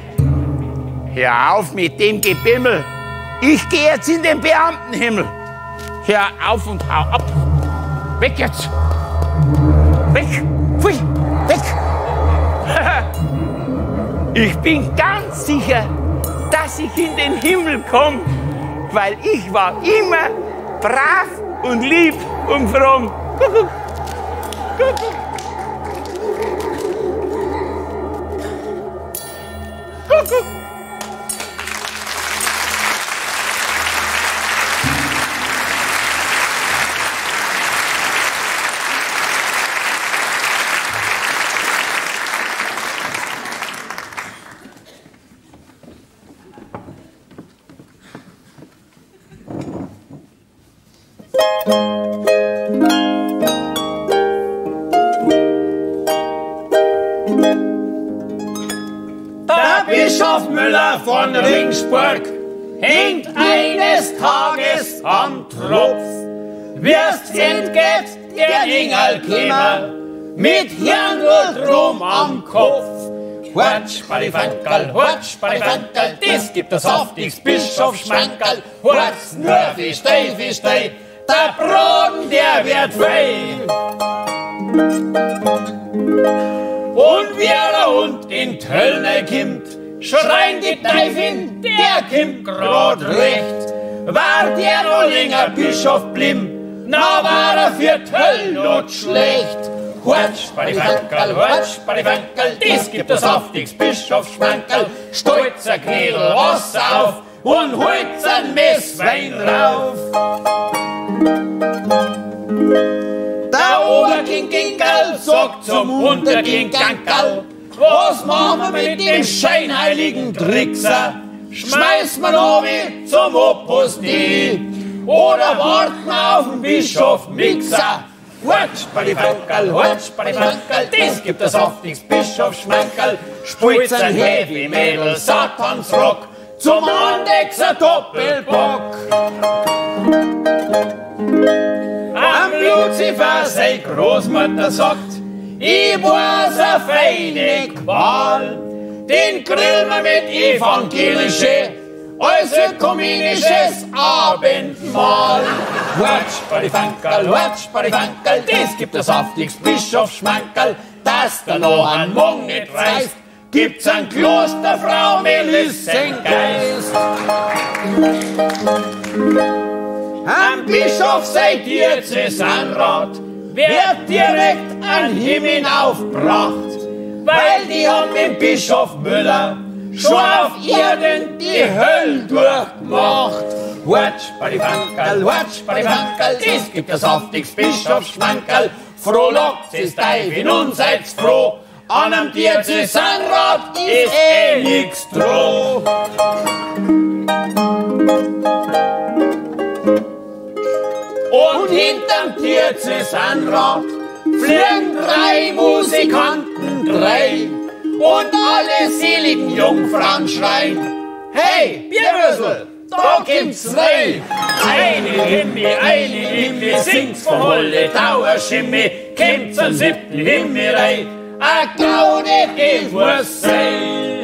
Hör auf mit dem Gebimmel. Ich gehe jetzt in den Beamtenhimmel. Hör auf und hau ab. Weg jetzt. Weg. Pfui. Weg. <laughs> Ich bin ganz sicher, dass ich in den Himmel komme, weil ich war immer brav und lieb und fromm. Kuckuck. Kuckuck. Kuckuck. Entgeht der Engelkämmer mit Hirnrot rum am Kopf. Hurtsch, Parifankerl, Hurtsch, Parifankerl, das gibt es saftiges Bischofsschmankerl. Hurtsch, nur für Stei, für Stei, der Braten, der wird frei. Und wer der Hund in Töllner kommt, schreien die Teufel, der kommt grad recht. War der Rollinger Bischof blim, na war er für Töllot schlecht. Hutsch, Parifankel, Hutsch, Parifankel, dies gibt es auf Dix Bischofsschwankel. Stolzer Knädel Wasser auf und holt's ein Messwein rauf. Der Oberking Ginkel sagt zum Unterking Gankel, was machen wir mit dem scheinheiligen Trickser? Schmeiß wir noch wie zum Opus Dei oder warten auf den Bischof Mixer? Hutsch, Padifankel, Hutsch, Padifankel, das gibt es oft nichts Bischofsschmankerl. Spielt's ein Heavy Metal Satansrock zum Andexer Doppelbock. Am Lucifer sei Großmutter sagt, ich war's a feine Qual. Den grillen wir mit evangelische ökumenisches Abendmahl. Hutsch, Parifankel, Hutsch, Parifankel, das gibt es auf nichts Bischofsschmankerl, dass da noch ein Mong nicht reißt, gibt's ein Klosterfrau Melissengeist. Am Bischof seid ihr Cäsarrat, wird direkt an Himmel aufgebracht, weil die haben den Bischof Müller schon auf Erden die Hölle durchgemacht. Hutsch, Parifankel, Hutsch, Parifankel, das gibt es auf nichts Bischofsschmankerl. Frohlockt ist Teufel und seid froh, an einem Diözesanrat ist eh nix droh. Und hinterm Diözesanrat fliegen drei Musikanten, drei und alle seligen Jungfrauen schreien, hey, Bierwürsel, da gibt's zwei. Eine Himmel, eine Himmel, singt's von Holle Dauerschimmel, kommt zum siebten Himmel rein, a Gaude geht muss sein.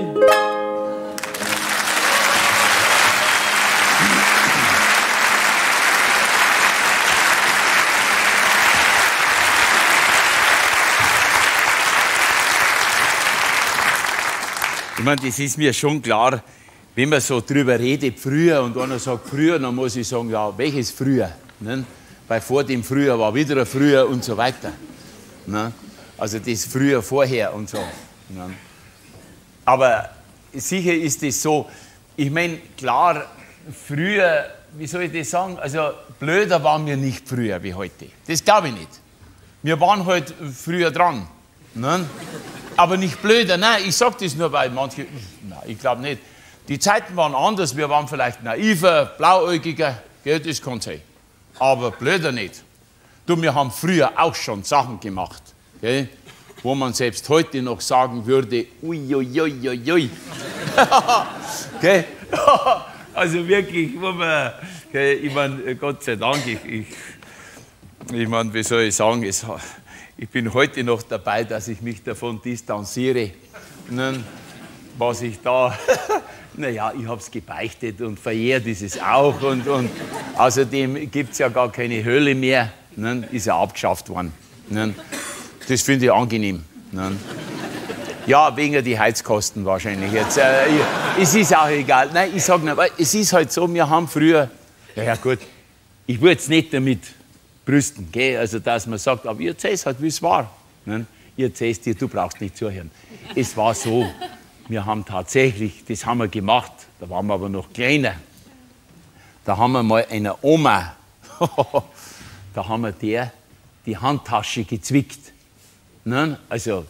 Ich meine, das ist mir schon klar, wenn man so drüber redet, früher, und einer sagt früher, dann muss ich sagen, ja, welches früher? Ne? Weil vor dem früher war wieder ein früher und so weiter. Ne? Also das früher vorher und so. Ne? Aber sicher ist es so, ich meine, klar, früher, wie soll ich das sagen, also blöder waren wir nicht früher wie heute. Das glaube ich nicht. Wir waren halt früher dran. Ne? Aber nicht blöder, nein, ich sage das nur, weil manche, nein, ich glaube nicht. Die Zeiten waren anders, wir waren vielleicht naiver, blauäugiger, gell, das kann sein. Aber blöder nicht. Du, wir haben früher auch schon Sachen gemacht, gell, wo man selbst heute noch sagen würde, uiuiuiui. <laughs> <laughs> also wirklich, wo man, gell, ich meine, Gott sei Dank, ich, ich, ich meine, wie soll ich sagen, es, ich bin heute noch dabei, dass ich mich davon distanziere. Was ich da, <laughs> naja, ich habe es gebeichtet und verjährt ist es auch. Und, und außerdem gibt es ja gar keine Hölle mehr. Ist ja abgeschafft worden. Das finde ich angenehm. Ne. Ja, wegen die Heizkosten wahrscheinlich jetzt. Äh, es ist auch egal. Nein, ich sage nur, es ist halt so, wir haben früher, ja, ja gut, ich will jetzt nicht damit brüsten. Gell? Also, dass man sagt, aber ihr erzählt halt, wie es war. Ne? Ihr erzählst dir, du brauchst nicht zuhören. Es war so, wir haben tatsächlich, das haben wir gemacht, da waren wir aber noch kleiner. Da haben wir mal einer Oma, <laughs> da haben wir der die Handtasche gezwickt. Ne? Also,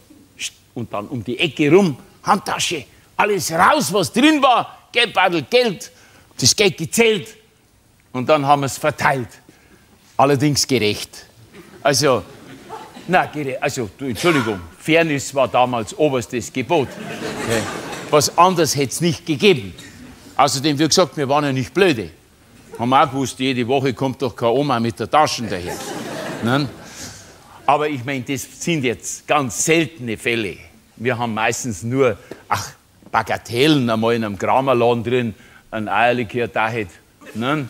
und dann um die Ecke rum, Handtasche, alles raus, was drin war, Geldbeutel, Geld, das Geld gezählt. Und dann haben wir es verteilt allerdings gerecht. Also, na, also, Entschuldigung, Fairness war damals oberstes Gebot. Was anderes hätte es nicht gegeben. Außerdem, wie gesagt, wir waren ja nicht blöde. Haben auch gewusst, jede Woche kommt doch keine Oma mit der Taschen daher. Nein? Aber ich meine, das sind jetzt ganz seltene Fälle. Wir haben meistens nur, ach, Bagatellen einmal in einem Kramerladen drin, ein Eierlikör da hätte. Nein?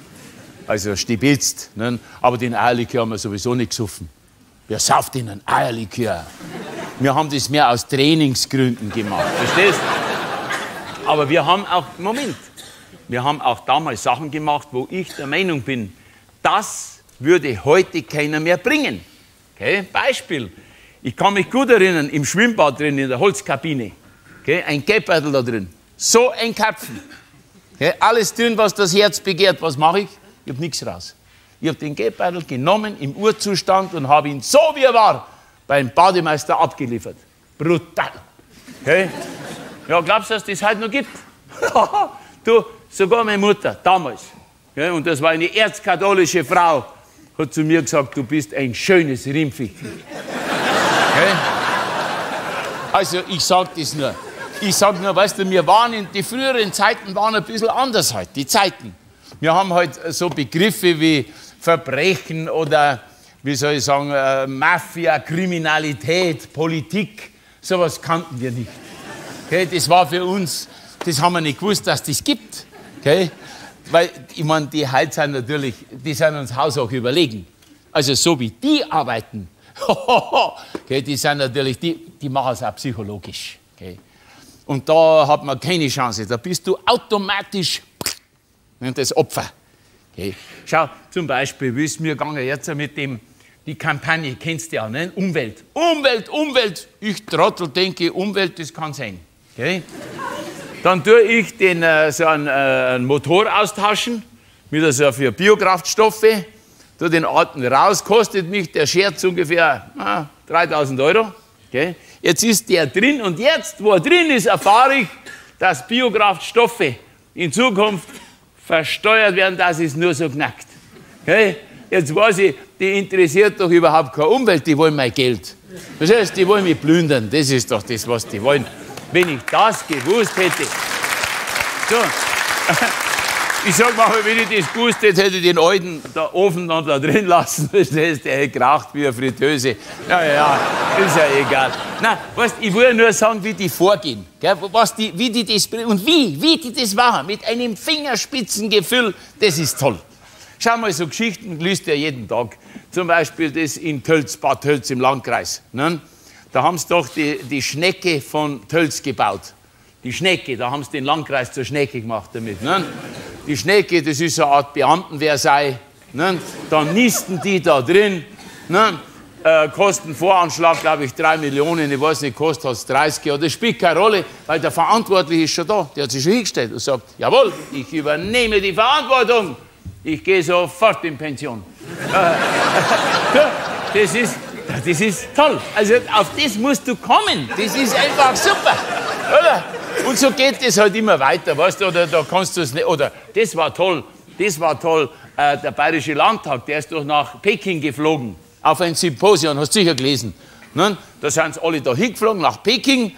Also stibitzt. Ne? Aber den Eierlikör haben wir sowieso nicht gesoffen. Wer sauft denn einen Eierlikör? Wir haben das mehr aus Trainingsgründen gemacht, verstehst Aber wir haben auch, Moment, wir haben auch damals Sachen gemacht, wo ich der Meinung bin, das würde heute keiner mehr bringen. Okay? Beispiel, ich kann mich gut erinnern, im Schwimmbad drin, in der Holzkabine, okay? ein Geldbeutel da drin, so ein Kapfen. Okay? Alles drin, was das Herz begehrt, was mache ich? Ich habe nichts raus. Ich habe den Geldbeutel genommen im Urzustand und habe ihn so wie er war beim Bademeister abgeliefert. Brutal. Okay? Ja, glaubst du, dass das heute noch gibt? <laughs> du, sogar meine Mutter, damals, okay, und das war eine erzkatholische Frau, hat zu mir gesagt, du bist ein schönes Rimpficht. Okay? Also, ich sage das nur. Ich sage nur, weißt du, wir waren in, die früheren Zeiten waren ein bisschen anders halt, die Zeiten. Wir haben halt so Begriffe wie Verbrechen oder, wie soll ich sagen, äh, Mafia, Kriminalität, Politik, sowas kannten wir nicht. Okay, das war für uns, das haben wir nicht gewusst, dass das gibt. Okay? Weil, ich meine, die halt sind natürlich, die sind uns haushoch überlegen. Also so wie die arbeiten, <laughs> okay, die sind natürlich, die, die machen es auch psychologisch. Okay? Und da hat man keine Chance. Da bist du automatisch das Opfer. Okay. Schau, zum Beispiel, wie es mir gegangen jetzt mit dem, die Kampagne, kennst du ja, ne? Umwelt. Umwelt, Umwelt. Ich Trottel denke, Umwelt, das kann sein. Okay. Dann tue ich den, äh, so einen, äh, einen Motor austauschen, mit so für Biokraftstoffe, tue den alten raus, kostet mich der Scherz ungefähr ah, 3000 Euro. Okay. Jetzt ist der drin und jetzt, wo er drin ist, erfahre ich, dass Biokraftstoffe in Zukunft versteuert werden, das ist nur so knackt. Okay? Jetzt weiß ich, die interessiert doch überhaupt keine Umwelt, die wollen mein Geld. Verstehst Die wollen mich plündern, das ist doch das, was die wollen. Wenn ich das gewusst hätte. So. <laughs> Ich sag mal, wenn ich das gewusst hätte, hätte ich den alten der Ofen dann da drin lassen. <laughs> Verstehst Der hätte geraucht wie eine Fritteuse. Ja, ja, ist ja egal. Nein, weißt, ich will nur sagen, wie die vorgehen. Was die, wie die das, und wie, wie die das machen. Mit einem Fingerspitzengefühl, das ist toll. Schau mal, so Geschichten liest ja jeden Tag. Zum Beispiel das in Tölz, Bad Tölz im Landkreis. Ne? Da haben sie doch die, die Schnecke von Tölz gebaut. Die Schnecke, da haben sie den Landkreis zur Schnecke gemacht damit. Ne? Die Schnecke, das ist so eine Art Beamtenversei. Ne? Dann nisten die da drin. Ne? Äh, Kostenvoranschlag, glaube ich, 3 Millionen. Ich weiß nicht, kostet es 30. Aber das spielt keine Rolle, weil der Verantwortliche ist schon da. Der hat sich schon hingestellt und sagt: Jawohl, ich übernehme die Verantwortung. Ich gehe sofort in Pension. <laughs> das ist, das ist toll. Also auf das musst du kommen. Das ist einfach super. Oder? Und so geht es halt immer weiter, weißt du, oder da kannst du es nicht, oder das war toll, das war toll, äh, der Bayerische Landtag, der ist doch nach Peking geflogen, auf ein Symposium, hast du sicher gelesen. Ne? Da sind alle da hingeflogen, nach Peking,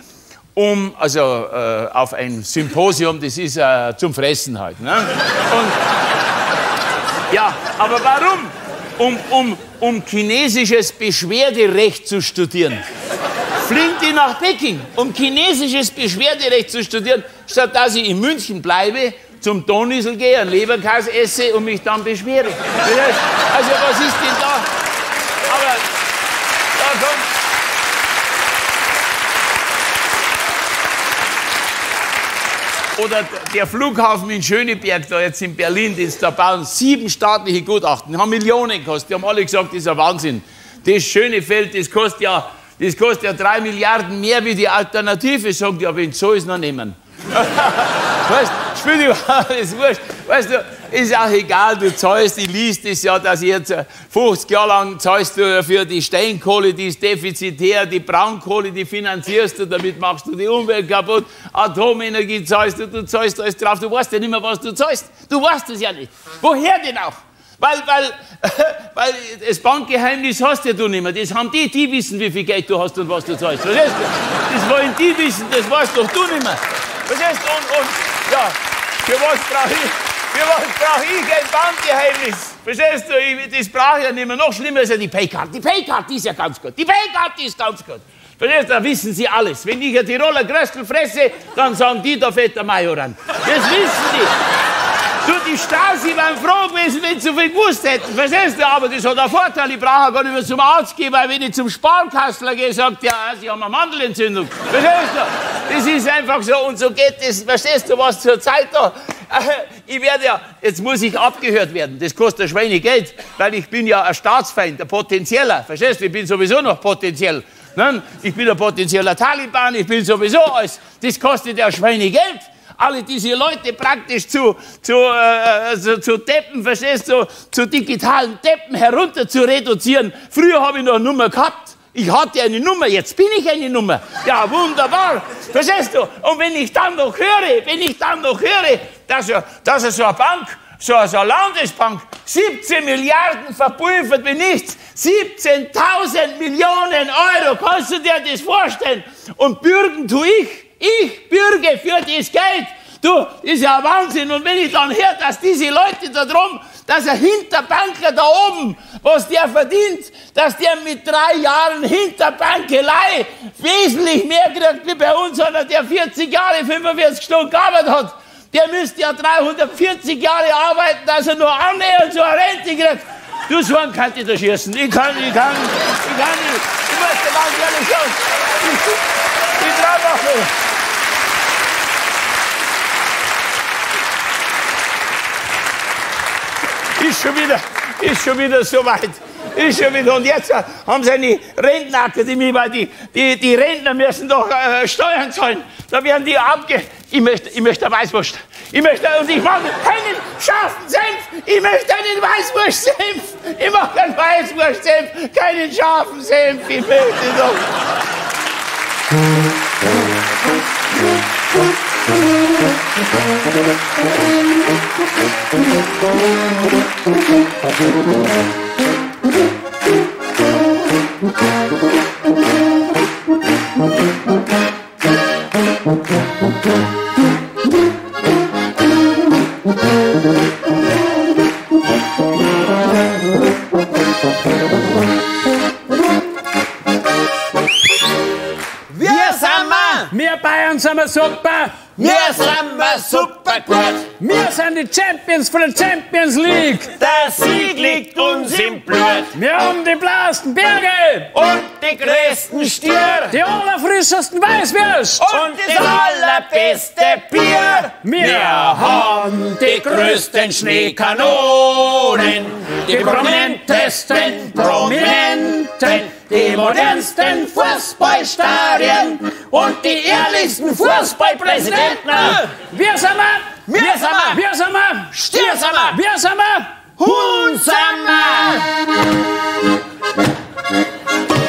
um, also äh, auf ein Symposium, das ist äh, zum Fressen halt. Ne? Und, ja, aber warum? Um, um, um chinesisches Beschwerderecht zu studieren fliegen die nach Peking, um chinesisches Beschwerderecht zu studieren, statt dass ich in München bleibe, zum Tonisel gehe, einen Leberkas esse und mich dann beschwere. Also was ist denn da? Aber da kommt... Oder der Flughafen in Schöneberg, da jetzt in Berlin, den da bauen, sieben staatliche Gutachten, haben Millionen gekostet. Die haben alle gesagt, das ist ein Wahnsinn. Das schöne Feld, das kostet ja das kostet ja drei Milliarden mehr wie die Alternative, sagt ja, wenn so ist, noch nehmen. <laughs> weißt du, spielt überhaupt ist wurscht. Weißt du, ist auch egal, du zahlst, ich liest es ja, dass jetzt 50 Jahre lang zahlst du für die Steinkohle, die ist defizitär, die Braunkohle, die finanzierst du, damit machst du die Umwelt kaputt, Atomenergie zahlst du, du zahlst alles drauf, du weißt ja nicht mehr, was du zahlst. Du weißt es ja nicht. Woher denn auch? Weil, weil, <laughs> weil das Bankgeheimnis hast ja du nicht mehr. Das haben die, die wissen, wie viel Geld du hast und was du zahlst. Verstehst du? Das wollen die wissen, das weißt doch du nicht mehr. Verstehst du? Und, und ja, für was brauche ich, für ich ein Bankgeheimnis? Verstehst du? Ich, das brauche ich ja nicht mehr. Noch schlimmer ist ja die Paycard. Die Paycard, ist ja ganz gut. Die Paycard, ist ganz gut. Verstehst du? Da wissen sie alles. Wenn ich ein Tiroler Gröstel fresse, dann sagen die, da fährt der Majoran. Das wissen die. Du, die Stasi wären froh gewesen, wenn sie so viel gewusst hätten. Verstehst du? Aber das hat einen Vorteil. Ich brauche gar nicht mehr zum Arzt gehen, weil wenn ich zum Sparkassler gehe, sagt ja, Sie haben eine Mandelentzündung. Verstehst du? Das ist einfach so. Und so geht das. Verstehst du, was zur Zeit da... <laughs> Ich werde ja, jetzt muss ich abgehört werden. Das kostet ein Schweine Geld, weil ich bin ja ein Staatsfeind, ein potenzieller. Verstehst du? Ich bin sowieso noch potenziell. Nein, ich bin ein potenzieller Taliban, ich bin sowieso alles. Das kostet ja Schweine Geld alle diese Leute praktisch zu, zu, äh, zu, zu Deppen, verstehst du, zu digitalen Deppen herunter zu reduzieren. Früher habe ich noch eine Nummer gehabt. Ich hatte eine Nummer, jetzt bin ich eine Nummer. Ja, wunderbar. Verstehst du? Und wenn ich dann noch höre, wenn ich dann noch höre, dass, dass so eine Bank, so eine Landesbank, 17 Milliarden verpulvert wie nichts, 17.000 Millionen Euro, kannst du dir das vorstellen? Und bürgen tue ich. Ich bürge für das Geld. Du, ist ja Wahnsinn. Und wenn ich dann höre, dass diese Leute da drum, dass ein Hinterbanker da oben, was der verdient, dass der mit drei Jahren Hinterbankelei wesentlich mehr kriegt wie bei uns, einer, der 40 Jahre, 45 Stunden gearbeitet hat. Der müsste ja 340 Jahre arbeiten, dass er nur annähernd so eine Rente kriegt. Du, so einen kann ich da schießen. Ich kann, ich kann, ich kann nicht. Ich muss dir ganz ehrlich sagen, ich, ich trau noch nicht. Ist schon wieder, ist schon wieder so weit. Ist schon wieder. Und jetzt haben sie eine Rentenakademie, weil die, die, die Rentner müssen doch äh, Steuern zahlen. Da werden die abge... Ich möchte, ich möchte Weißwurst. Ich möchte, und ich mache keinen scharfen Senf. Ich möchte einen Weißwurstsenf. Ich mache einen Weißwurstsenf, keinen scharfen Senf. Ich möchte doch... <laughs> Wir wir! Wir Bayern sind wir super. Wir sind wir super gut! Wir sind die Champions von der Champions League. Der Sieg liegt uns im Blut! Wir haben die blasten Berge. Und die größten Stier! Die allerfrischesten Weißwürst. Und das allerbeste Bier! Wir haben die größten Schneekanonen, die prominentesten Prominenten, die modernsten Fußballstadien und die ehrlichsten Fußballpräsidenten. Wir sind wir. Wir sind wir! Wir sind wir. Stier sind wir! Wir sind wir. Huhn sind wir!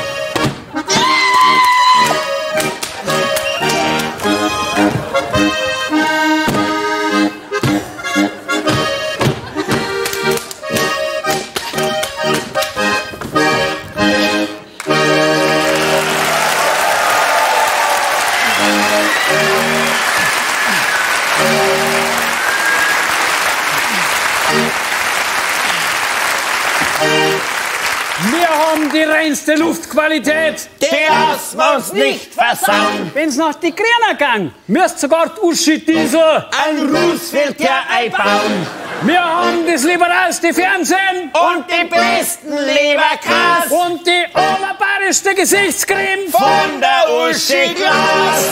Die reinste Luftqualität. Lassen wir uns nicht versauen. Wenn's nach die Grüner gang, müsst sogar die Uschi Diesel. Ein Roosevelt einbauen Wir haben das liberalste Fernsehen und die besten Leberkas und die allerbarischste Gesichtscreme. von der Uschi Glas.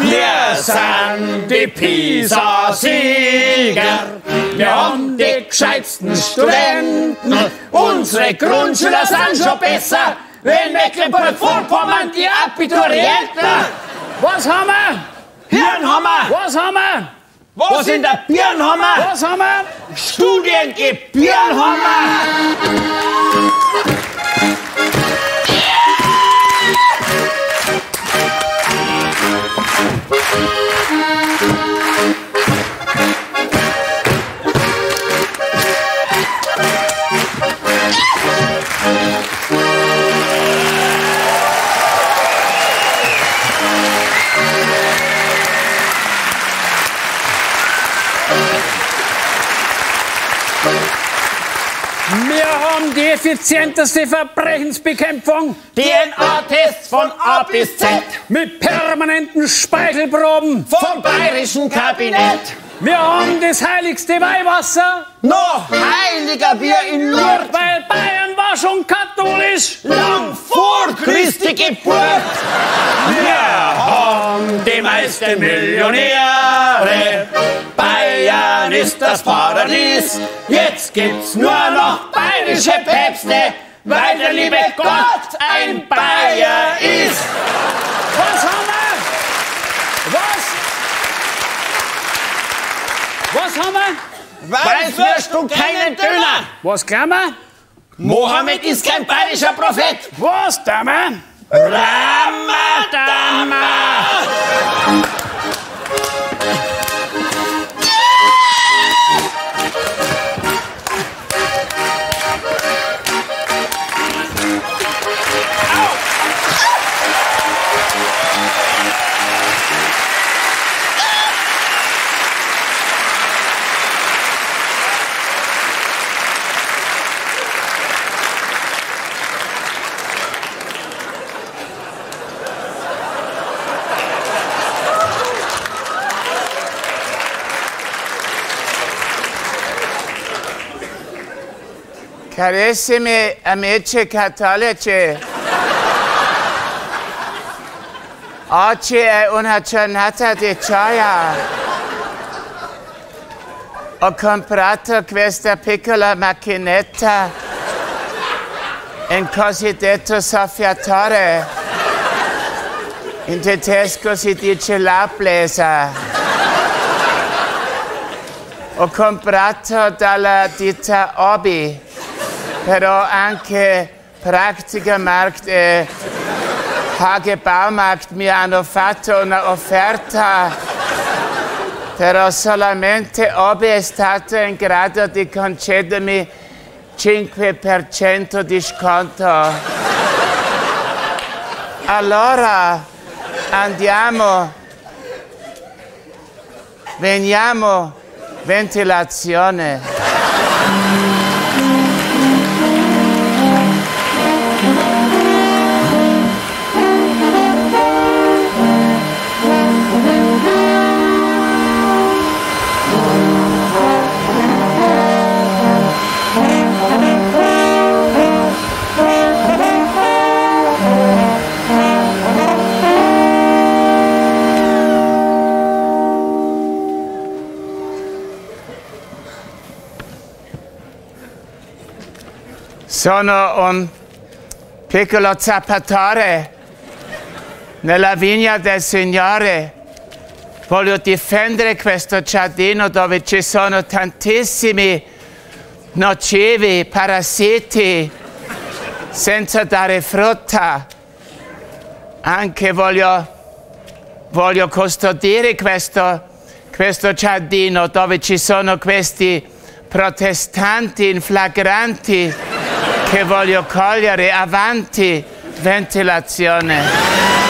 Wir sind die Pisa-Sieger. Wir haben die gescheitsten Studenten. Unsere Grundschüler sind schon besser. Wenn Mecklenburg-Vorpommern die Abiturienten. Was haben wir? Hirnhammer. Was haben wir? Was in der Birnhammer? Was haben wir? Studiengebirnhammer. Wir effizienteste Verbrechensbekämpfung DNA-Tests von A bis Z. mit permanenten Speichelproben. Vom bayerischen Kabinett. Wir haben das heiligste Weihwasser. Noch heiliger Bier in Lourdes. Weil Bayern war schon katholisch. Lang vor Christi Geburt. Wir haben die meisten Millionäre. Bayern ist das Paradies. Jetzt gibt's nur noch bayerische Päpste, weil der liebe Gott ein Bayer ist. Was haben wir? Was? Was haben wir? Weißwürst und keinen Döner. Was glauben wir? Mohammed ist kein bayerischer Prophet. Was, Dame? Ramadama. Carissimi amici cattolici, oggi è una giornata di gioia. Ho comprato questa piccola macchinetta in cosiddetto soffiatore. In tedesco si dice l'ablaser. Ho comprato dalla ditta Obi però anche Praktika Markt e Hage Baumarkt mi hanno fatto un'offerta, però solamente Obi è stato in grado di concedermi 5% di sconto. Allora andiamo, veniamo, ventilazione. Sono un piccolo zappatore nella vigna del Signore. Voglio difendere questo giardino dove ci sono tantissimi nocivi, parassiti, senza dare frutta. Anche voglio, voglio custodire questo, questo giardino dove ci sono questi protestanti in flagranti che voglio cogliere avanti ventilazione.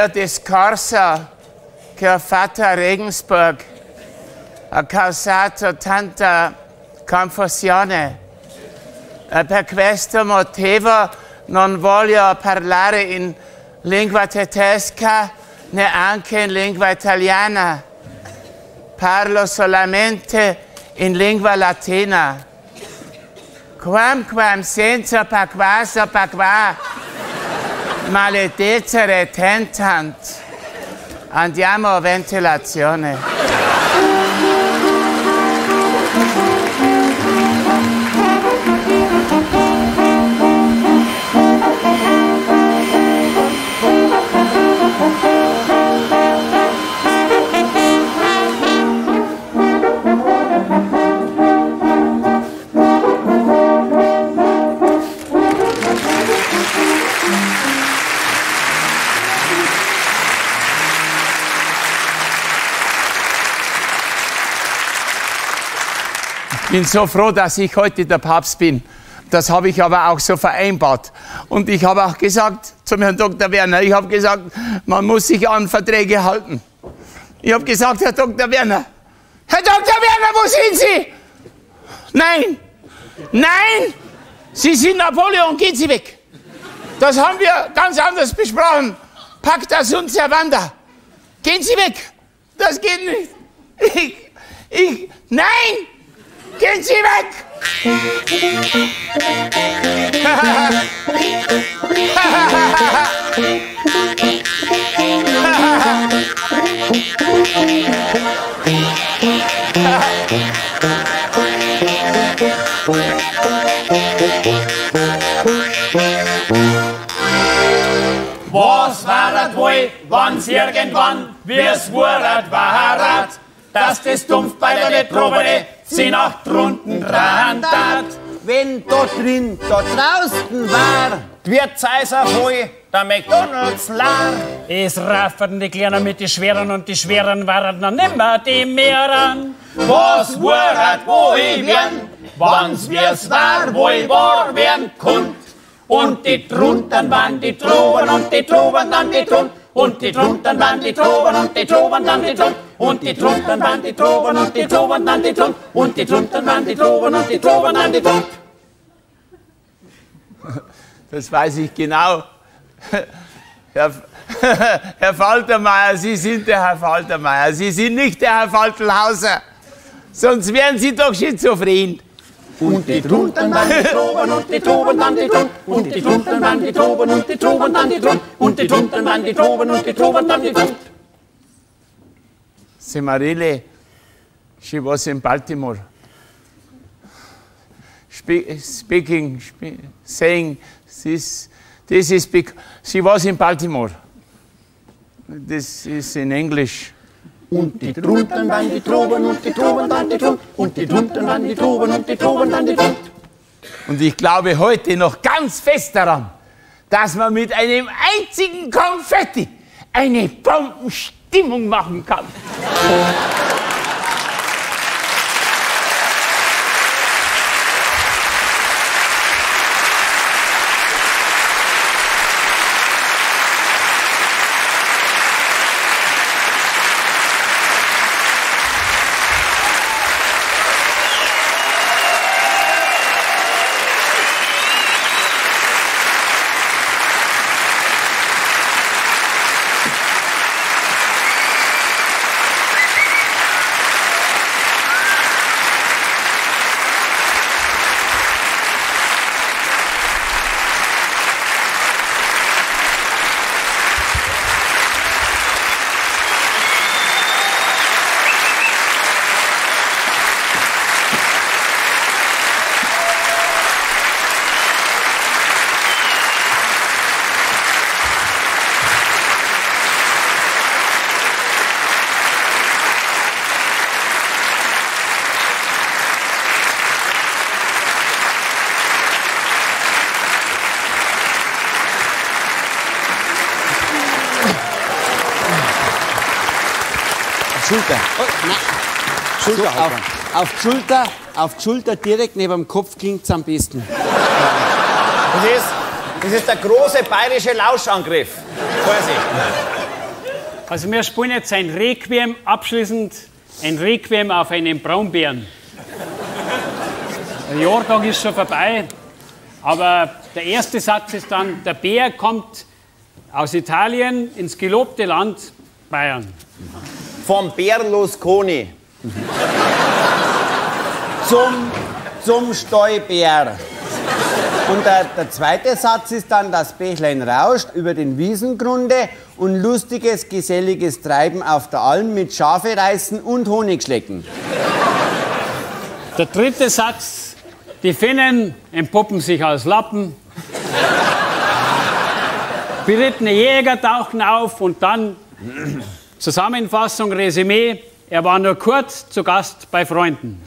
Il mio discorso che ho fatto a Regensburg ha causato tanta confusione e per questo motivo non voglio parlare in lingua tedesca neanche in lingua italiana. Parlo solamente in lingua latina. Quam quam senza pa qua so pa qua. Maledicere tentant. Andiamo a ventilazione. Bin so froh, dass ich heute der Papst bin. Das habe ich aber auch so vereinbart. Und ich habe auch gesagt zum Herrn Dr. Werner, ich habe gesagt, man muss sich an Verträge halten. Ich habe gesagt, Herr Dr. Werner, Herr Dr. Werner, wo sind Sie? Nein, nein, Sie sind Napoleon, gehen Sie weg. Das haben wir ganz anders besprochen. Pacta sunt servanda. Gehen Sie weg. Das geht nicht. Ich, ich, nein, gehen Sie weg. Was waret wohl, wann's irgendwann, wie's wuret waret, dass das Dumpf bei der Sie nach drunten rantat. Wenn da drin, da draußen war, Wird Zeiser voll, der McDonalds leer. Es rafferten die Kleinen mit die Schweren und die Schweren waren dann nimmer die Mehren. Was wuret wo ich werden, wann's wie's war, wo ich war werden kund. Und die drunten waren die Troben und die Troben dann die Trun. Und die drunten waren die Troben und die Troben dann die Trun. Und die drunten waren die Troben und die Troben dann die Trun. Und die drunten waren die Troben und die Troben dann die Trun. Das weiß ich genau. Herr, Herr Faltermeier, Sie sind der Herr Faltermeier. Sie sind nicht der Herr Faltelhauser. Sonst wären Sie doch schizophren. Und die drunten waren die Troben und die Troben dann die Trun. Und die drunten waren die Troben und die Troben dann die Trun. Und die drunten waren die Troben und die Troben dann die Trun. Simarile, she was in Baltimore. Spe- speaking, spe- saying this, this is she was in Baltimore. This is in English. Und die drunten waren die Troben und die Troben dann die Trun. Und die drunten waren die Troben und die Troben dann die Trun. Und ich glaube heute noch ganz fest daran, dass man mit einem einzigen Konfetti eine Bombenstimmung machen kann. Schulter. Oh. Schulter auf, auf die Schulter, auf die Schulter direkt neben dem Kopf klingt's am besten. Das ist, das ist der große bayerische Lauschangriff. Vorsicht. Also wir spielen jetzt ein Requiem, abschließend ein Requiem auf einen Braunbären. Der Jahrgang ist schon vorbei, aber der erste Satz ist dann, der Bär kommt aus Italien ins gelobte Land Bayern. Vom Berlusconi. Zum, zum Stäubär. Und der, der zweite Satz ist dann, das Bächlein rauscht über den Wiesengrunde und lustiges, geselliges Treiben auf der Alm mit Schafe reißen und Honig schlecken. Der dritte Satz, die Finnen entpuppen sich als Lappen. Berittene Jäger tauchen auf und dann Zusammenfassung, Resümee, er war nur kurz zu Gast bei Freunden.